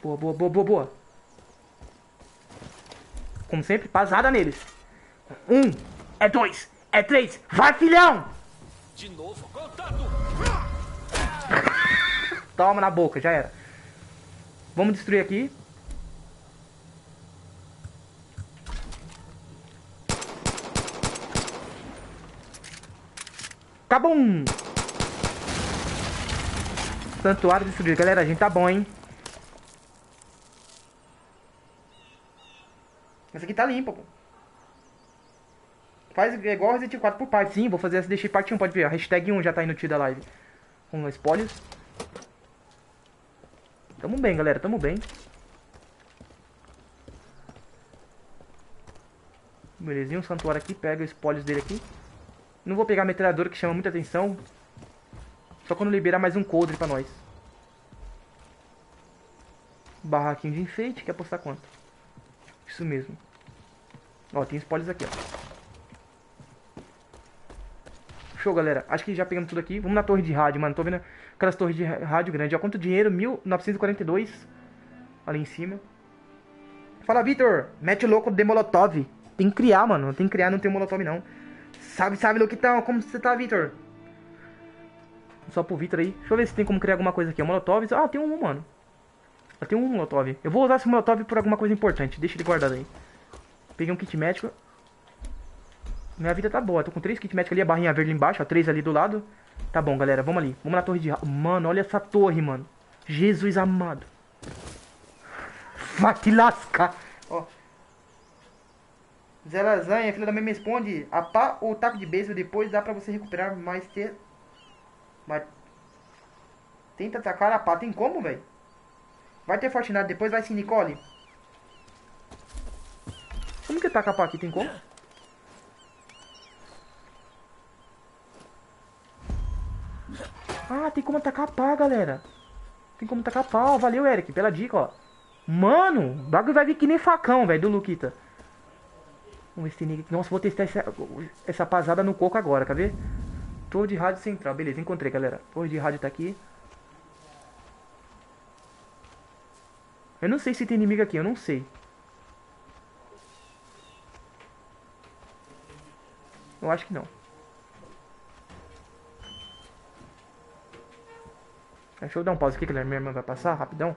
Boa, boa, boa, boa, boa. Como sempre, pasada neles. Um, é dois, é três. Vai, filhão! De novo, contato! (laughs) Toma na boca, já era. Vamos destruir aqui. Cabum! Santuário destruído. Galera, a gente tá bom, hein? Essa aqui tá limpa, pô. Faz igual Resident 4 por parte. Sim, vou fazer essa deixei parte 1, pode ver. A hashtag 1 já tá aí no tio da live. Com spoilers. Tamo bem, galera. Tamo bem. Belezinha, um santuário aqui. Pega os spoilers dele aqui. Não vou pegar a metralhadora que chama muita atenção. Só quando liberar mais um coldre pra nós. Barraquinho de enfeite. Quer apostar quanto? Isso mesmo. Ó, tem spoilers aqui, ó. Show, galera. Acho que já pegamos tudo aqui. Vamos na torre de rádio, mano. Tô vendo aquelas torres de rádio grande. Ó, quanto dinheiro? 1942. Ali em cima. Fala, Vitor. Mete louco de Molotov. Tem que criar, mano. Tem que criar, não tem Molotov, não. Sabe, sabe, Luquitão. Como você tá, Vitor? Só pro Vitor aí. Deixa eu ver se tem como criar alguma coisa aqui. Ó, Molotov. Ah, tem um, mano. Ah, tem um Molotov. Eu vou usar esse Molotov por alguma coisa importante. Deixa ele guardado aí. Peguei um kit médico. Minha vida tá boa. Tô com três kits médicos ali, a barrinha verde embaixo, ó. Três ali do lado. Tá bom, galera. Vamos ali. Vamos na torre de... Mano, olha essa torre, mano. Jesus amado. Vai te lascar. Ó. Zé Lasanha, filha da mãe me responde. A pá ou taco de beisebol depois dá pra você recuperar mais ter... Mas... Tenta atacar a pá. Tem como, velho? Vai ter Fortnite depois, vai sim, Nicole. Como que taca a aqui? Tem como? Ah, tem como atacar pá, galera. Tem como tacar a pá. Ó, valeu, Eric, pela dica, ó. Mano, o bagulho vai vir que nem facão, velho, do Luquita. Vamos ver se tem. Nossa, vou testar essa, essa pasada no coco agora, quer ver? Torre de rádio central. Beleza, encontrei, galera. Torre de rádio tá aqui. Eu não sei se tem inimigo aqui, eu não sei. Eu acho que não. Deixa eu dar um pause aqui, que minha irmã vai passar rapidão.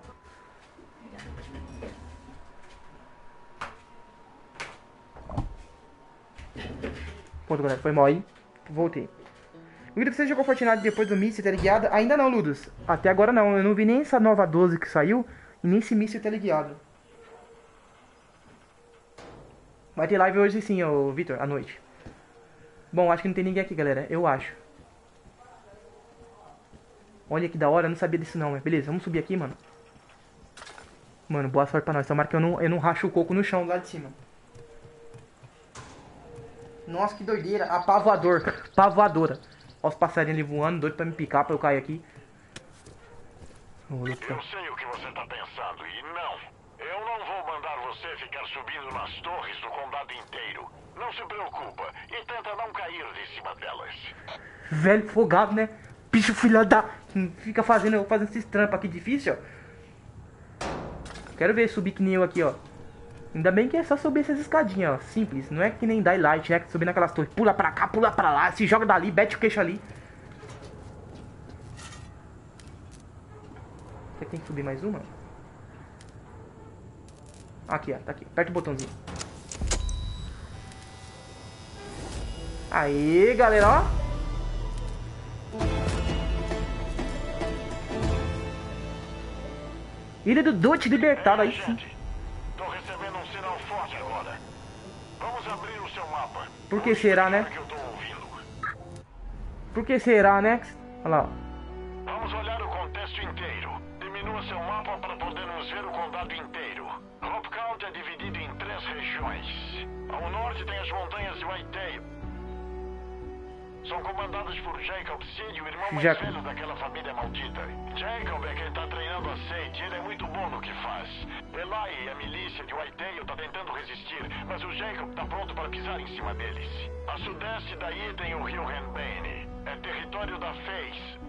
Pronto, galera, foi mal aí. Voltei. Ludo, você jogou Fortnite depois do míssil teleguiado? Ainda não, Ludus. Até agora não. Eu não vi nem essa nova 12 que saiu e nem esse míssil teleguiado. Vai ter live hoje sim, ô Vitor, à noite. Bom, acho que não tem ninguém aqui, galera. Eu acho. Olha que da hora, eu não sabia disso não, Beleza, vamos subir aqui, mano. Mano, boa sorte pra nós. Tomara que eu não, eu não racho o coco no chão lá de cima. Nossa, que doideira. A pavoador. Pavoadora. Olha os passarinhos ali voando, doido pra me picar pra eu cair aqui. Eu sei o que você tá pensando e não. Eu não vou mandar você ficar subindo nas torres do condado inteiro. Não se preocupa e tenta não cair de cima delas. Velho folgado, né? Bicho filha da... Fica fazendo, fazendo esses trampos aqui difícil. Quero ver subir que nem eu aqui, ó. Ainda bem que é só subir essas escadinhas, ó. Simples. Não é que nem Daylight, é que subir naquelas torres. Pula pra cá, pula pra lá, se joga dali, bete o queixo ali. Você tem que subir mais uma? Aqui, ó. Tá aqui. Aperta o botãozinho. Aí, galera, ó. Ilha do Dutch libertado aí sim. Tô recebendo um sinal forte agora. Vamos abrir o seu mapa. Por que será, né? Por que será, né? Olha lá. Vamos olhar o contexto inteiro. Diminua seu mapa para podermos ver o condado inteiro. Hope County é dividido em três regiões. Ao norte tem as montanhas de Whitetail. São comandadas por Jacob Seed, o irmão mais Jacob. velho daquela família maldita. Jacob é quem tá treinando a Sage, ele é muito bom no que faz. Eli e a milícia de Whitetail tá tentando resistir, mas o Jacob tá pronto para pisar em cima deles. A sudeste daí tem o rio Renbane. É território da Face,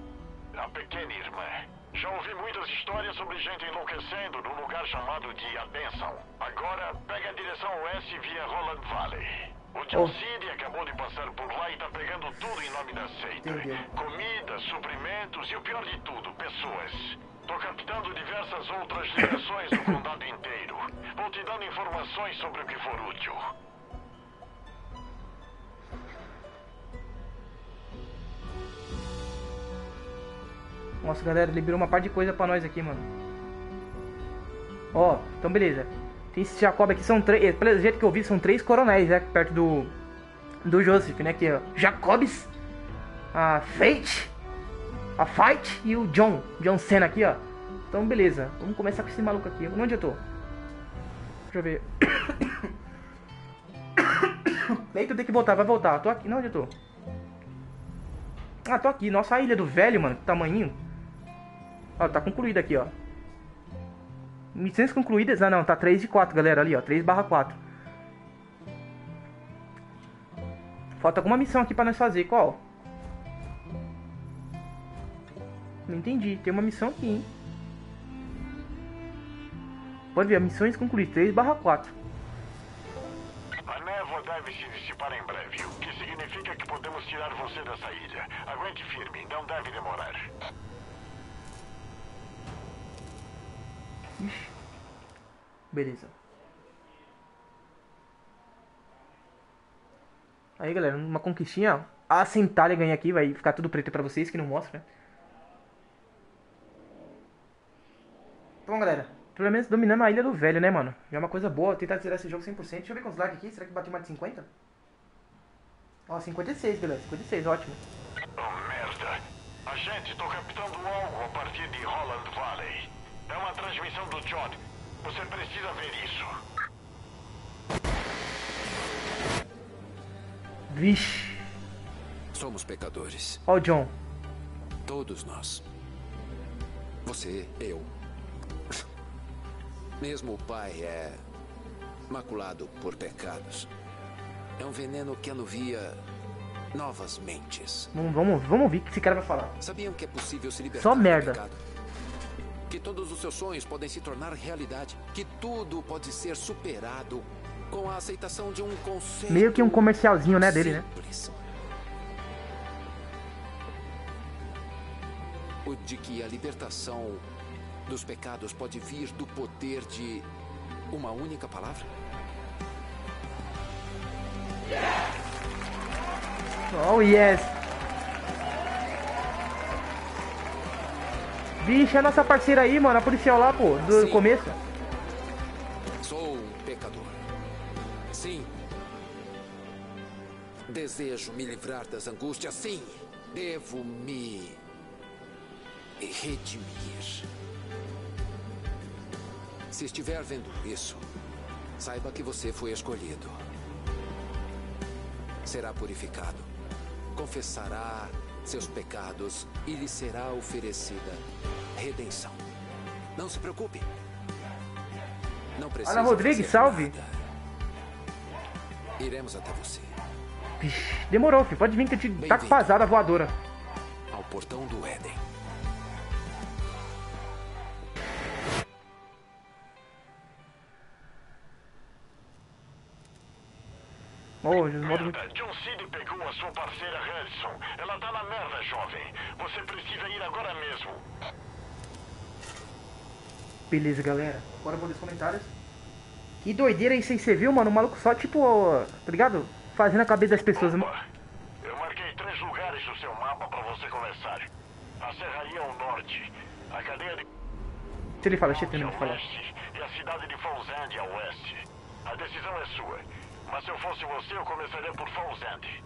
a pequena irmã. Já ouvi muitas histórias sobre gente enlouquecendo num lugar chamado de A Bênção. Agora, pega a direção oeste via Roland Valley. O John Cid acabou de passar por lá e tá pegando tudo em nome da seita. Comida, suprimentos e o pior de tudo, pessoas. Tô captando diversas outras ligações no condado inteiro. Vou te dando informações sobre o que for útil. Nossa, galera, liberou uma par de coisa pra nós aqui, mano. Ó, então beleza. Tem esse Jacob aqui, são três. Pelo jeito que eu vi, são três coronéis, né? Perto do. Do Joseph, né? Aqui, ó. Jacobs, a Fate, a Fight e o John. John Cena aqui, ó. Então beleza. Vamos começar com esse maluco aqui. Onde eu tô? Deixa eu ver. Eita, eu tenho que voltar, vai voltar. Tô aqui. Não, onde eu tô? Ah, tô aqui. Nossa, a ilha do velho, mano. Que tamanhinho. Ó, tá concluída aqui, ó. Missões concluídas. Ah, não. Tá 3 de 4, galera. Ali, ó. 3 barra 4. Falta alguma missão aqui pra nós fazer. Qual? Não entendi. Tem uma missão aqui, hein? Pode ver. Missões concluídas. 3 barra 4. A névoa deve se dissipar em breve, o que significa que podemos tirar você dessa ilha. Aguente firme, não deve demorar. Ixi. Beleza. Aí, galera, uma conquistinha. A Centália ganha aqui, vai ficar tudo preto pra vocês, que não mostra, né? Bom, galera, pelo menos dominando a Ilha do Velho, né, mano? Já é uma coisa boa, tentar zerar esse jogo 100%. Deixa eu ver quantos likes aqui, será que bateu mais de 50? Ó, 56, galera, 56, ótimo. Oh, merda. A gente, tô captando algo a partir de Holland Valley. É uma transmissão do John. Você precisa ver isso. Vixe. Somos pecadores. Ó o John. Todos nós. Você, eu. Mesmo o pai é maculado por pecados. É um veneno que anuvia novas mentes. Vamos, vamos, vamos ouvir o que esse cara vai falar. Sabiam que é possível se libertar Só do merda. pecado? Que todos os seus sonhos podem se tornar realidade. Que tudo pode ser superado com a aceitação de um conceito Meio que um comercialzinho, né, dele, né? simples. O de que a libertação dos pecados pode vir do poder de uma única palavra? Oh, yes. Vixe, é a nossa parceira aí, mano. A policial lá, pô, do Sim. começo. Sou um pecador. Sim. Desejo me livrar das angústias. Sim. Devo me redimir. Se estiver vendo isso, saiba que você foi escolhido. Será purificado. Confessará seus pecados e lhe será oferecida redenção. Não se preocupe. Não precisa Ana Rodrigues, salve. nada. Iremos até você. Vixe, demorou, filho. Pode vir que eu te tá com pasada voadora. Ao portão do Éden. Oh, os modos... Merda, John Cid pegou a sua parceira Harrison. Ela tá na merda, jovem. Você precisa ir agora mesmo. Beleza, galera. Bora vou ler os comentários. Que doideira isso aí, você viu, mano? O maluco só, tipo, ó, tá ligado? Fazendo a cabeça das pessoas. Eu marquei três lugares no seu mapa pra você começar. A Serraria ao norte, a cadeia de Se ele fala, deixa eu terminar de falar. e a cidade de End ao oeste. A decisão é sua. Mas se eu fosse você, eu começaria por End.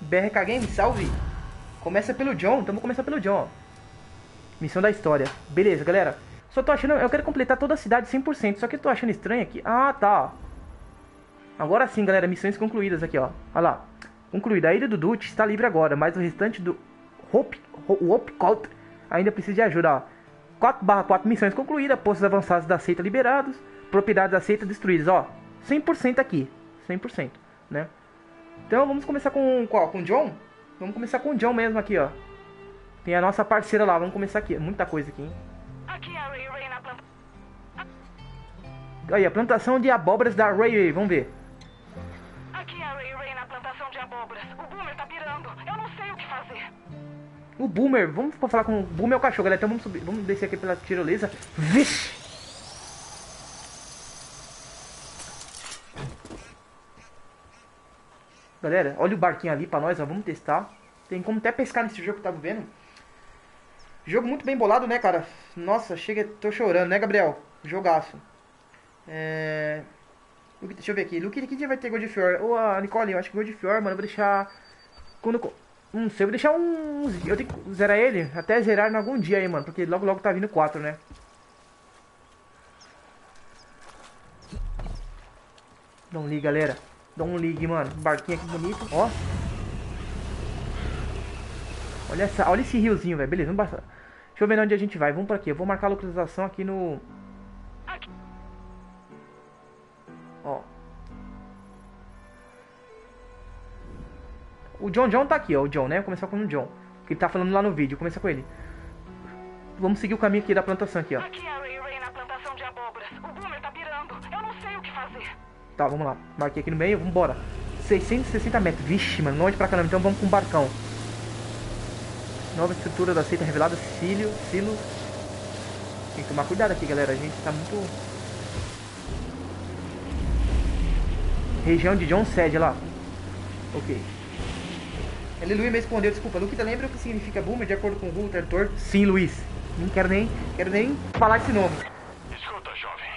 BRK Games, salve! Começa pelo John, então vou começar pelo John. Missão da história. Beleza, galera. Só tô achando, eu quero completar toda a cidade 100%, só que tô achando estranho aqui. Ah, tá. Agora sim, galera, missões concluídas aqui, ó. Olha lá. Concluída. A ilha do Dutch está livre agora, mas o restante do Hope, Ho- Hope Cult ainda precisa de ajuda, ó. 4 4 missões concluídas, postos avançados da seita liberados, propriedades da seita destruídas, ó. 100% aqui. 100%, né? Então vamos começar com qual? Com o John? Vamos começar com o John mesmo aqui, ó. Tem a nossa parceira lá, vamos começar aqui. Muita coisa aqui, hein? Aqui é a Ray Ray na planta. Aí, a plantação de abóboras da Ray Ray, vamos ver. Aqui é a Ray Ray na plantação de abóboras. O Boomer tá pirando. Eu não sei o que fazer. O Boomer, vamos falar com o Boomer é o cachorro, galera. Então vamos subir, vamos descer aqui pela tirolesa. Vixe! Galera, olha o barquinho ali pra nós, ó. Vamos testar. Tem como até pescar nesse jogo que tá vendo. Jogo muito bem bolado, né, cara? Nossa, chega, tô chorando, né, Gabriel? Jogaço. É... Deixa eu ver aqui. Luke, que dia vai ter God of War? Ô, a Nicole, eu acho que God of War, mano, eu vou deixar... Quando... Não sei, eu vou deixar uns... Eu tenho que zerar ele até zerar em algum dia aí, mano. Porque logo, logo tá vindo 4, né? Um ligue, galera. Dá um ligue, mano. Barquinho aqui bonito, ó. Olha, essa, olha esse riozinho, velho. Beleza, vamos passar. Deixa eu ver onde a gente vai. Vamos por aqui. Eu vou marcar a localização aqui no... Ó. O John John tá aqui, ó. O John, né? Vou começar com o John. Que ele tá falando lá no vídeo. Começa com ele. Vamos seguir o caminho aqui da plantação aqui, ó. Aqui é a Ray Ray na plantação de abóboras. O Tá, vamos lá. Marquei aqui no meio, vambora. 660 metros. Vixe, mano, longe pra caramba. Então vamos com um barcão. Nova estrutura da seita revelada. Cílio, silo. Tem que tomar cuidado aqui, galera. A gente tá muito... Região de John Sede lá. Ok. Ele Luiz me respondeu, desculpa, Luquita, lembra o que significa boomer de acordo com o Google Tradutor? Sim, Luiz. Não quero nem, quero nem falar esse nome. Escuta, jovem.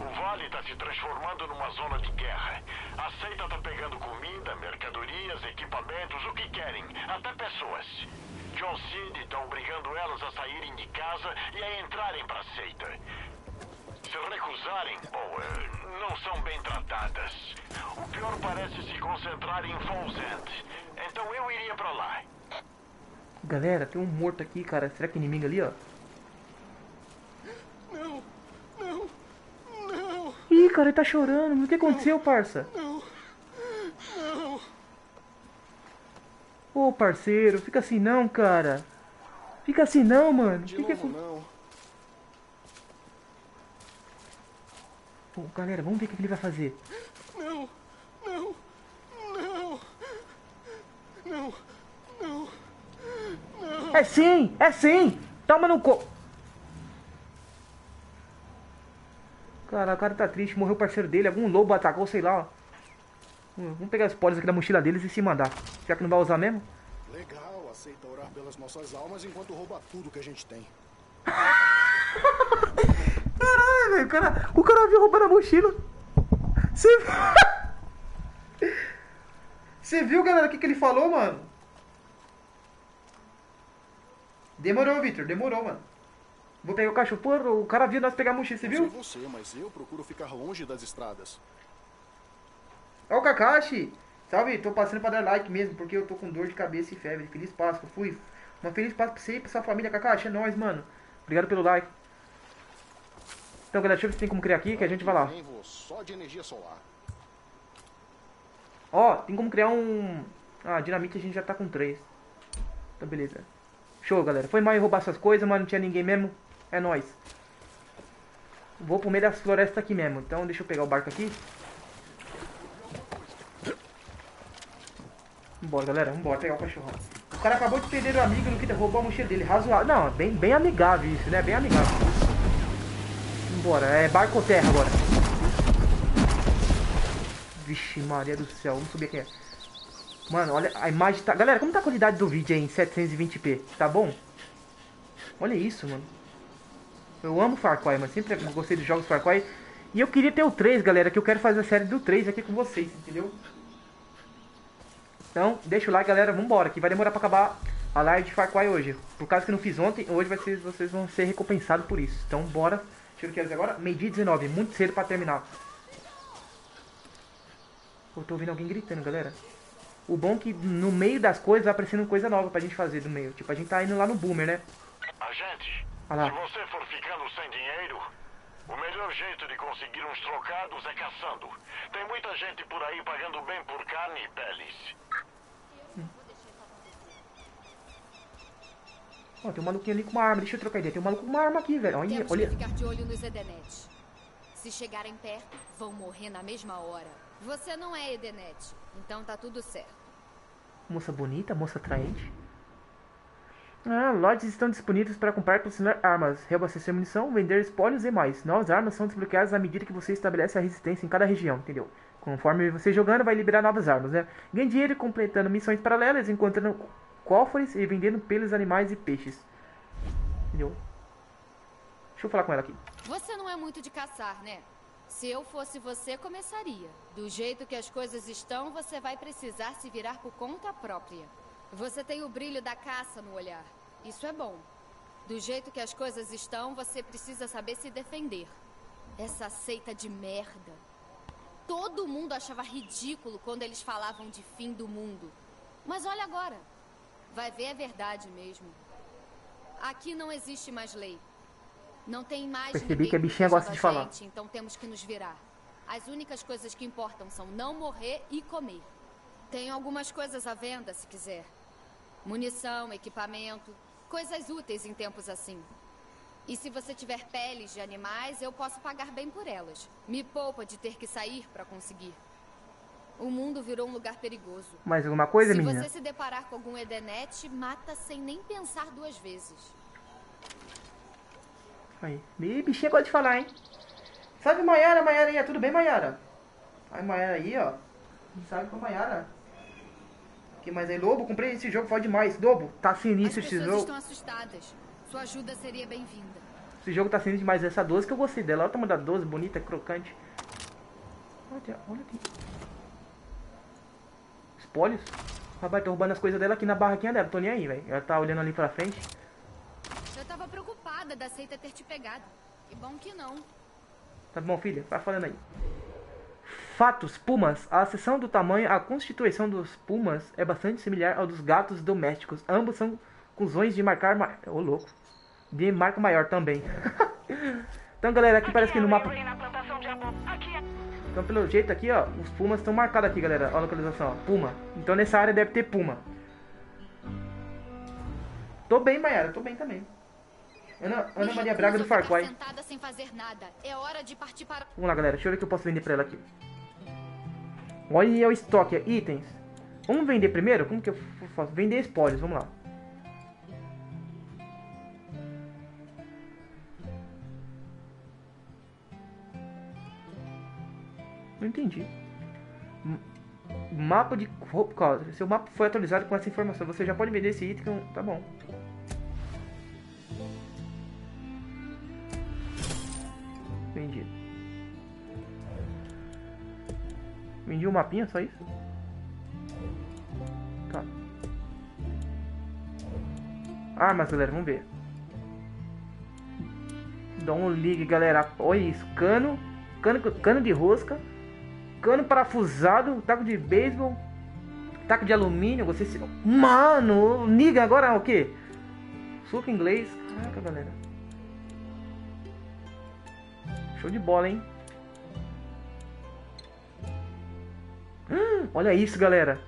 O vale está se transformando numa zona de guerra. A seita tá pegando comida, mercadorias, equipamentos, o que querem, até pessoas. John Cid está obrigando elas a saírem de casa e a entrarem pra seita. se recusarem, bom, eh, não são bem tratadas. O pior parece se concentrar em Falls End. Então eu iria pra lá. Galera, tem um morto aqui, cara. Será que é inimigo ali, ó? Não, não, não, Ih, cara, ele tá chorando. O que aconteceu, parça? não, não. Ô, parceiro, fica assim não, cara. Fica assim não, mano. De que novo, acon- não. Pô, galera, vamos ver o que que ele vai fazer. Não, não, não, não, não, não. É sim, é sim. Toma no co... Cara, o cara tá triste, morreu o parceiro dele, algum lobo atacou, sei lá. ó. Hum, Vamos pegar os polis aqui da mochila deles e se mandar. Já que não vai usar mesmo? Legal, aceita orar pelas nossas almas enquanto rouba tudo que a gente tem. (laughs) Caralho, velho, o cara, o cara viu roubando a mochila. Você (laughs) Você viu, galera, o que, que ele falou, mano? Demorou, Victor, demorou, mano. Vou pegar o cachorro. Pô, o cara viu nós pegar a mochila, você Não viu? sei você, mas eu procuro ficar longe das estradas. Ó o Kakashi. Salve, tô passando pra dar like mesmo, porque eu tô com dor de cabeça e febre. Feliz Páscoa, fui. Uma feliz Páscoa pra você e pra sua família, Kakashi. É nóis, mano. Obrigado pelo like. Então, galera, deixa eu ver se tem como criar aqui, que a gente vai lá. Nem vou só de energia solar. Ó, tem como criar um... Ah, dinamite a gente já tá com três. Então, beleza. Show, galera. Foi mal roubar essas coisas, mas não tinha ninguém mesmo. É nóis. Vou pro meio das florestas aqui mesmo. Então, deixa eu pegar o barco aqui. Vambora, galera. Vambora pegar o cachorrão. O cara acabou de perder o amigo no que roubou a mochila dele. Razoável. Não, bem, bem amigável isso, né? Bem amigável. Vambora. É barco ou terra agora? Vixe, Maria do céu. Vamos subir aqui. Mano, olha a imagem tá... Galera, como tá a qualidade do vídeo aí em 720p? Tá bom? Olha isso, mano. Eu amo Far Cry, mas sempre gostei dos jogos Far Cry. E eu queria ter o 3, galera, que eu quero fazer a série do 3 aqui com vocês, entendeu? Então, deixa o like, galera, vambora, que vai demorar pra acabar a live de Far Cry hoje. Por causa que não fiz ontem, hoje vai ser, vocês vão ser recompensados por isso. Então, bora. Ver que horas é agora. Meio dia 19, muito cedo pra terminar. Eu tô ouvindo alguém gritando, galera. O bom é que no meio das coisas vai aparecendo coisa nova pra gente fazer do meio. Tipo, a gente tá indo lá no Boomer, né? Agente, Olha lá. se você for ficando sem dinheiro, o melhor jeito de conseguir uns trocados é caçando. Tem muita gente por aí pagando bem por carne e peles. Ó, tem um maluquinho ali com uma arma. Deixa eu trocar ideia. Tem um maluco com uma arma aqui, velho. Olha, Temos olha. que ficar de olho nos Edenet. Se chegarem perto, vão morrer na mesma hora. Você não é Edenet, então tá tudo certo. Moça bonita, moça atraente. Ah, lotes estão disponíveis para comprar e colecionar armas, reabastecer munição, vender espólios e mais. Novas armas são desbloqueadas à medida que você estabelece a resistência em cada região, entendeu? Conforme você jogando, vai liberar novas armas, né? Ganhe dinheiro completando missões paralelas, encontrando cofres e vendendo pelos, animais e peixes. Entendeu? Deixa eu falar com ela aqui. Você não é muito de caçar, né? Se eu fosse você, começaria. Do jeito que as coisas estão, você vai precisar se virar por conta própria. Você tem o brilho da caça no olhar. Isso é bom. Do jeito que as coisas estão, você precisa saber se defender. Essa seita de merda. Todo mundo achava ridículo quando eles falavam de fim do mundo. Mas olha agora. Vai ver a verdade mesmo. Aqui não existe mais lei. Não tem mais Percebi que a bichinha gosta de a falar. gente, então temos que nos virar. As únicas coisas que importam são não morrer e comer. Tem algumas coisas à venda, se quiser. Munição, equipamento, coisas úteis em tempos assim. E se você tiver peles de animais, eu posso pagar bem por elas. Me poupa de ter que sair para conseguir. O mundo virou um lugar perigoso. Mais alguma coisa, se menina? você se deparar com algum Edenet, mata sem nem pensar duas vezes. Aí. Ih, bichinha gosta de falar, hein? Salve, Maiara, Maiara aí. Tudo bem, Maiara? Aí, Maiara aí, ó. Salve pra Maiara. Que mais aí? Lobo, comprei esse jogo, foda demais. Lobo, tá sinistro esse pessoas jogo. estão assustadas. Sua ajuda seria bem-vinda. Esse jogo tá sinistro demais. Essa 12 que eu gostei dela. Olha o tamanho da 12, bonita, crocante. Olha, olha aqui. Espólios? Rapaz, tô roubando as coisas dela aqui na barraquinha dela. Tô nem aí, velho. Ela tá olhando ali pra frente. Eu tava preocupada da seita ter te pegado. Que bom que não. Tá bom, filha? Vai falando aí. Fatos: Pumas. A seção do tamanho, a constituição dos pumas é bastante similar ao dos gatos domésticos. Ambos são cuzões de marcar. Ma... Ô, louco. De marca maior também. (laughs) então, galera, aqui parece que no mapa. Então, pelo jeito aqui, ó, os pumas estão marcados aqui, galera. Ó a localização, ó. Puma. Então, nessa área deve ter puma. Tô bem, Mayara. Tô bem também. Ana, Ana Maria Braga do Far Cry. sentada sem fazer nada. É para Vamos lá, galera. Deixa eu ver o que eu posso vender pra ela aqui. Olha o estoque, itens. Vamos vender primeiro? Como que eu faço? Vender espólios, vamos lá. Não entendi. Mapa de roupa. Seu mapa foi atualizado com essa informação. Você já pode vender esse item. com- Tá bom. Vendi um mapinha, só isso? Tá. Armas, galera, vamos ver. Dá um ligue, galera. Olha isso. Cano. Cano, cano de rosca. Cano parafusado. Taco de beisebol. Taco de alumínio. Você se... Mano, niga agora o quê? Suco inglês. Caraca, galera. Show de bola, hein? Hum, olha isso, galera.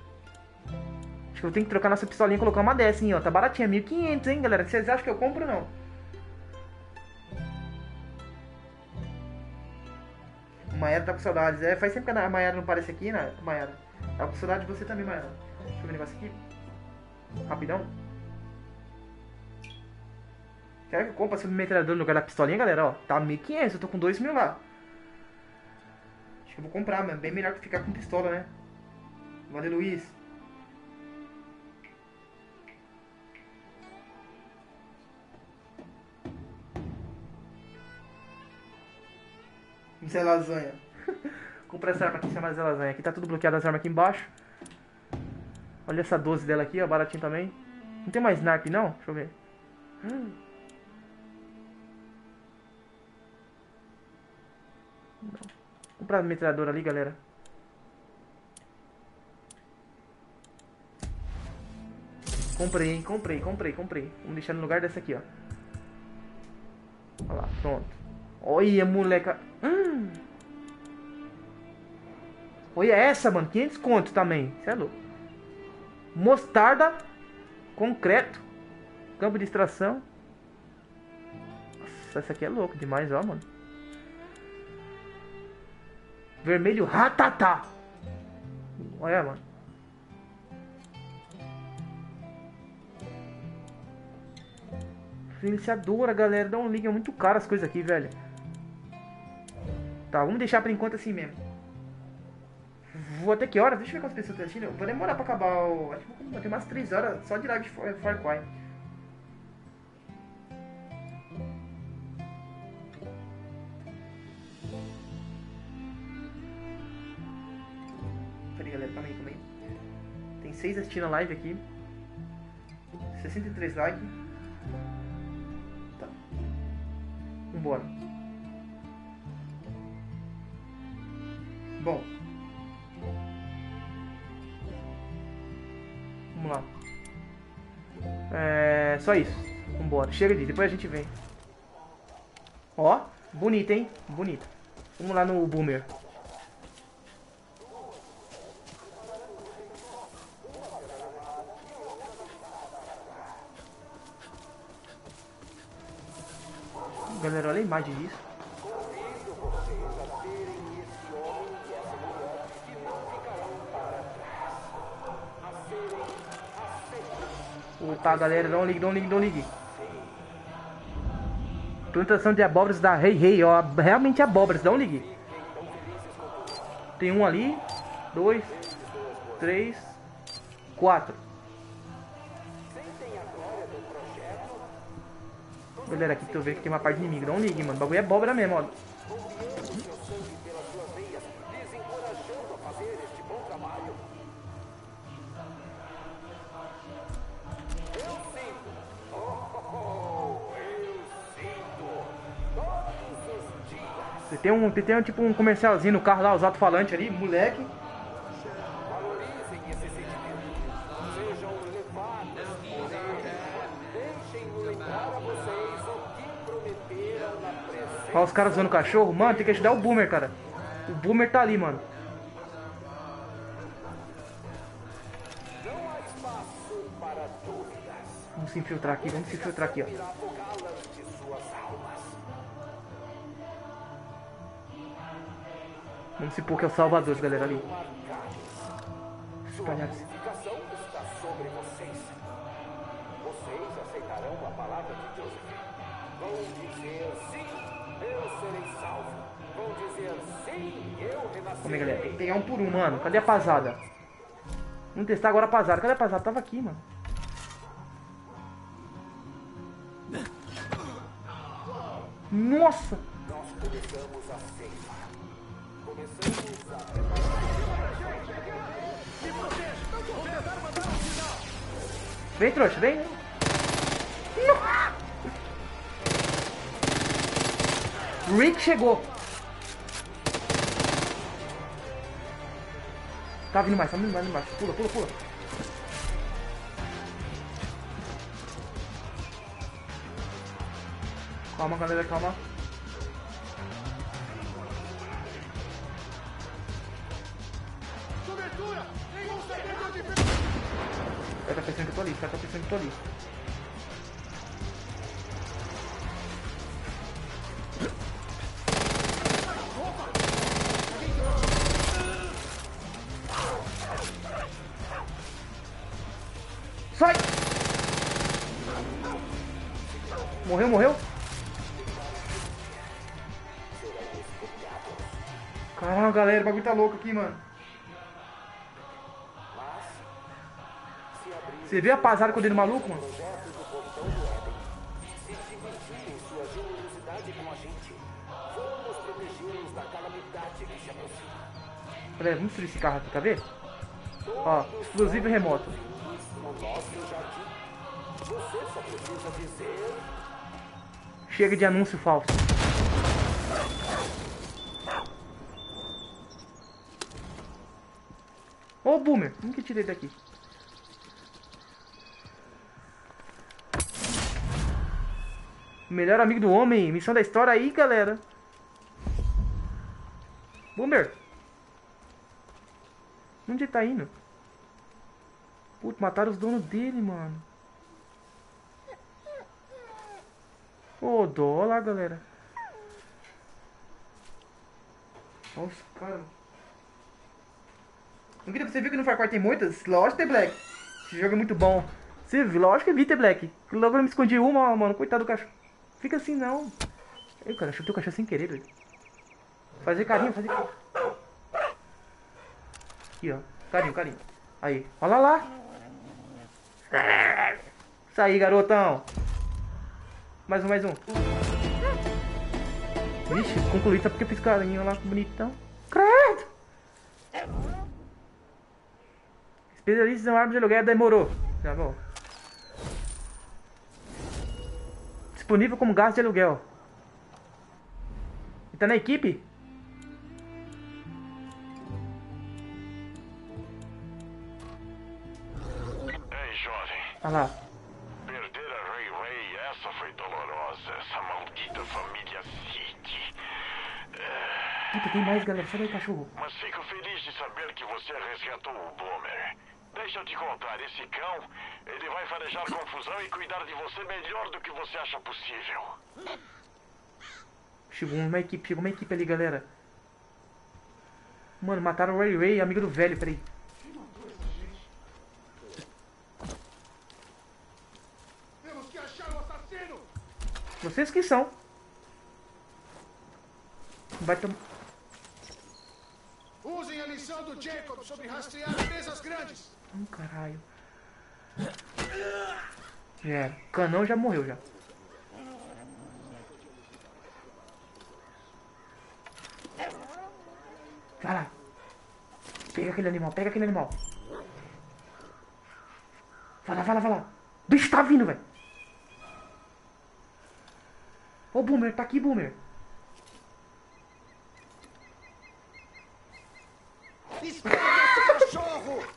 Acho que eu tenho que trocar nossa pistolinha e colocar uma dessa, hein, ó. Tá baratinha, 1500, hein, galera. Vocês acham que eu compro ou não? Maera tá com saudades. É, faz tempo que a Maera não aparece aqui, né, Maera? Tá com saudade de você também, Maera. Deixa eu ver o negócio aqui. Rapidão. Será que eu compro essa metralhadora no lugar da pistolinha, galera? Ó, tá 1500, eu tô com 2000 lá. Acho que vou comprar, mano. Bem melhor que ficar com pistola, né? Valeu, Luiz. Zé Lasanha. (laughs) Comprar essa arma aqui, chama Zé Lasanha. Aqui tá tudo bloqueado as armas aqui embaixo. Olha essa 12 dela aqui, ó, baratinho também. Não tem mais snipe não? Deixa eu ver. Hum. (gasps) Não. Comprar a metralhadora ali, galera. Comprei, hein? Comprei, comprei, comprei. Vamos deixar no lugar dessa aqui, ó. Olha lá, pronto. Olha, moleca. Hum. Olha essa, mano. 500 conto também. Você é louco. Mostarda. Concreto. Campo de extração. Nossa, essa aqui é louco demais, ó, mano. Vermelho ratatá. Olha, mano. Silenciadora, galera. Dá um link. É muito caro as coisas aqui, velho. Tá, vamos deixar por enquanto assim mesmo. Vou até que horas? Deixa eu ver quantas pessoas estão assistindo. Vou demorar pra acabar o. Acho que vou ter umas 3 horas só de live de Far Cry. 16 assistindo a live aqui. 63 likes. Tá. Vambora. Bom. Vamos lá. É só isso. Vambora. Chega de, depois a gente vem. Ó, bonita, hein? Bonita. Vamos lá no Boomer. Galera, olha a imagem disso. Tá, galera, não ligue, não ligue, não ligue. Plantação de abóboras da Rei Rei, ó. Realmente abóboras, não ligue. Tem um ali, dois, três, quatro. Galera, aqui tu vê que tem uma parte inimiga. Não ligue, mano. O bagulho é abóbora mesmo, ó. Tem um, tem um tipo um comercialzinho no carro lá, os alto-falantes ali, moleque. Olha os caras usando cachorro. Mano, tem que ajudar o Boomer, cara. O Boomer tá ali, mano. Vamos se infiltrar aqui, vamos se infiltrar aqui, ó. Vamos supor que é o Salvador, galera, ali. Espalhar-se. Galera. Tem que pegar um por um, mano. Cadê a pasada? Vamos testar agora a pasada. Cadê a pasada? Tava aqui, mano. Nossa! Nós começamos a. Começamos a Vem, trouxa, vem. Rick chegou. Tá vindo mais, tá vindo mais, vindo mais. Pula, pula, pula. Calma, galera, calma. Cobertura! Cara tá pensando que eu tô ali, cara tá pensando que eu tô ali. O bagulho tá louco aqui, mano. Você vê a pasada com o dedo maluco, mano? gente, vamos destruir esse carro aqui, tá? Ó, explosivo remoto. Chega de anúncio falso. Ô, Boomer, como que tirei daqui? Melhor amigo do homem, missão da história aí, galera. Boomer. Onde ele tá indo? Putz, mataram os donos dele, mano. Ô, dó lá, galera. Nossa, cara. Não Você viu que no Far Cry tem muitas? Lógico, The Black. Esse jogo é muito bom. Você viu? Lógico que vi, The Black. Logo eu me escondi uma, mano. Coitado do cachorro. Fica assim, não. Ei, cara, chutei o cachorro sem querer, velho. Fazer carinho, fazer carinho. Aqui, ó. Carinho, carinho. Aí. Olha lá. Isso aí, garotão. Mais um, mais um. Vixe, concluí só porque eu fiz carinho lá, bonitão. Credo! Especialista em armas de aluguel demorou. Tá bom. Disponível como gasto de aluguel. E tá na equipe? Ei, jovem. Olha lá. Perder a Ray Ray, essa foi dolorosa. Essa maldita família City. Puta, tem mais, galera. Sai daí, cachorro. Mas fico feliz de saber que você resgatou o Boomer. Deixa eu te contar, esse cão, ele vai farejar confusão e cuidar de você melhor do que você acha possível. Chegou uma equipe, chegou uma equipe ali, galera. Mano, mataram o Ray Ray, amigo do velho, peraí. Temos que achar o assassino! Vocês que são. Vai tomar. Usem a lição do Jacob sobre rastrear presas grandes! Um caralho. É, Canão já morreu já. Vai lá. Pega aquele animal, pega aquele animal. Vai lá, vai lá, vai lá. O bicho tá vindo, velho. Ô, Boomer, tá aqui, Boomer. Espera cachorro!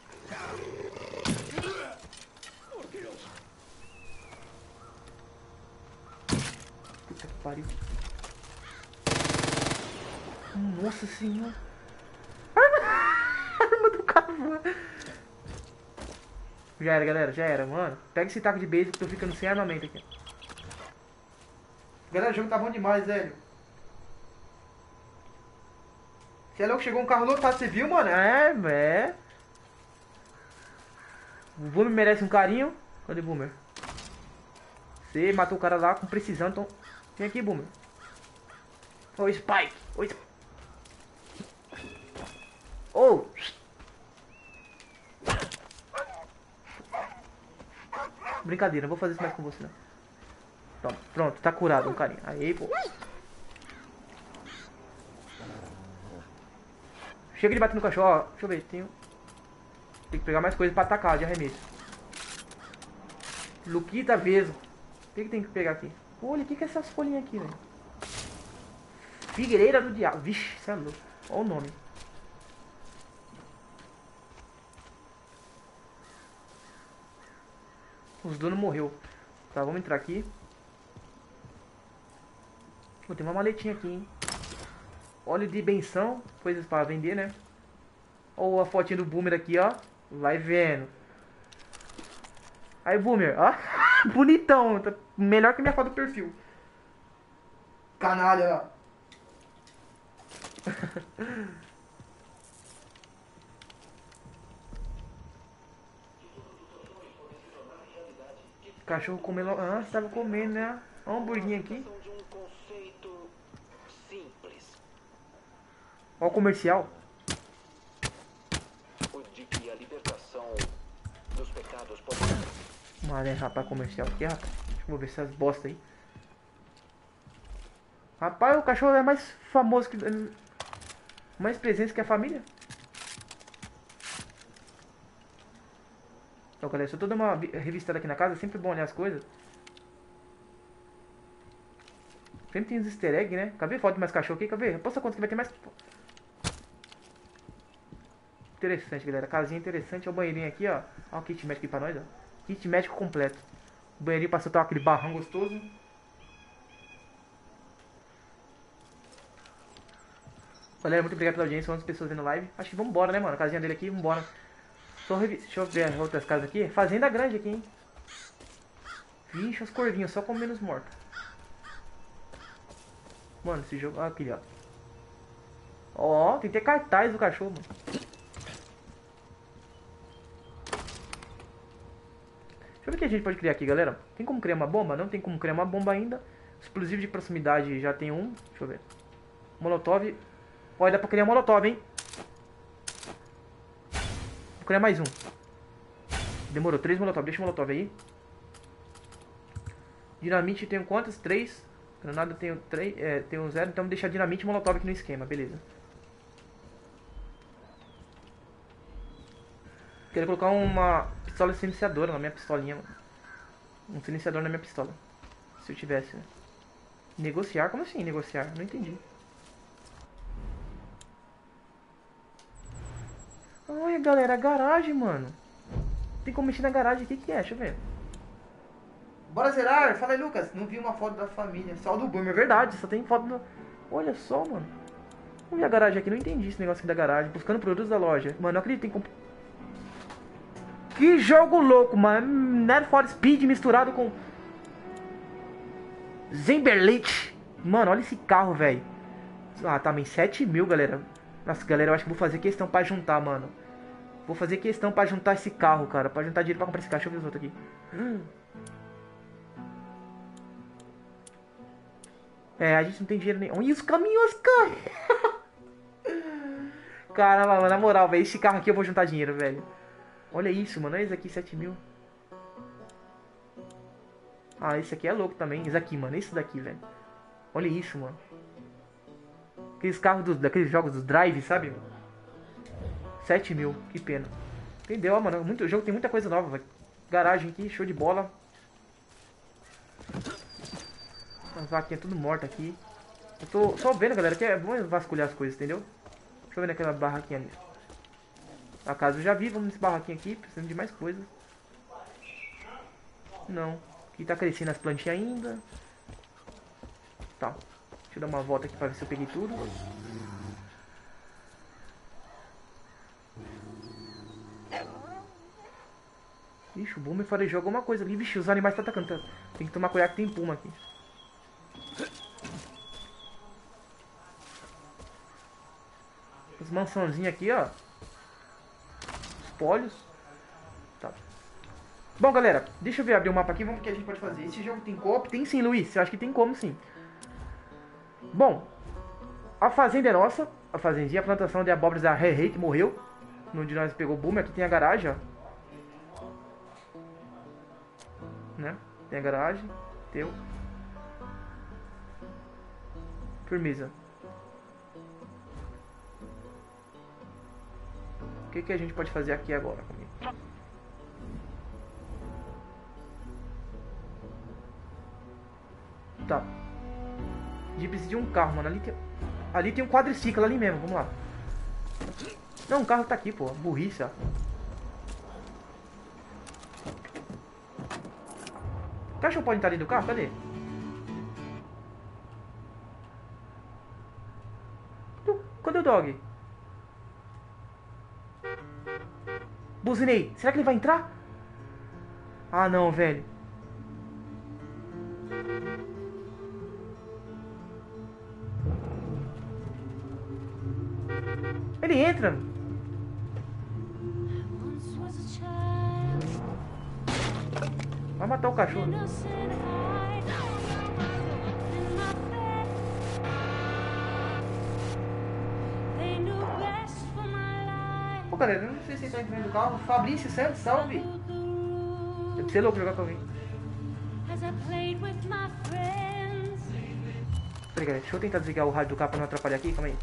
Pariu. Nossa senhora. (laughs) Arma do cara. Já era, galera, já era, mano. Pega esse taco de base que eu tô ficando sem armamento aqui. Galera, o jogo tá bom demais, velho. Você é louco? Chegou um carro lotado, você viu, mano? É, é. O Boomer merece um carinho. Cadê o Boomer? Você matou o cara lá com precisão, então... Vem aqui, Boomer. Ô, Spike. Ô, Spike. Ô. Brincadeira, não vou fazer isso mais com você, não. Toma, pronto, tá curado um carinha. Aí, pô. Chega de bater no cachorro. Deixa eu ver, tenho... Tem que pegar mais coisas pra atacar de arremesso. Luquita Vesgo. O que, que tem que pegar aqui? Olha, o que, que é essas folhinhas aqui, velho? Figueireira do Diabo. Vixe, isso é louco. Olha o nome. Os donos morreu. Tá, vamos entrar aqui. Pô, tem uma maletinha aqui, hein? Óleo de benção. Coisas para vender, né? Olha a fotinha do Boomer aqui, ó. Vai vendo. Aí, Boomer, ó. Bonitão. Tá melhor que minha foto do perfil. Canalha. Cachorro comendo. Ah, você tava comendo, né? Olha um hamburguinho aqui. Olha o comercial. O de que a libertação dos pecados pode Mano, é rapaz comercial aqui, rapaz. Deixa eu ver essas bosta aí. Rapaz, o cachorro é mais famoso que. Mais presença que a família. Então, galera, se eu tô dando uma vi- revistada aqui na casa, é sempre bom olhar as coisas. Sempre tem uns easter egg, né? Quer ver foto de mais cachorro aqui? Quer ver? Aposta quanto que vai ter mais. Interessante, galera. Casinha interessante. Olha o banheirinho aqui, ó. Olha o kit médico aqui pra nós, ó. Kit médico completo. O banheirinho pra soltar aquele barrão gostoso. Galera, muito obrigado pela audiência. Quantas pessoas vendo live? Acho que vambora, né, mano? A casinha dele aqui, vambora. Só. Deixa eu ver as outras casas aqui. Fazenda grande aqui, hein? Vixe, os corvinhos, só com menos mortos. Mano, esse jogo. Aqui, ó. Ó, tem até cartaz do cachorro, mano. O que a gente pode criar aqui, galera. Tem como criar uma bomba? Não tem como criar uma bomba ainda. Explosivo de proximidade já tem um. Deixa eu ver. Molotov. Olha, dá pra criar molotov, hein? Vou criar mais um. Demorou, três molotov. Deixa o molotov aí. Dinamite tenho quantas? Três. Granada tenho três. É, tenho zero. Então vou deixar dinamite e molotov aqui no esquema, beleza. Quero colocar uma pistola silenciadora na minha pistolinha. Um silenciador na minha pistola. Se eu tivesse. né? Negociar? Como assim negociar? Não entendi. Olha, galera, a garagem, mano. Tem como mexer na garagem. O que que é? Deixa eu ver. Bora zerar. Fala aí, Lucas. Não vi uma foto da família. Só do Boomer. É verdade. Só tem foto do... Olha só, mano. Vamos ver a garagem aqui. Não entendi esse negócio aqui da garagem. Buscando produtos da loja. Mano, não acredito. Tem. Que jogo louco, mano. Need for Speed misturado com... Zemberlit. Mano, olha esse carro, velho. Ah, também 7 mil, galera. Nossa, galera, eu acho que vou fazer questão pra juntar, mano. Vou fazer questão pra juntar esse carro, cara. Pra juntar dinheiro pra comprar esse carro. Deixa eu ver os outros aqui. Hum. É, a gente não tem dinheiro nenhum. E os caminhões, cara. (laughs) Caramba, mano, na moral, velho. Esse carro aqui eu vou juntar dinheiro, velho. Olha isso, mano. Olha esse aqui, 7 mil. Ah, esse aqui é louco também. Esse aqui, mano. Esse daqui, velho. Olha isso, mano. Aqueles carros daqueles jogos dos drive, sabe? 7 mil, que pena. Entendeu, ó, mano? Muito, o jogo tem muita coisa nova, velho. Garagem aqui, show de bola. As vaquinhas tudo mortas aqui. Eu tô só vendo, galera, que é bom vasculhar as coisas, entendeu? Deixa eu ver naquela barraquinha ali. A casa eu já vi, vamos nesse barraquinho aqui, precisando de mais coisas. Não. Aqui tá crescendo as plantinhas ainda. Tá. Deixa eu dar uma volta aqui pra ver se eu peguei tudo. Ixi, o Boomer farejou alguma coisa ali. Vixe, os animais estão tá atacando. Tem que tomar cuidado que tem puma aqui. As mansãozinhas aqui, ó. Espólios. Tá. Bom, galera, deixa eu ver, abrir o mapa aqui, vamos ver o que a gente pode fazer. Esse jogo tem co Tem sim, Luiz. Eu acho que tem como, sim. Bom, a fazenda é nossa. A fazendinha, a plantação de abóboras da Rei Rei, que morreu. Onde nós pegou o boomer. Aqui tem a garagem, ó. Né? Tem a garagem. Teu. Firmeza. O que, que a gente pode fazer aqui agora comigo? Tá. A gente precisa de um carro, mano. Ali tem, ali tem um quadriciclo ali mesmo. Vamos lá. Não, o carro tá aqui, pô. Burrice, ó. O cachorro pode entrar ali do carro? Cadê? Cadê o dog? Buzinei. Será que ele vai entrar? Ah, não, velho. Ele entra. Vai matar o cachorro. Galera, eu não sei se tá entrando do carro. Fabrício Santos, salve. Deve ser louco jogar com alguém. Peraí, galera, deixa eu tentar desligar o rádio do carro pra não atrapalhar aqui. Calma aí.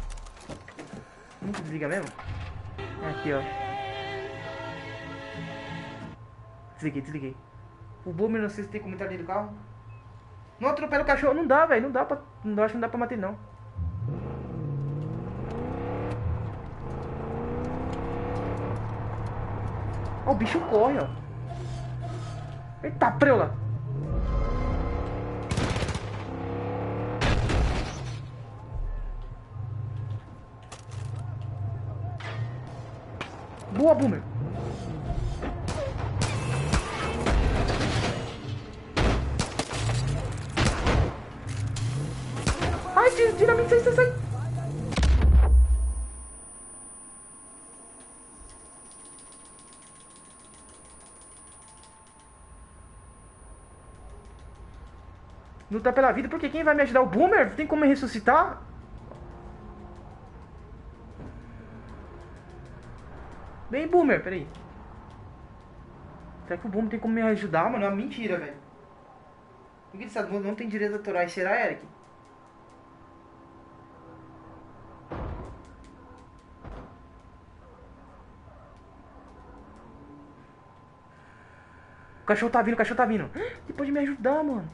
Nunca desliga mesmo? Aqui, ó. Desliguei, desliguei. O Boomer, não sei se tem como entrar dentro do carro. Não atropela o cachorro. Não dá, velho. Não dá pra... Não, acho que não dá pra matar ele, não. Ó, o bicho corre, ó. Eita, preula. Boa, Boomer. Lutar pela vida, porque quem vai me ajudar? O Boomer? Tem como me ressuscitar? Vem, Boomer, peraí. Será que o Boomer tem como me ajudar, mano? É uma mentira, velho. Por que ele sabe? Não tem direitos autorais. Será, Eric? O cachorro tá vindo, o cachorro tá vindo. (gasps) Ele pode me ajudar, mano.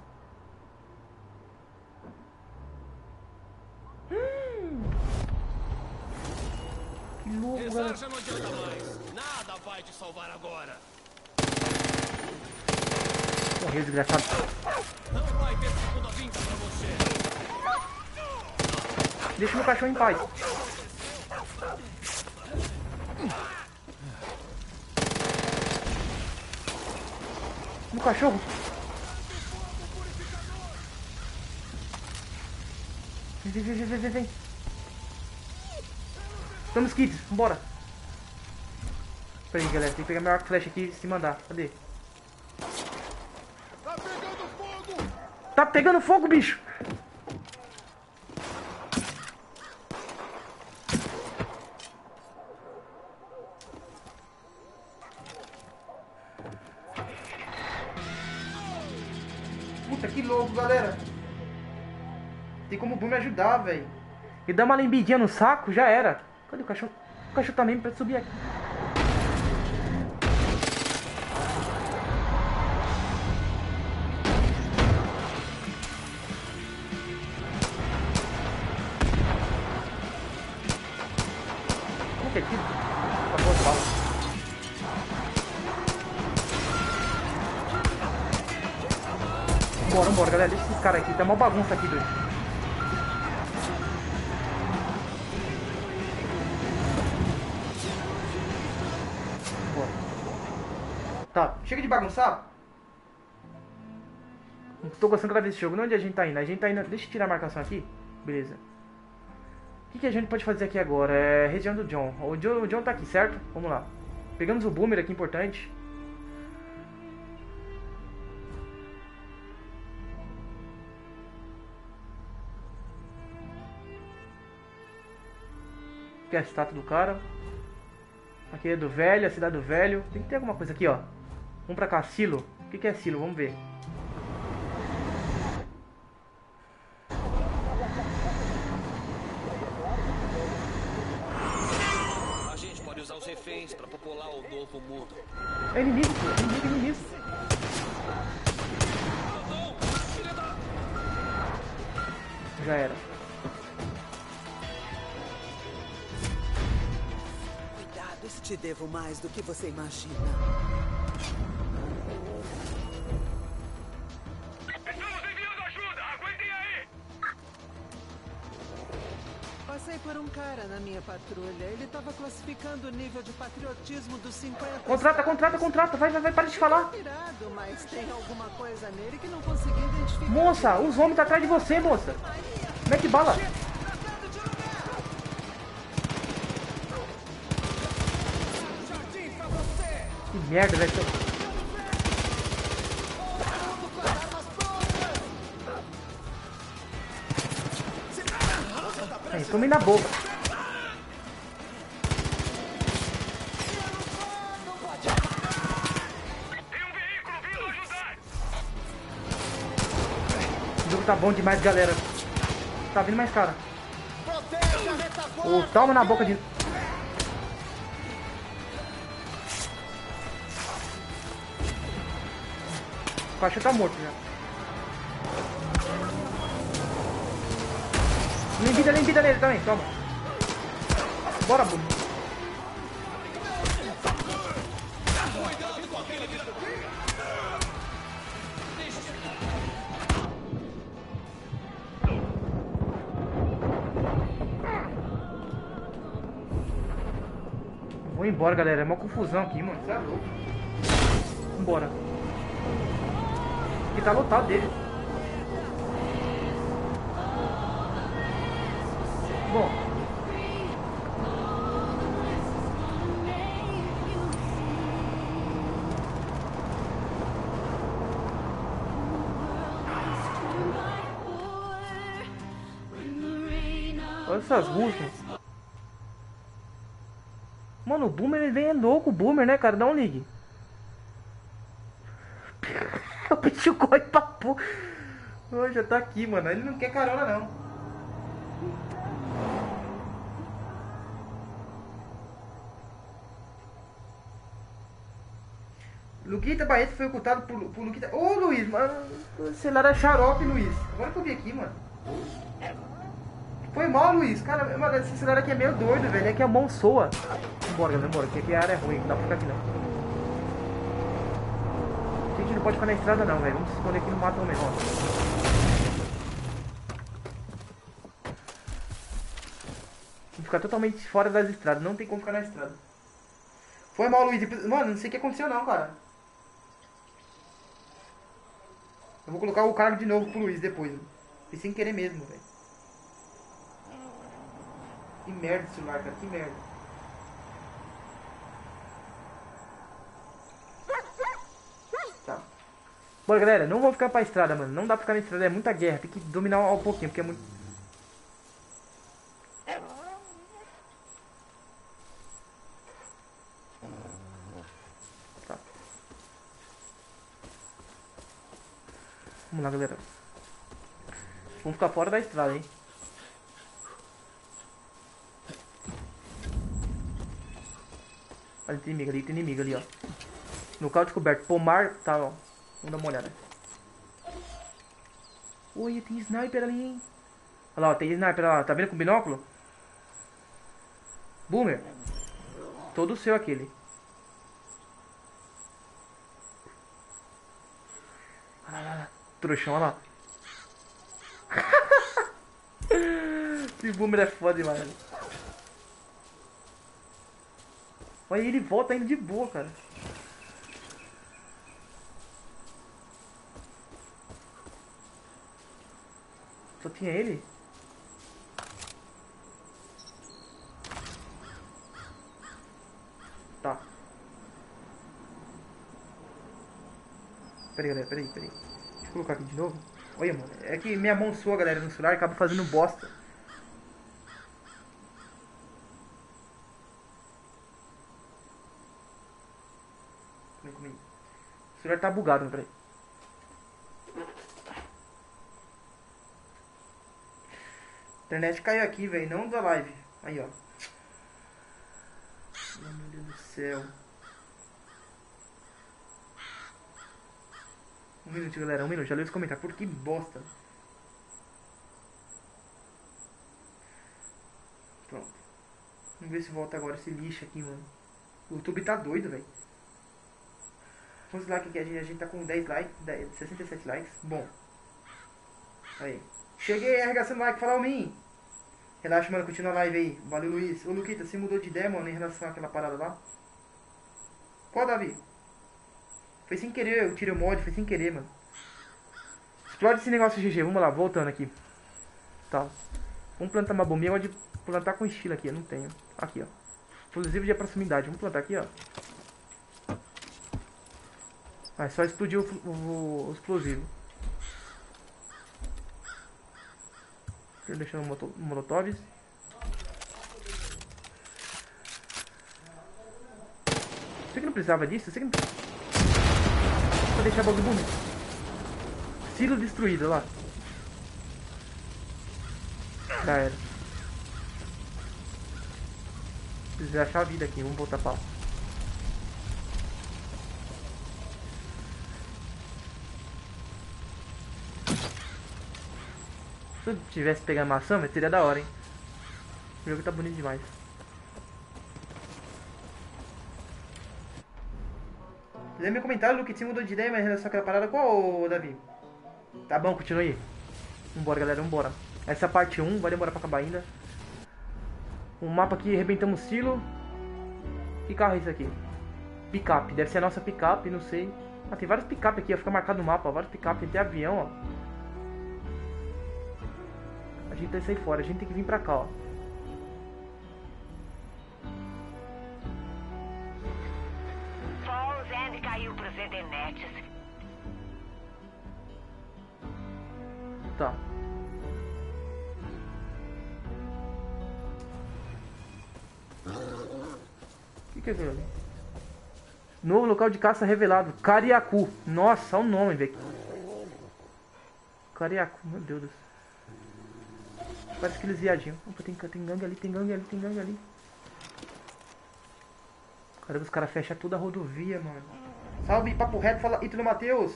Hum. Que louco, Rezar galera. já não adianta mais. Nada vai te salvar agora. Morreu, desgraçado. Não vai ter segunda vinda pra você. Deixa meu cachorro em paz. Meu cachorro. Vem, vem, vem, vem, vem. Vamos, kids, vambora. Pera aí, galera, tem que pegar arco e flecha aqui e se mandar. Cadê? Tá pegando fogo, bicho! Puta, que louco, galera. Tem como o Boom me ajudar, velho. E dá uma lembidinha no saco, já era. Cadê o cachorro? O cachorro também pra subir aqui. Caras aqui. Tá uma bagunça aqui, doido. Tá, chega de bagunçar. Não tô gostando cada vez desse jogo. Onde a gente tá indo? A gente tá indo... Deixa eu tirar a marcação aqui. Beleza. O que, que a gente pode fazer aqui agora? É região do John. O John, o John tá aqui, certo? Vamos lá. Pegamos o Boomer aqui, importante. Aqui é a estátua do cara. Aqui é do velho, a cidade do velho. Tem que ter alguma coisa aqui, ó. Vamos pra cá, silo. O que, que é silo? Vamos ver. Devo mais do que você imagina. Passei por um cara na minha patrulha. Ele estava classificando o nível de patriotismo dos 50. Contrata, contrata, contrata. Vai, vai, vai. Para de falar. Irado, mas tem alguma coisa nele que não consegui identificar. Moça, os homens tá atrás de você, moça. Mete bala. Que merda, velho. Aí, tomei na boca. O jogo tá bom demais, galera. Tá vindo mais cara. Ô, toma na boca de... Cachorro tá morto já. Limpida, limpida nele também, toma. Bora, Bruno. Vou embora, galera. É uma confusão aqui, mano. Você é louco. Vambora. Tá lotado dele. Bom. Olha essas russas. Mano, o Boomer ele vem é louco, o Boomer, né, cara? Dá um ligue. o bicho corre pra porra. Ô, já tá aqui, mano. Ele não quer carona, não. Luquita Barreto foi ocultado por, por Luquita. Ô Luiz, mano. O celular é xarope, Luiz. Agora que eu vi aqui, mano. Foi mal, Luiz. Cara, mano, esse celular aqui é meio doido, velho. É que a mão soa. Vambora, galera, vambora. Que aqui a área é ruim. Não dá pra ficar aqui, não. Pode ficar na estrada, não, velho. Vamos se esconder aqui no mato também, ó. Ficar totalmente fora das estradas. Não tem como ficar na estrada. Foi mal, Luiz. Mano, não sei o que aconteceu, não, cara. Eu vou colocar o cargo de novo pro Luiz depois. Fiz sem querer mesmo, velho. Que merda esse celular, cara. Que merda. Tá. Bora, galera. Não vou ficar pra estrada, mano. Não dá pra ficar na estrada. É muita guerra. Tem que dominar um pouquinho, porque é muito... Tá. Vamos lá, galera. Vamos ficar fora da estrada, hein? Olha, tem inimigo ali, tem inimigo ali, ó. Local descoberto. Pomar, tá, ó. Vamos dar uma olhada. Oi, tem sniper ali, hein? Olha lá, ó, tem sniper lá. Tá vendo com binóculo? Boomer. Todo seu aquele. Olha lá, olha lá. trouxão, olha lá. Esse boomer é foda demais. Olha, ele volta indo de boa, cara. Só tinha ele? Tá. Peraí, galera, peraí, peraí. Deixa eu colocar aqui de novo. Olha, mano. É que minha mão sua, galera, no celular acaba fazendo bosta. Vem comigo. O celular tá bugado. A internet caiu aqui, velho. Não da live. Aí, ó. Meu Deus do céu. Um minuto, galera. Um minuto. Já leu os comentários. Por que bosta. Pronto. Vamos ver se volta agora esse lixo aqui, mano. O YouTube tá doido, velho. Quantos likes aqui? A gente, a gente tá com 10 likes. 10, 67 likes. Bom. Aí. Cheguei arregaçando like. Fala o mim. Relaxa, mano. Continua a live aí. Valeu, Luiz. Ô, Luquita, você mudou de ideia, mano, em relação àquela parada lá? Qual, Davi? Foi sem querer, eu tirei o mod, foi sem querer, mano. Explode esse negócio, GG. Vamos lá, voltando aqui. Tá. Vamos plantar uma bombinha, pode plantar com estilo aqui, eu não tenho. Aqui, ó. Explosivo de proximidade. Vamos plantar aqui, ó. Ah, só explodir o, o, o explosivo. Deixando moto, molotovs. Você que não precisava disso? Você que não... Pra deixar o bagulho bonito. Silo destruído, lá. Já era. Preciso achar a vida aqui, vamos voltar pra lá. Se eu tivesse pegado maçã, mas seria da hora, hein? O jogo tá bonito demais. Lê meu comentário, Luke, você mudou de ideia, mas em relação àquela parada, qual, Davi? Tá bom, continua aí. Vambora, galera, vambora. Essa é a parte 1, vai demorar pra acabar ainda. O mapa aqui, arrebentamos o silo. Que carro é esse aqui? Picape, deve ser a nossa picape, não sei. Ah, tem vários picape aqui, ó, fica marcado no mapa, vários picape, tem até avião, ó. A gente tem que sair fora, a gente tem que vir pra cá, ó. Caiu pros Edenetes. Tá. O que, que é aquilo ali? Novo local de caça revelado. Cariacu. Nossa, olha o nome, velho. Cariacu, meu Deus do céu. Parece aqueles viadinhos. Opa, tem, tem gangue ali, tem gangue ali, tem gangue ali. Caramba, os caras fecham toda a rodovia, mano. Salve, papo reto, fala Ítalo Matheus.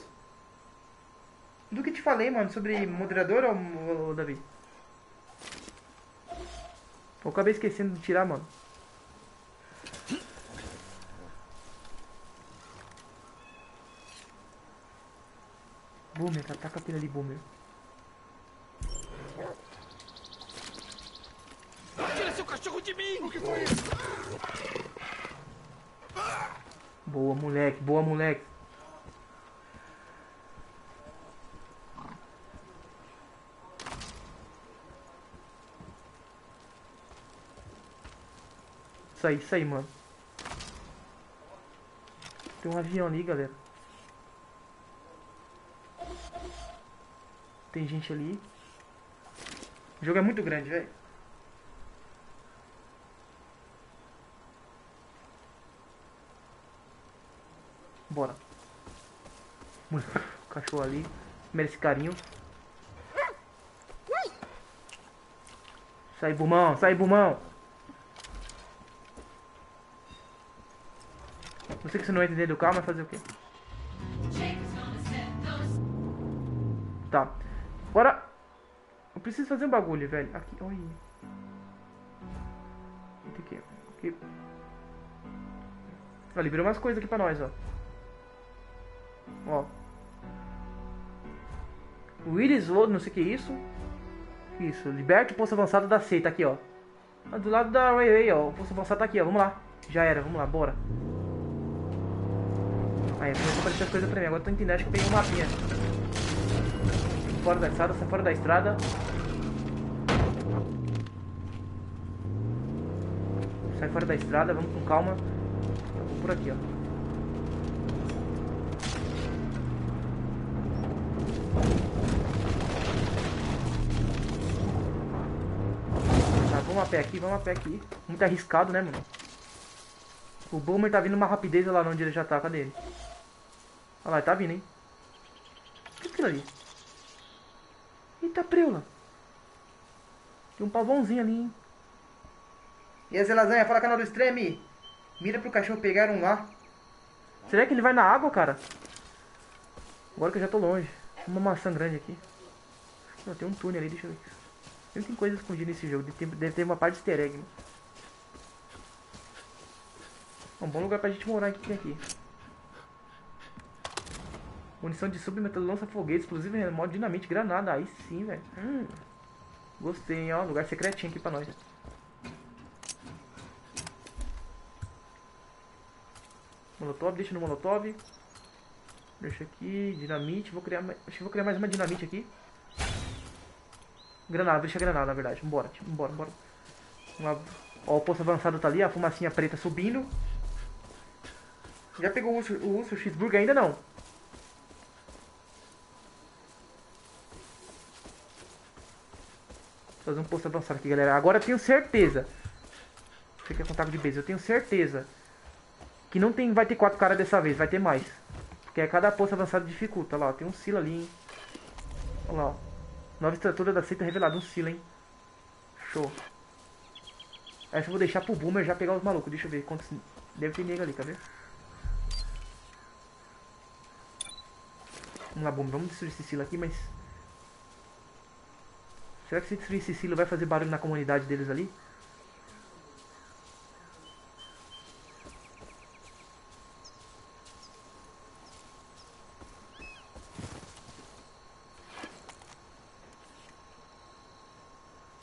Do que te falei, mano, sobre moderador, ou, Davi? Eu acabei esquecendo de tirar, mano. Boomer, tá, taca a ali, Boomer. De mim! O que foi isso? Boa, moleque, boa, moleque. Isso aí, isso aí, mano. Tem um avião ali, galera. Tem gente ali. O jogo é muito grande, velho. Bora. O cachorro ali. Merece carinho. Sai, bumão. Sai, bumão. Não sei que você não vai entender do carro, mas fazer o quê? Tá. Bora. Eu preciso fazer um bagulho, velho. Aqui, olha. Aqui, aqui. Ó, liberou umas coisas aqui pra nós, ó. Ó. Willis não sei o que é isso. Isso, liberta o posto avançado da seita aqui, ó. Ah, Do lado da Railway, ó. O posto avançado tá aqui, ó. Vamos lá. Já era, vamos lá, bora. Aí, começou a aparecer as coisas pra mim. Agora eu tô entendendo, acho que eu peguei um mapinha. Fora da estrada, sai fora da estrada. Sai fora da estrada, vamos com calma. Eu vou por aqui, ó. A pé aqui, vamos a pé aqui. Muito arriscado, né, mano? O Boomer tá vindo uma rapidez olha lá onde ele já tá. Cadê ele? Olha lá, ele tá vindo, hein? O que é aquilo ali? Eita, preula. Tem um pavãozinho ali, hein? E essa lasanha, fala canal do Extreme. Mira pro cachorro pegar um lá. Será que ele vai na água, cara? Agora que eu já tô longe. Uma maçã grande aqui. Não, tem um túnel ali, deixa eu ver. Tem coisa escondida nesse jogo. Deve ter, uma parte de easter egg. Né? Um bom lugar pra gente morar aqui. aqui. Munição de submetal, lança foguete, explosivo, modo dinamite, granada. Aí sim, velho. Hum. Gostei, hein, ó. Lugar secretinho aqui pra nós. Molotov, deixa no molotov. Deixa aqui, dinamite. Vou criar, mais- acho que vou criar mais uma dinamite aqui. Granada, deixa granada, na verdade. Vambora, tio, vambora, vambora. Lá. Ó, o posto avançado tá ali, a fumacinha preta subindo. Já pegou o urso, o urso cheeseburger ainda não? Fazer um posto avançado aqui, galera. Agora eu tenho certeza. Fica com taco de base. Eu tenho certeza que não tem, vai ter quatro caras dessa vez, vai ter mais. Porque a cada posto avançado dificulta. Olha lá, tem um silo ali, hein. Olha lá, ó. Nova estrutura da seita revelada, um silo, hein. Show. Essa eu vou deixar pro Boomer já pegar os malucos. Deixa eu ver quantos... Deve ter nego ali, tá vendo? Vamos lá, Boomer. Vamos destruir esse silo aqui, mas... Será que se destruir esse silo vai fazer barulho na comunidade deles ali?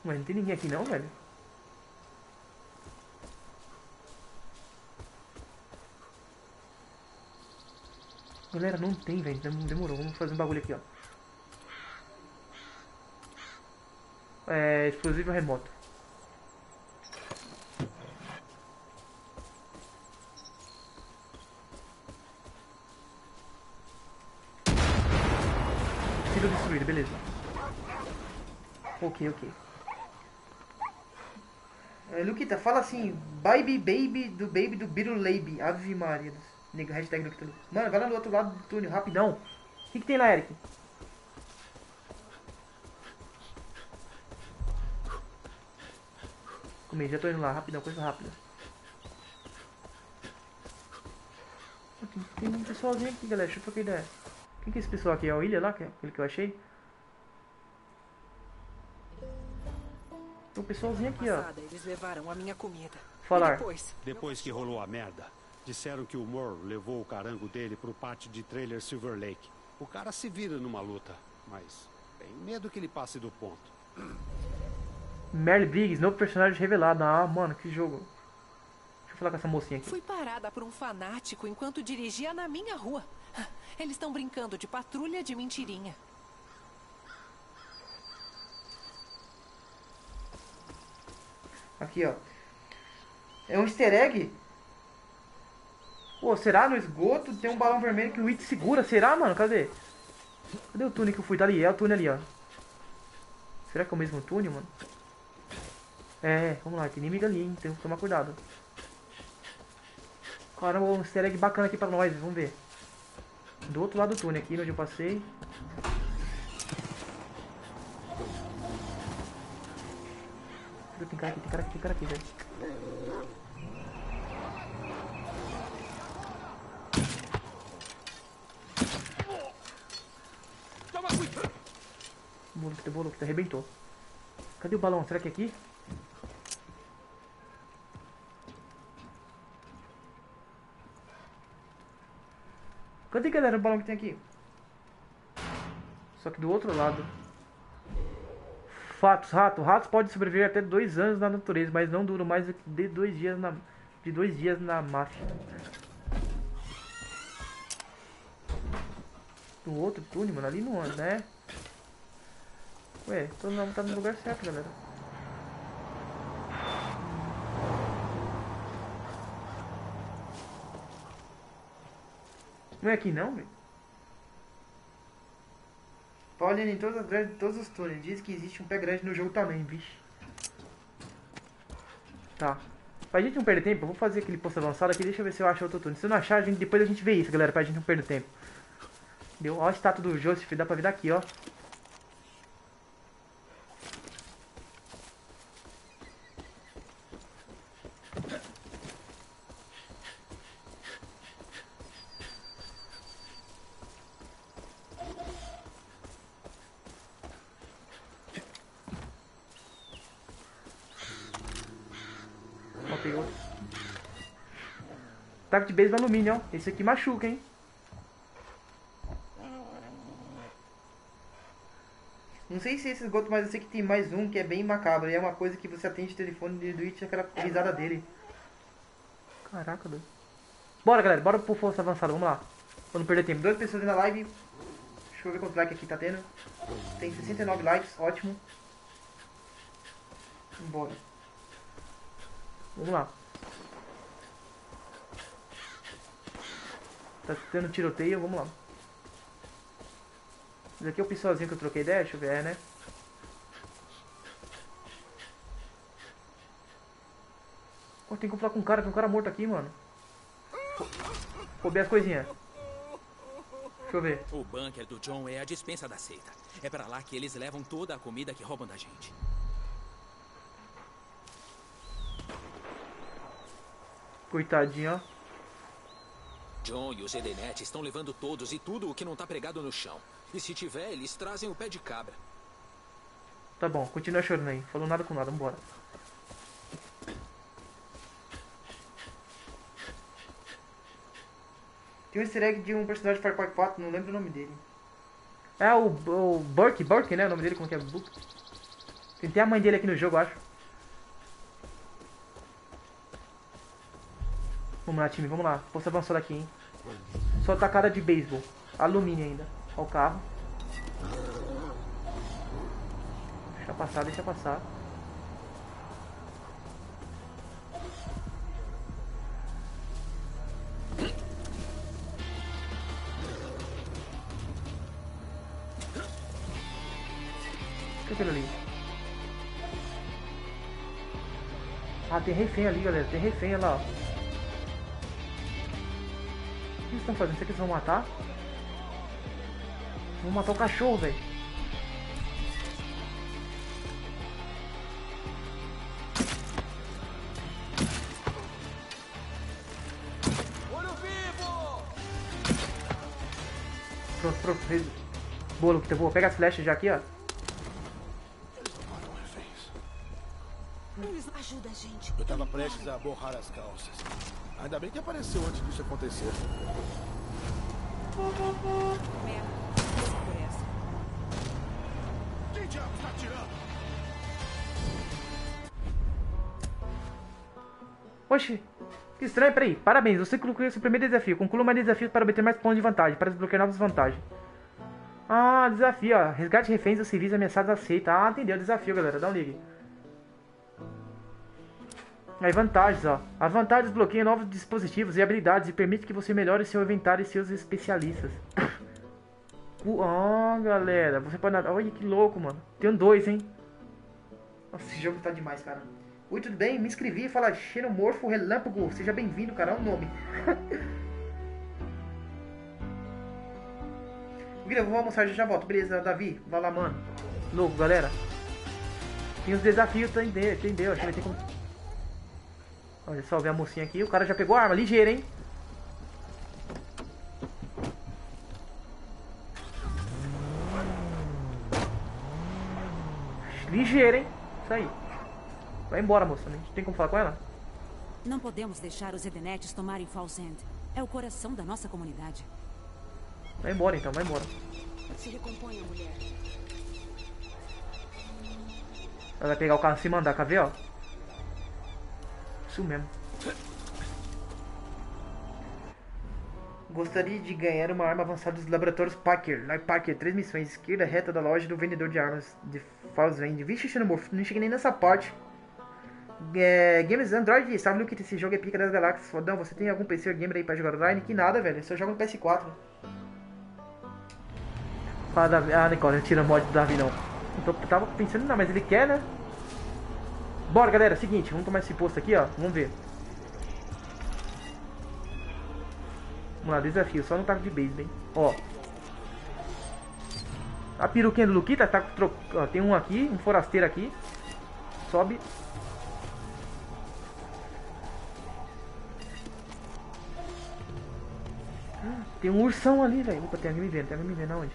Mas não tem ninguém aqui não, velho. Galera, não tem, velho. Dem- Demorou. Vamos fazer um bagulho aqui, ó. É, explosivo remoto. Silo destruído, beleza. Ok, ok. É, Luquita, fala assim, Baby Baby do Baby do Beetle Labe, Ave Maria. Nega, hashtag Luquita. Mano, vai lá do outro lado do túnel, rapidão. O que, que tem lá, Eric? Comer, já tô indo lá, rapidão, coisa rápida. Tem, um pessoalzinho aqui, galera, eu trocar ideia. Quem que é esse pessoal aqui? É o Ilha lá, que é aquele que eu achei? Tem um pessoalzinho aqui, ó. Eles levaram a minha comida. Falar. Depois? Depois que rolou a merda, disseram que o Moore levou o carango dele pro pátio de trailer Silver Lake. O cara se vira numa luta, mas tenho medo que ele passe do ponto. Merle Briggs, novo personagem revelado. Ah, mano, que jogo. Deixa eu falar com essa mocinha aqui. Fui parada por um fanático enquanto dirigia na minha rua. Eles estão brincando de patrulha de mentirinha. Aqui, ó. É um easter egg. Pô, será no esgoto? Tem um balão vermelho que o It segura. Será, mano? Cadê? Cadê o túnel que eu fui? Tá ali, é o túnel ali, ó. Será que é o mesmo túnel, mano? É, vamos lá, tem inimigo ali, hein? Tem que tomar cuidado. Caramba, um easter egg bacana aqui pra nós, vamos ver. Do outro lado do túnel, aqui onde eu passei. Tem cara aqui, tem cara aqui, tem cara aqui, velho. Que tem bolo que arrebentou. Cadê o balão? Será que é aqui? Cadê galera o balão que tem aqui? Só que do outro lado. Fatos, rato. Ratos podem sobreviver até dois anos na natureza, mas não duram mais de dois dias na, de dois dias na máfia. No outro túnel, mano, ali não anda, né? Ué, todo mundo tá no lugar certo, galera. Não é aqui não, velho? Ir em todas as todos os túneis. Diz que existe um pé grande no jogo também, bicho. Tá. Pra gente não perder tempo, eu vou fazer aquele posto avançado aqui. Deixa eu ver se eu acho outro túnel. Se eu não achar, a gente, depois a gente vê isso, galera. Pra gente não perder tempo. Deu? Ó a estátua do Joseph. Dá pra ver daqui. Ó, peguei outro. Taco de beisebol alumínio, ó. Esse aqui machuca, hein. Não sei se esse esgoto, mas eu sei que tem mais um que é bem macabro. E é uma coisa que você atende o telefone de Twitch aquela risada dele. Caraca, doido. Bora, galera. Bora pro força avançada. Vamos lá. Pra não perder tempo. Duas pessoas na live. Deixa eu ver quantos likes aqui tá tendo. Tem 69 likes. Ótimo. Bora. Vamos lá. Tá tendo tiroteio. Vamos lá. Esse aqui é o pistozinho que eu troquei ideia? Deixa eu ver, é, né? Pô, tem que falar com um cara, tem um cara morto aqui, mano. Roubei as coisinhas. Deixa eu ver. O bunker do John é a dispensa da seita. É pra lá que eles levam toda a comida que roubam da gente. Coitadinho, ó. John e os Edenet estão levando todos e tudo o que não tá pregado no chão. E se tiver, eles trazem o pé de cabra. Tá bom, continua chorando aí. Falou nada com nada, vambora. Tem um easter egg de um personagem de Far Cry 4, não lembro o nome dele. É o, o Burke, Burke, né? O nome dele, como que é? Burke. Tem até a mãe dele aqui no jogo, acho. Vamos lá, time, vamos lá. Posso avançar daqui, hein? Só tacada de beisebol. Alumínio ainda. Olha o carro. Deixa passar, deixa passar. O que é aquilo ali? Ah, tem refém ali, galera. Tem refém lá, ó. Que estão fazendo? Será que eles vão matar? Vão matar o cachorro, velho. Pronto, pronto. Res... Boa, Luquita. Boa. Pega as flechas já aqui, ó. Luiz, ajuda a gente. Eu tava prestes a borrar as calças. Ainda bem que apareceu antes disso acontecer. Merda. Por essa. Quem diabos tá atirando? Oxi. Que estranho, peraí. Parabéns, você concluiu seu primeiro desafio. Conclua mais desafios para obter mais pontos de vantagem, para desbloquear novas vantagens. Ah, desafio, ó. Resgate reféns ou civis ameaçados aceita. Ah, entendeu. Desafio, galera. Dá um ligue. Aí, vantagens, ó. As vantagens desbloqueiam novos dispositivos e habilidades e permite que você melhore seu inventário e seus especialistas. (laughs) Ó, galera. Você pode... Olha que louco, mano. Tem um dois, hein. Nossa, esse jogo tá demais, cara. Oi, tudo bem? Me inscrevi e fala Xenomorfo Relâmpago. Seja bem-vindo, cara. É o nome. (laughs) Guilherme, vou almoçar já já volto. Beleza, Davi? Vai lá, mano. Louco, galera. Tem os desafios, tá? entendeu? Acho que vai ter como... Olha só, ver a mocinha aqui. O cara já pegou a arma. Ligeiro, hein? Ligeiro, hein? Isso aí. Vai embora, moça. A gente tem como falar com ela? Não podemos deixar os Edenetes tomarem Falls End. É o coração da nossa comunidade. Vai embora então, vai embora. Se recomponha, mulher. Ela vai pegar o carro e se mandar, quer ver, ó? Isso mesmo. Gostaria de ganhar uma arma avançada dos laboratórios Parker. Lá Parker, três missões. Esquerda reta da loja do vendedor de armas de Falsvend. Vixe, Xenomorph, não cheguei nem nessa parte. É, Games Android, sabe no que esse jogo é pica das galáxias? Fodão, você tem algum PC gamer aí pra jogar online? Que nada, velho. Só jogo no PS4. Fala Davi. Ah, Nicole, não tira o mod do Davi não. Eu tava pensando, não, mas ele quer, né? Bora, galera. Seguinte, vamos tomar esse posto aqui, ó. Vamos ver. Vamos lá, desafio. Só no taco de beisebol, hein? Ó. A peruquinha do Luquita tá tro... ó, Tem um aqui, um forasteiro aqui. Sobe. Tem um ursão ali, velho. Opa, tem alguém me vendo. Tem alguém me vendo aonde?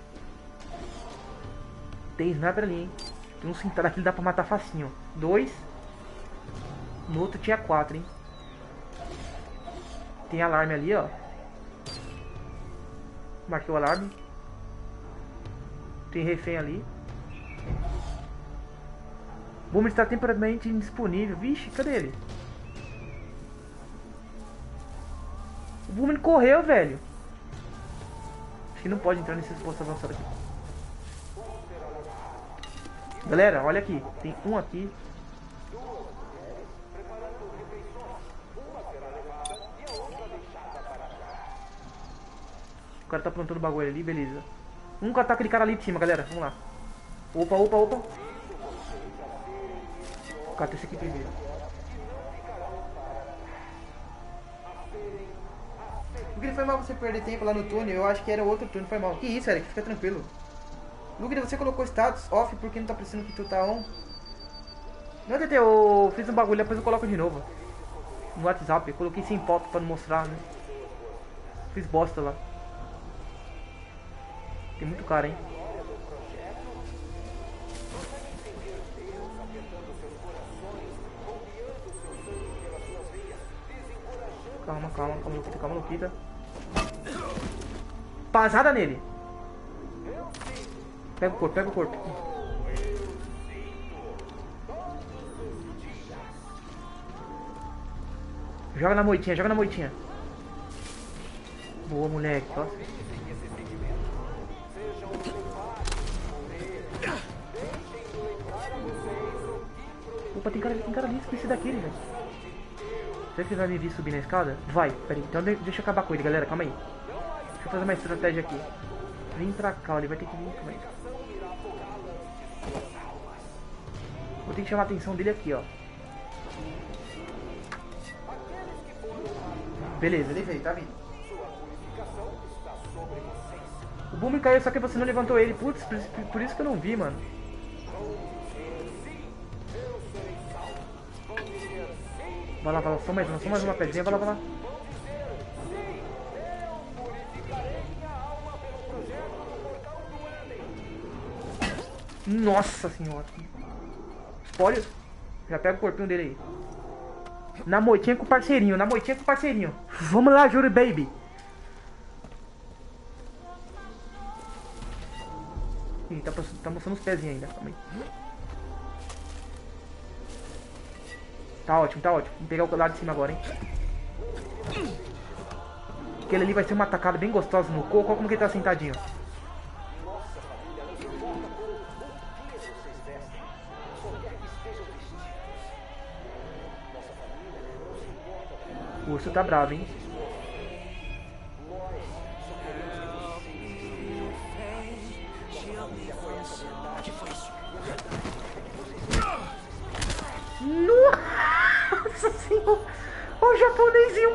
Tem sniper ali, hein? Tem um cintar aqui, dá pra matar facinho. Dois. No outro tinha quatro, hein? Tem alarme ali, ó. Marquei o alarme. Tem refém ali. Boomer está temporariamente indisponível. Vixe, cadê ele? O Boomer correu, velho. Acho que não pode entrar nesses postos avançados aqui. Galera, olha aqui. Tem um aqui. O cara tá plantando bagulho ali, beleza. Um catar aquele cara ali de cima, galera. Vamos lá. Opa, opa, opa. Cata esse aqui primeiro. Luke, foi mal você perder tempo lá no túnel. Eu acho que era outro túnel, foi mal. Que isso, Eric? Fica tranquilo. Luke, você colocou status off porque não tá precisando que tu tá on. Não, TT, eu fiz um bagulho, depois eu coloco de novo. No WhatsApp, eu coloquei sem pop pra não mostrar, né? Fiz bosta lá. Tem muito cara, hein? Calma, calma, calma, Luquita, calma, Luquita. Pasada nele. Pega o corpo, pega o corpo. Joga na moitinha, joga na moitinha. Boa, moleque. Nossa. Opa, tem cara tem cara ali, esqueci daquele, velho. Será que ele vai me vir subir na escada? Vai, peraí. Então de- deixa eu acabar com ele, galera, calma aí. Deixa eu fazer uma estratégia aqui. Vem pra cá, ele vai ter que vir, calma aí. Vou ter que chamar a atenção dele aqui, ó. Beleza, ele veio, tá vindo. O Boom caiu, só que você não levantou ele. Putz, por isso que eu não vi, mano. Vai lá, vai lá, só mais uma, só mais uma pedrinha, vai lá, vai lá. Nossa senhora. Spoiler. Já pega o corpinho dele aí. Na moitinha com o parceirinho, na moitinha com o parceirinho. Vamos lá, Júri Baby. Ih, tá, tá mostrando os pezinhos ainda. Calma aí. Tá ótimo, tá ótimo. Vamos pegar o lado de cima agora, hein. Aquele ali vai ser uma atacada bem gostosa no coco. Olha como que ele tá sentadinho. O urso tá bravo, hein. Nossa senhora! Olha o japonesinho!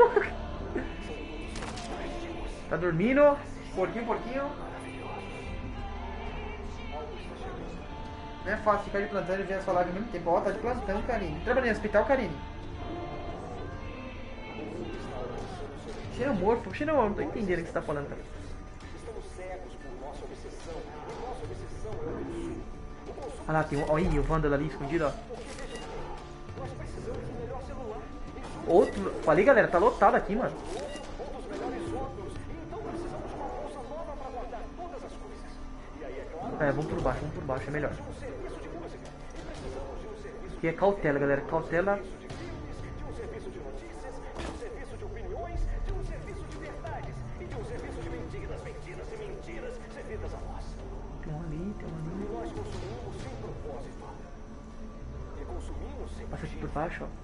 Tá dormindo? Porquinho, porquinho. Não é fácil ficar de plantão e ver a sua live ao mesmo tempo. Ó, tá de plantão, Karine. Trabalhando no hospital, Karine. Xenomorfo, xenomorfo, não tô entendendo o que você tá falando, cara. Olha lá, tem um. Olha o Vandal ali escondido, ó. Outro. Falei, galera, tá lotado aqui, mano. É, vamos por baixo, vamos por baixo, é melhor. Aqui é cautela, galera. Cautela. Baixo, ó.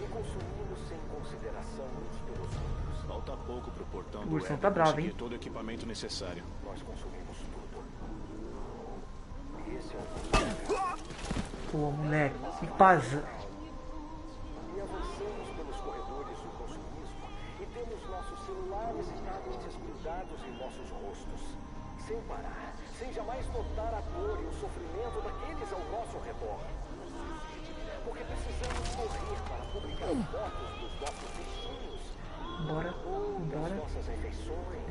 E consumimos sem consideração uns pelos outros. Falta pouco pro portão O do tá bravo, conseguir hein? todo o equipamento necessário. Nós consumimos tudo. Esse é o Pô, moleque. Que paz.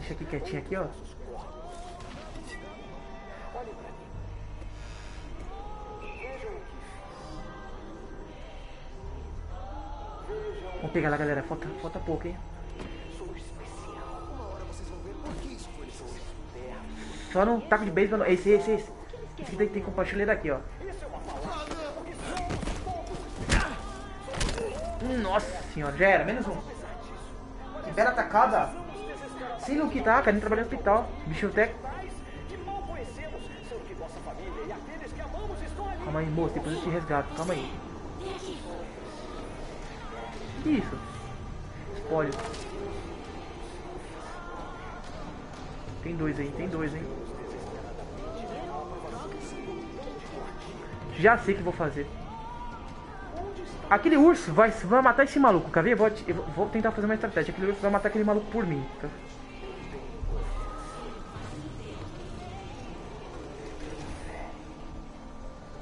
Deixa aqui quietinho aqui, ó. Vamos pegar lá, galera. Falta, falta pouco, hein? Só no taco de beisebol. não. Esse, esse, esse. Esse tem, compartilhar daqui, ó. Nossa senhora, já era. Menos um. Que bela atacada. No que tá, querendo trabalhar no hospital. Bicho até. Calma aí, moço. Depois eu te resgato. Calma aí. Que isso? Espólio. Tem dois aí, tem dois, hein? Já sei o que vou fazer. Aquele urso vai, vai matar esse maluco, quer ver? Eu vou, eu vou tentar fazer uma estratégia. Aquele urso vai matar aquele maluco por mim. Tá?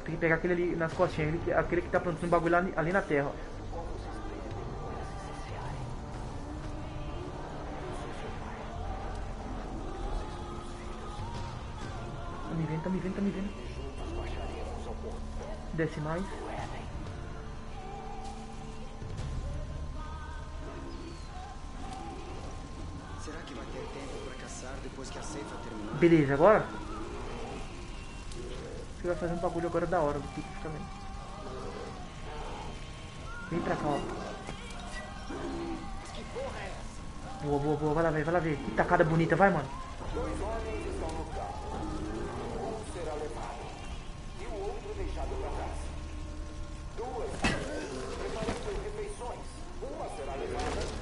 Tem que pegar aquele ali nas costinhas, ele, aquele que tá plantando bagulho ali, ali na terra. Tá me vendo, tá me vendo, tá me vendo. Desce mais. Será que vai ter tempo para caçar depois que a ceifa terminar? Beleza, agora? Você vai fazer um bagulho agora da hora do fica vendo. Vem pra cá, ó. Boa, boa, boa. Vai lá ver, vai lá ver. Que tacada bonita, vai, mano. Dois o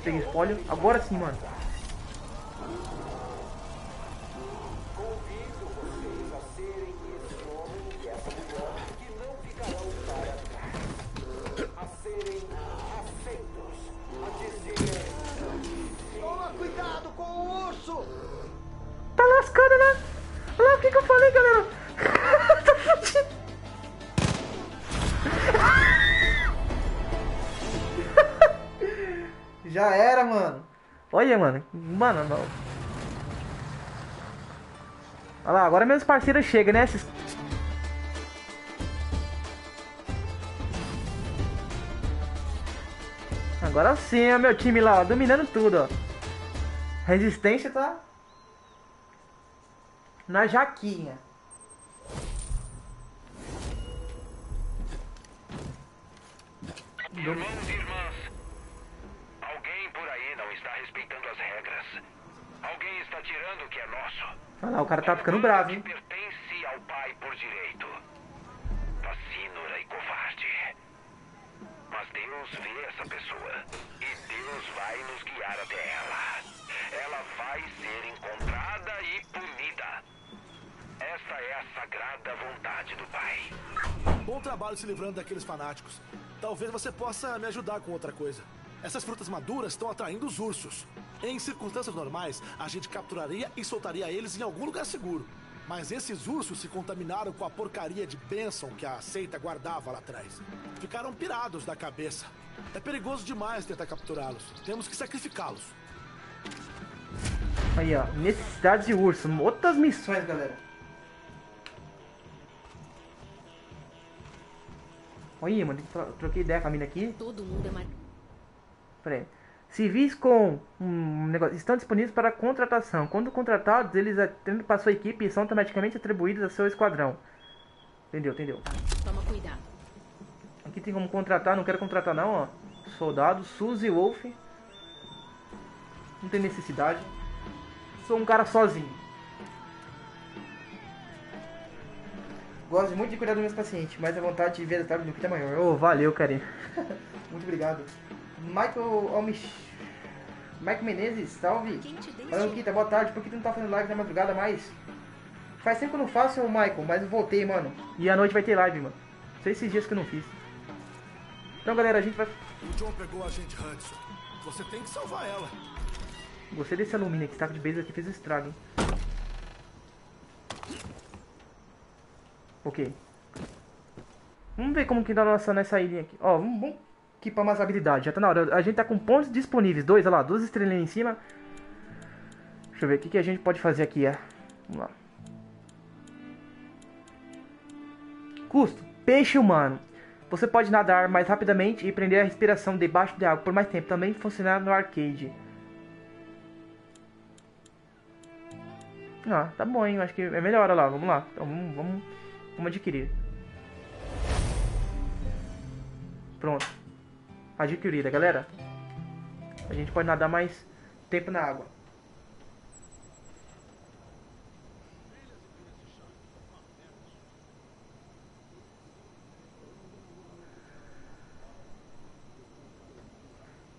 Peguei espólio. Agora sim, mano. Mano. Não. Olha lá, agora meus parceiros chegam, né? Esses... Agora sim, é meu time lá, ó, dominando tudo, ó. Resistência tá na jaquinha. Irmãos e irmãs, alguém por aí não está respeitando as regras. Alguém está tirando o que é nosso. Olha lá, o cara tá ficando bravo, hein? Pertence ao pai por direito. Fascínora e covarde. Mas Deus vê essa pessoa. E Deus vai nos guiar até ela. Ela vai ser encontrada e punida. Essa é a sagrada vontade do Pai. Bom trabalho se livrando daqueles fanáticos. Talvez você possa me ajudar com outra coisa. Essas frutas maduras estão atraindo os ursos. Em circunstâncias normais, a gente capturaria e soltaria eles em algum lugar seguro. Mas esses ursos se contaminaram com a porcaria de bênção que a seita guardava lá atrás. Ficaram pirados da cabeça. É perigoso demais tentar capturá-los. Temos que sacrificá-los. Aí, ó. Necessidades de urso. Outras missões, galera. Olha, mano. tro- Troquei ideia com a mina aqui. Todo mundo é mais. Pera aí. Civis com um negócio estão disponíveis para contratação. Quando contratados, eles atendem para sua equipe e são automaticamente atribuídos ao seu esquadrão. Entendeu, entendeu? Toma cuidado. Aqui tem como contratar, não quero contratar não, ó. Soldado, Suzy Wolf. Não tem necessidade. Sou um cara sozinho. Gosto muito de cuidar dos meus pacientes, mas a vontade de ver a do que é maior. Oh, valeu, carinho. (laughs) muito obrigado. Michael Almich... Michael Menezes, salve. Falando Kita, boa tarde. Por que tu não tá fazendo live na madrugada mais? Faz tempo que eu não faço, o Michael, mas eu voltei, mano. E à noite vai ter live, mano. Só esses dias que eu não fiz. Então, galera, a gente vai... O John pegou a gente Hudson. Você tem que salvar ela. Gostei desse alumínio aqui, taco de base aqui fez estrago, hein? Ok. Vamos ver como que dá nossa nessa ilha aqui. Ó, vamos, vamos equipar mais habilidade. Já tá na hora. A gente tá com pontos disponíveis. Dois, olha lá. Duas estrelinhas em cima. Deixa eu ver o que, que a gente pode fazer aqui. É. Vamos lá. Custo. Peixe humano. Você pode nadar mais rapidamente e prender a respiração debaixo de água por mais tempo. Também funcionar no arcade. Ah, tá bom, hein? Acho que é melhor, olha lá. Vamos lá. Então vamos, vamos, vamos adquirir. Pronto. Adquirida, galera. A gente pode nadar mais tempo na água.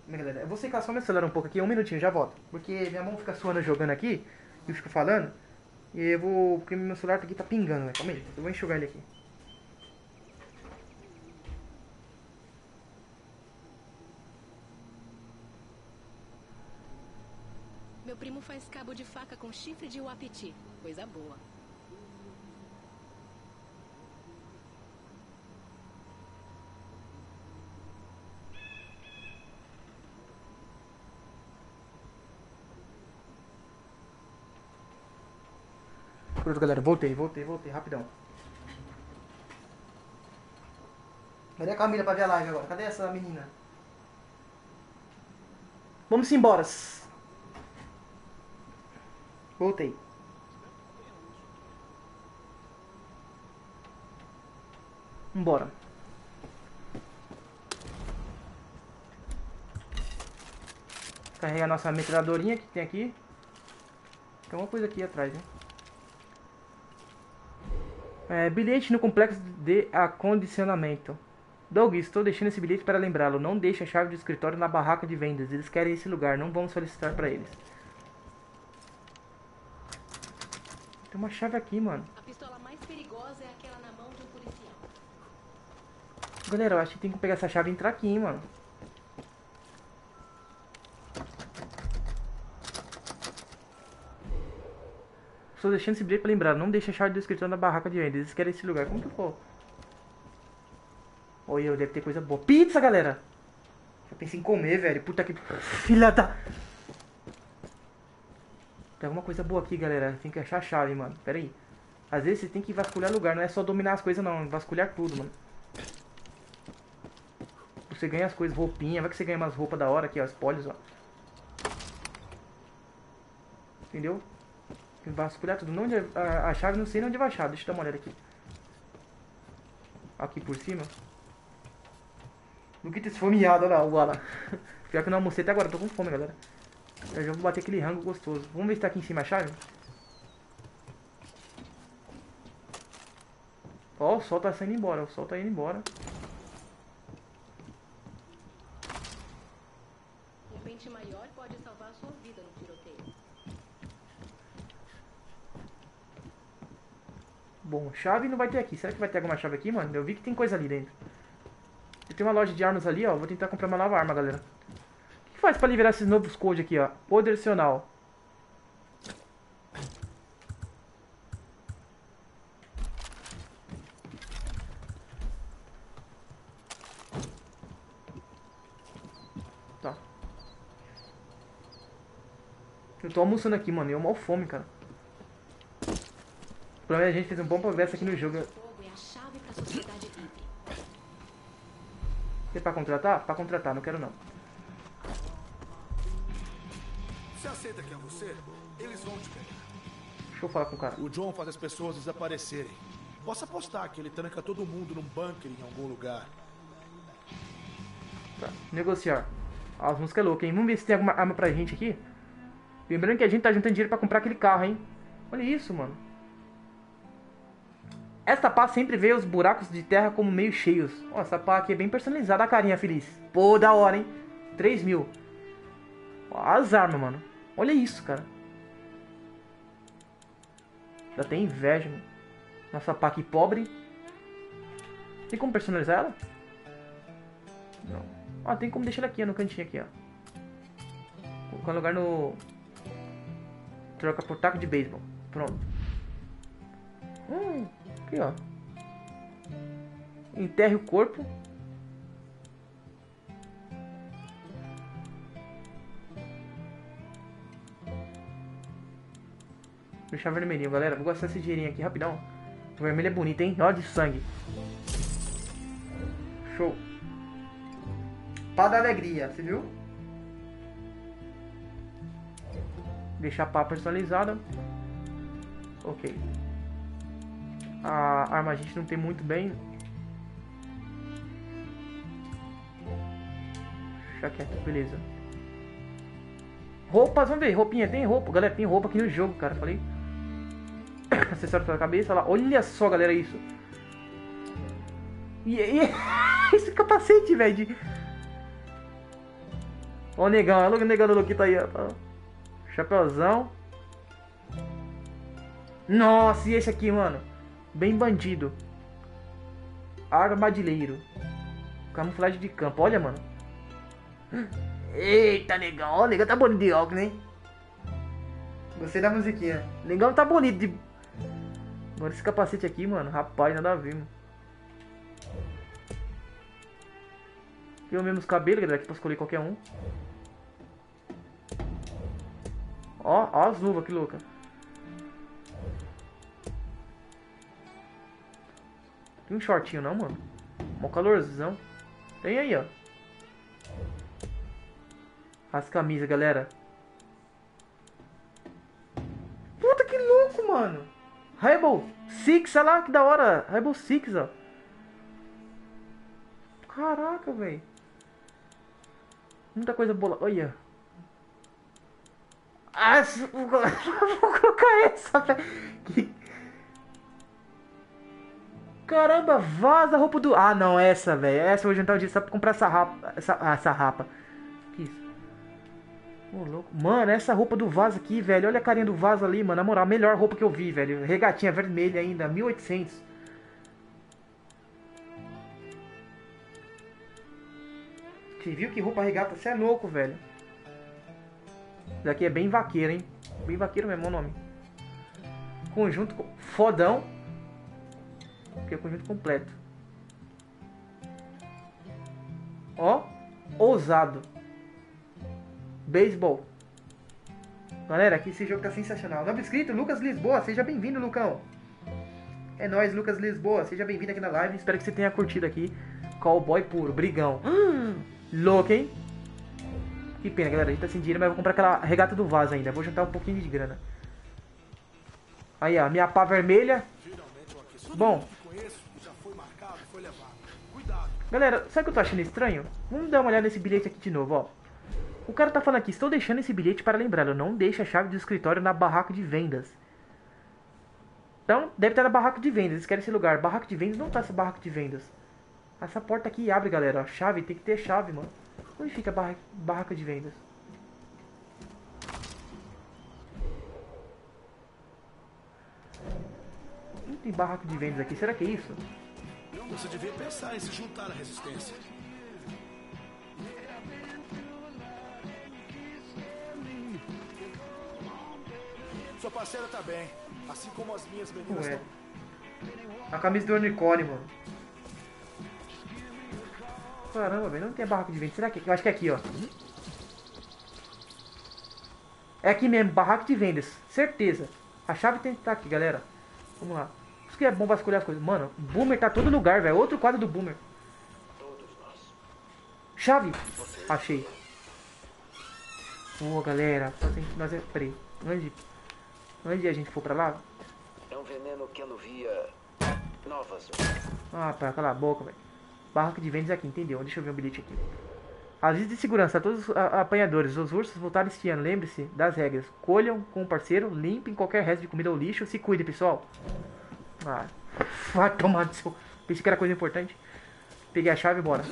Galera, eu vou secar só meu celular um pouco aqui, um minutinho, já volto. Porque minha mão fica suando jogando aqui, e eu fico falando. E eu vou. Porque meu celular aqui tá pingando, né? Calma aí, eu vou enxugar ele aqui. Primo faz cabo de faca com chifre de uapiti. Coisa boa. Pronto, galera, voltei, voltei, voltei, rapidão. Cadê a Camila pra ver a live agora? Cadê essa menina? Vamos embora. Voltei. Vambora. Carregar nossa metralhadorinha que tem aqui. Tem uma coisa aqui atrás, hein? É, bilhete no complexo de acondicionamento. Doug, estou deixando esse bilhete para lembrá-lo. Não deixe a chave do escritório na barraca de vendas. Eles querem esse lugar. Não vamos solicitar para eles. Tem uma chave aqui, mano. A pistola mais perigosa é aquela na mão de um policial. Galera, eu acho que tem que pegar essa chave e entrar aqui, hein, mano. Estou deixando esse bilhete pra lembrar. Não deixe a chave do escritório na barraca de vendas. Eles querem esse lugar. Como que for? Olha, deve ter coisa boa. Pizza, galera! Já pensei em comer, velho. Puta que... Filha da... Tem alguma coisa boa aqui, galera. Tem que achar a chave, mano. Pera aí. Às vezes você tem que vasculhar lugar. Não é só dominar as coisas, não. Vasculhar tudo, mano. Você ganha as coisas. Roupinha. Vai que você ganha umas roupas da hora aqui, ó. Espólios, ó. Entendeu? Vasculhar tudo. Não a, a chave, não sei onde vai achar. Deixa eu dar uma olhada aqui. Aqui por cima. Que tá esfomeado, olha lá, (laughs) o lá. Pior que eu não almocei até agora, tô com fome, galera. Eu já vou bater aquele rango gostoso. Vamos ver se tá aqui em cima a chave. Ó, o sol tá saindo embora, o sol tá indo embora. Um pente maior pode salvar sua vida no tiroteio. Bom, chave não vai ter aqui. Será que vai ter alguma chave aqui, mano? Eu vi que tem coisa ali dentro. Tem uma loja de armas ali, ó. Vou tentar comprar uma nova arma, galera. Que faz pra liberar esses novos codes aqui, ó? Poder adicional. Tá. Eu tô almoçando aqui, mano. Eu mal fome, cara. Pelo menos a gente fez um bom progresso aqui no jogo. Você é pra contratar? Pra contratar, não quero não. Se aceita que é você, eles vão te pegar. Deixa eu falar com o cara. O John faz as pessoas desaparecerem. Posso apostar que ele tranca todo mundo num bunker em algum lugar. Tá. Negociar. Ah, as músicas é louca, hein? Vamos ver se tem alguma arma pra gente aqui. Lembrando que a gente tá juntando dinheiro pra comprar aquele carro, hein? Olha isso, mano. Esta pá sempre vê os buracos de terra como meio cheios. Ó, essa pá aqui é bem personalizada. A carinha feliz. Pô, da hora, hein? 3 mil. Ó, as armas, mano. Olha isso, cara. Já tem inveja, mano. Nossa pá aqui pobre. Tem como personalizar ela? Não. Ah, tem como deixar ela aqui, ó, no cantinho aqui, ó. Colocar lugar no... Troca por taco de beisebol. Pronto. Hum, aqui, ó. Enterre o corpo. Deixar vermelhinho, galera. Vou gastar esse dinheirinho aqui rapidão. O vermelho é bonito, hein? Olha de sangue. Show. Pá da alegria, você viu? Deixar pá personalizada. Ok. A arma a gente não tem muito bem. Deixa quieto, beleza. Roupas, vamos ver. Roupinha, tem roupa. Galera, tem roupa aqui no jogo, cara. Falei. (coughs) Acessório pra cabeça, lá. Olha só, galera, isso. E, e (laughs) esse capacete, velho. De... Ó o negão, olha o negão do Luquita aí, ó. Chapéuzão. Nossa, e esse aqui, mano? Bem bandido. Armadilheiro. Camuflagem de campo. Olha, mano. (gasps) Eita, negão. Ó, o negão tá bonito de óculos, hein? Gostei da musiquinha. Negão tá bonito de... Agora esse capacete aqui, mano. Rapaz, nada a ver, mano. Tem os mesmos cabelos, galera, aqui pra escolher qualquer um. Ó, ó as luvas, que louca. Tem um shortinho não, mano? Mó calorzão. Tem aí, ó. As camisas, galera. Puta que louco, mano. Rainbow Six, olha lá que da hora. Rainbow Six, ó. Caraca, velho. Muita coisa boa. Olha. Ah, (laughs) vou colocar essa, velho. Caramba, vaza a roupa do. Ah, não, essa, velho. Essa eu vou jantar o dia só pra comprar essa rapa. Essa, ah, essa rapa. Ô, louco. Mano, essa roupa do vaso aqui, velho. Olha a carinha do vaso ali, mano. Na moral, a melhor roupa que eu vi, velho. Regatinha vermelha ainda, 1800. Você viu que roupa regata? Você é louco, velho. Isso daqui é bem vaqueiro, hein? Bem vaqueiro mesmo, o nome. Conjunto fodão. Que é conjunto completo. Ó, ousado. Beisebol. Galera, aqui esse jogo tá sensacional. Novo inscrito, Lucas Lisboa. Seja bem-vindo, Lucão. É nóis, Lucas Lisboa. Seja bem-vindo aqui na live. Espero que você tenha curtido aqui. Cowboy puro, brigão. Hum, louco, hein? Que pena, galera. A gente tá sem dinheiro, mas eu vou comprar aquela regata do vaso ainda. Vou juntar um pouquinho de grana. Aí, ó. Minha pá vermelha. Bom, Galera, sabe o que eu tô achando estranho? Vamos dar uma olhada nesse bilhete aqui de novo, ó. O cara tá falando aqui, estou deixando esse bilhete para lembrá-lo. Não deixe a chave do escritório na barraca de vendas. Então, deve estar na barraca de vendas. Eles querem esse lugar. Barraca de vendas não tá essa barraca de vendas. Essa porta aqui abre, galera. A chave, tem que ter chave, mano. Onde fica a barraca, barraca de vendas? Não tem barraca de vendas aqui. Será que é isso? Você devia pensar em se juntar à resistência. Sua parceira tá bem, assim como as minhas meninas Ué. estão. A camisa do unicórnio, mano. Caramba, velho. Não tem barraca de venda. Será que é aqui? Eu acho que é aqui, ó. É aqui mesmo, barraca de vendas. Certeza. A chave tem que estar aqui, galera. Vamos lá. Isso que é bom pra escolher as coisas. Mano, o Boomer tá todo lugar, velho. Outro quadro do Boomer. Chave. Achei. Boa, galera. Só tem que nós... é- Peraí. Antes de... Antes de a gente for pra lá... É um veneno que aluvia novas. Ah, pá, cala a boca, velho. Barraca de vendas aqui, entendeu? Deixa eu ver o bilhete aqui. Aviso de segurança a todos os apanhadores. Os ursos voltaram este ano. Lembre-se das regras. Colham com o parceiro, limpem qualquer resto de comida ou lixo. Se cuide, pessoal. Ah, vai tomar do seu... Pensei que era coisa importante. Peguei a chave e bora.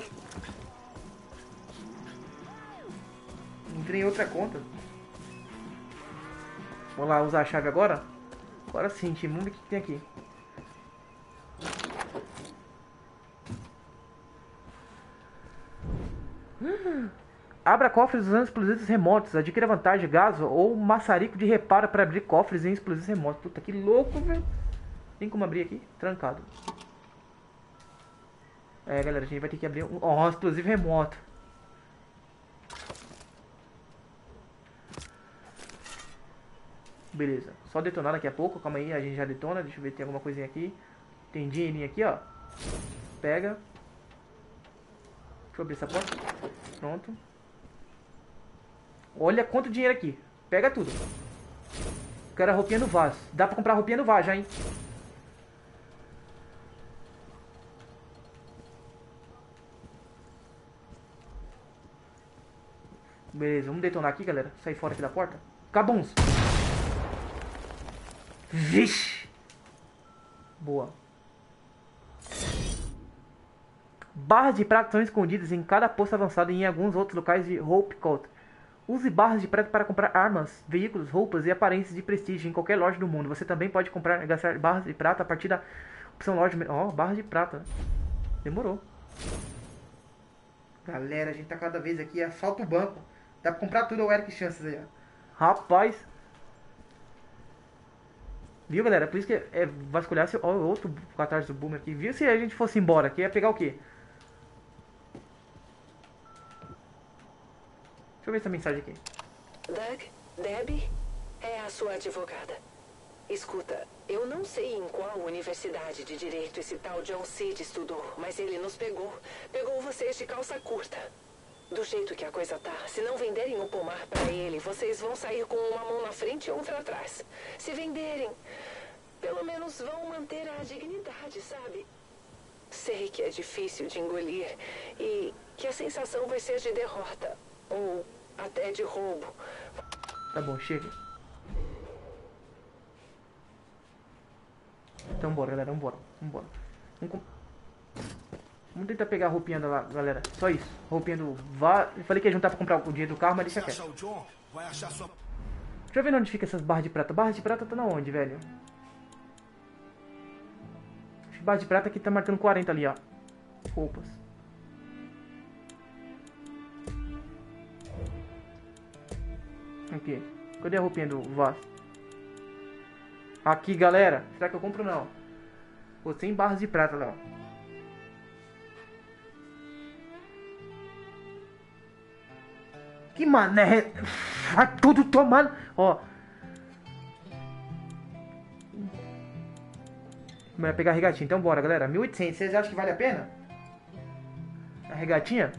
Entrei em outra conta. Vamos lá usar a chave agora? Agora sim, time. Vamos ver o que tem aqui. Hum. Abra cofres usando explosivos remotos. Adquira vantagem, gás ou maçarico de reparo para abrir cofres em explosivos remotos. Puta que louco, velho. Tem como abrir aqui? Trancado. É, galera, a gente vai ter que abrir um, ó, um explosivo remoto. Beleza, só detonar daqui a pouco. Calma aí, a gente já detona. Deixa eu ver, tem alguma coisinha aqui. Tem dinheirinho aqui, ó. Pega. Deixa eu abrir essa porta. Pronto. Olha quanto dinheiro aqui. Pega tudo. Quero a roupinha no vaso. Dá pra comprar roupinha no vaso já, hein? Beleza, vamos detonar aqui, galera. Sair fora aqui da porta. Cabuns. Vixe. Boa. Barras de prata são escondidas em cada posto avançado e em alguns outros locais de Hope Cult. Use barras de prata para comprar armas, veículos, roupas e aparências de prestígio em qualquer loja do mundo. Você também pode comprar e gastar barras de prata a partir da opção loja. Ó, oh, barras de prata. Demorou. Galera, a gente tá cada vez aqui. Assalta o banco. Dá pra comprar tudo o Eric Chances aí, ó. Rapaz. Viu, galera? Por isso que é vasculhar se. Ó, outro catarse do boomer aqui. Viu se a gente fosse embora aqui? Ia pegar o quê? Deixa eu ver essa mensagem aqui. Doug, Debbie é a sua advogada. Escuta, eu não sei em qual universidade de direito esse tal John Seed estudou, mas ele nos pegou. Pegou vocês de calça curta. Do jeito que a coisa tá, se não venderem o pomar para ele, vocês vão sair com uma mão na frente e outra atrás. Se venderem, pelo menos vão manter a dignidade, sabe? Sei que é difícil de engolir e que a sensação vai ser de derrota ou até de roubo. Tá bom, chega. Então bora, galera, vambora. Vambora. Vamos, com... Vamos tentar pegar a roupinha da galera. Só isso. Roupinha do vá. Eu falei que ia juntar pra comprar o dinheiro do carro, mas deixa quieto. Deixa eu ver onde fica essas barras de prata. Barras de prata tá na onde, velho? Barra de prata aqui tá marcando 40 ali, ó. Roupas. Aqui. Cadê a roupinha do Vaz? Aqui, galera. Será que eu compro não? Pô, 100 barras de prata lá, ó. Que mané. Vai tudo tomando. Ó. Vai pegar a regatinha. Então bora, galera. 1800. Vocês acham que vale a pena? A regatinha?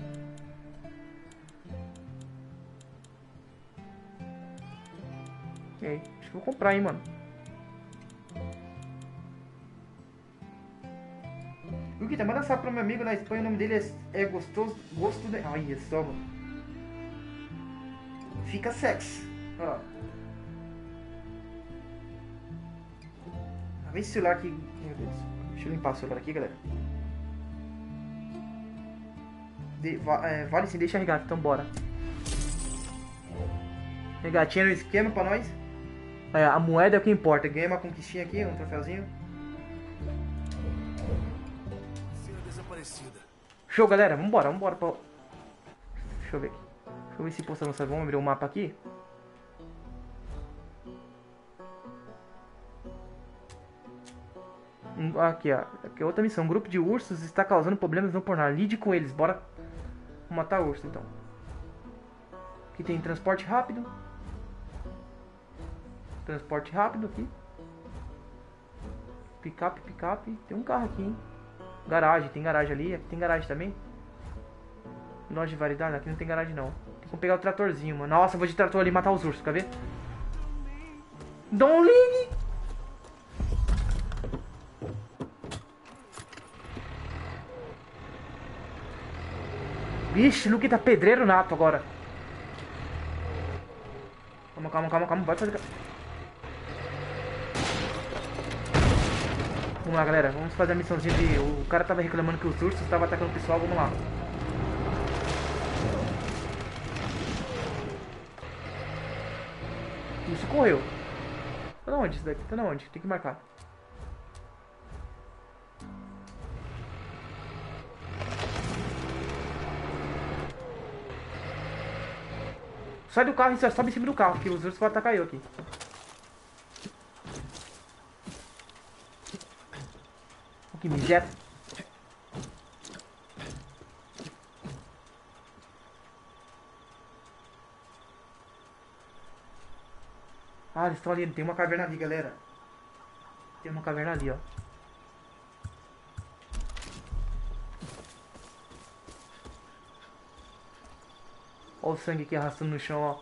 Ok. Acho que vou comprar, hein, mano. Luquita, manda salve pro meu amigo na Espanha. O nome dele é, é gostoso. Gosto de. Olha só, mano. Fica sexy. Ó. Vê esse celular aqui. Meu Deus. Deixa eu limpar o celular aqui, galera. De, é, vale sim, deixa a regata, então bora. Regatinha no esquema pra nós. É, a moeda é o que importa. Ganhei uma conquistinha aqui, um troféuzinho. Show, galera. Vambora, vambora. Pra... Deixa eu ver aqui. Deixa eu ver se posso avançar. Vamos abrir o mapa aqui. Aqui, ó. Aqui é outra missão. Um grupo de ursos está causando problemas no pornar. Lide com eles. Bora matar urso, então. Aqui tem transporte rápido. Transporte rápido aqui. Picape, picape. Tem um carro aqui, hein? Garagem, tem garagem ali. Aqui tem garagem também. Loja de variedade? Aqui não tem garagem não. Que pegar o tratorzinho, mano. Nossa, vou de trator ali matar os ursos, quer ver? Don't ligue! Vixe, Luquita pedreiro nato agora. Calma, calma, calma, calma. Vai fazer. Vamos lá, galera. Vamos fazer a missãozinha de. O cara tava reclamando que os ursos estavam atacando o pessoal. Vamos lá. Isso correu. Tá na onde isso daqui? Tá na onde? Tem que marcar. Sai do carro e só sobe em cima do carro, que os ursos vão atacar eu aqui. Que me Ah, eles estão ali. Tem uma caverna ali, galera. Tem uma caverna ali, ó. Olha o sangue aqui arrastando no chão, ó.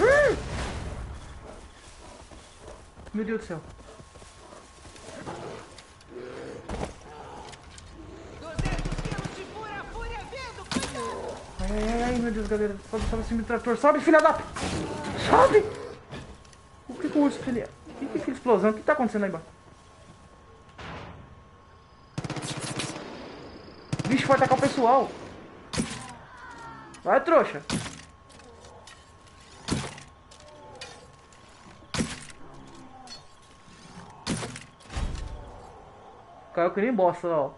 Hum! Meu Deus do céu. Ai, ai, ai, meu Deus, galera. Sobe, sobe acima do trator. Sobe, filha da... Sobe! O que que o urso filha? O que que é explosão? O que tá acontecendo lá embaixo? Bicho vai atacar o pessoal. Vai, trouxa. Caiu que nem bosta, ó.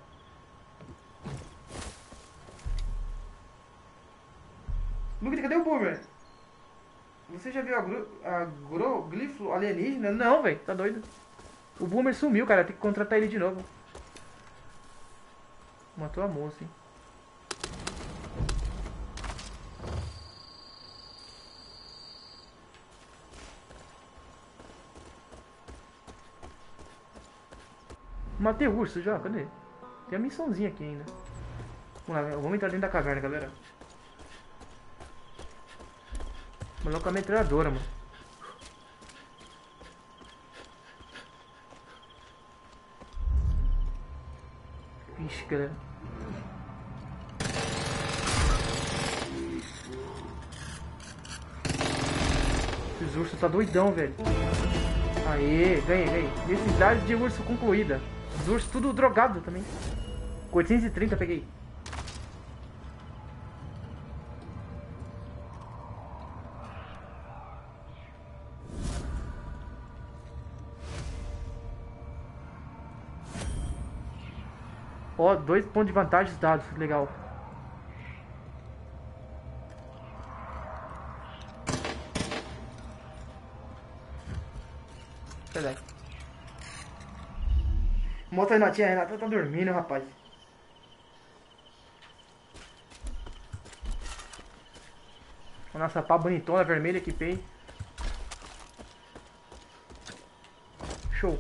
Lucas, cadê o Boomer? Você já viu a, gru, a alienígena? Não, velho, tá doido. O Boomer sumiu, cara, tem que contratar ele de novo. Matou a moça, hein. Matei o urso já, cadê? Tem a missãozinha aqui ainda. Vamos lá, vamos entrar dentro da caverna, galera. Maluco com a metralhadora, mano. Vixe, galera. Esses ursos tá doidão, velho. Aê, ganhei, ganhei. Necessidade de urso concluída. Os ursos tudo drogado também. 830 peguei. Ó, dois pontos de vantagem dados, legal. Peraí. Mostra aí, Natinha. A Renata tá dormindo, rapaz. Nossa pá bonitona, vermelha, equipei. Show.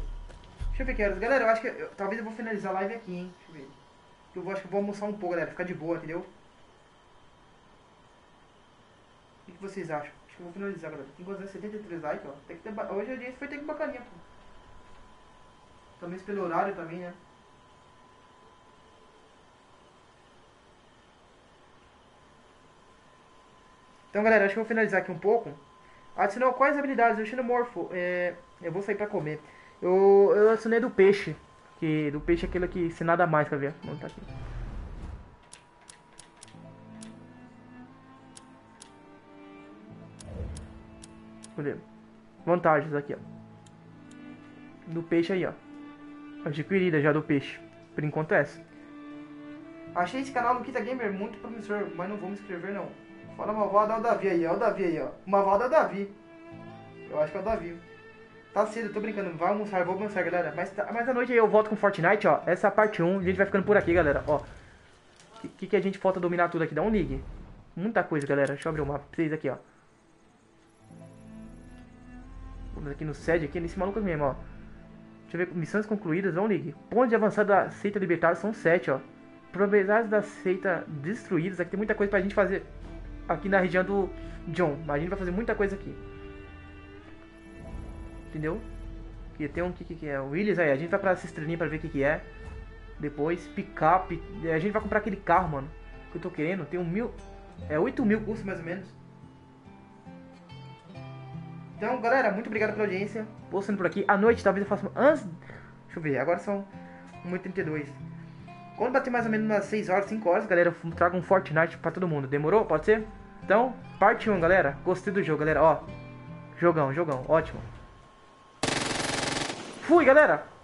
Deixa eu ver que horas. Galera, eu acho que. eu- talvez eu vou finalizar a live aqui, hein? Deixa eu ver. Eu acho que eu vou almoçar um pouco, galera. Ficar de boa, entendeu? O que, que vocês acham? Acho que eu vou finalizar, galera. Tem que fazer 73 likes, ó. Tem que ter Hoje a gente foi ter que bacaninha, pô. Também pelo horário também, né? Então, galera, acho que eu vou finalizar aqui um pouco. Adicionou quais habilidades? O xenomorfo. É, eu vou sair pra comer. Eu, eu assinei do peixe. Que, do peixe é aquele que se nada mais, quer ver? Vamos tá aqui. Cadê? Vantagens aqui, ó. Do peixe aí, ó. Adquirida já do peixe. Por enquanto é essa. Achei esse canal Kita Gamer muito promissor, mas não vou me inscrever não. Fala malvado, é o Davi aí, ó. o Davi aí, ó. O malvado é o Davi. Eu acho que é o Davi. Tá cedo, tô brincando. Vai almoçar, vou almoçar, galera. Mas, tá, mas à noite aí eu volto com Fortnite, ó. Essa é a parte 1. A gente vai ficando por aqui, galera. Ó. Que, que, que a gente falta dominar tudo aqui? Dá um ligue. Muita coisa, galera. Deixa eu abrir o mapa pra vocês aqui, ó. Vamos aqui no sede, aqui nesse maluco mesmo, ó. Deixa eu ver, missões concluídas, vamos ligar. Pontos de avançado da seita libertada são 7, ó. Probabilidades da seita destruídas. Aqui tem muita coisa pra gente fazer aqui na região do John. Mas a gente vai fazer muita coisa aqui. Entendeu? Aqui tem um que, que, que é o Willis aí. A gente vai pra essa estrelinha pra ver o que, que é. Depois, picape. A gente vai comprar aquele carro, mano. Que eu tô querendo. Tem um mil. É 8 mil custa mais ou menos. Então, galera, muito obrigado pela audiência. Vou sendo por aqui. À noite, talvez eu faça. Antes. Deixa eu ver, agora são 1h32. Quando bater mais ou menos umas 6 horas, 5 horas, galera, eu trago um Fortnite pra todo mundo. Demorou? Pode ser? Então, parte 1, galera. Gostei do jogo, galera. Ó, jogão, jogão. Ótimo. Fui, galera!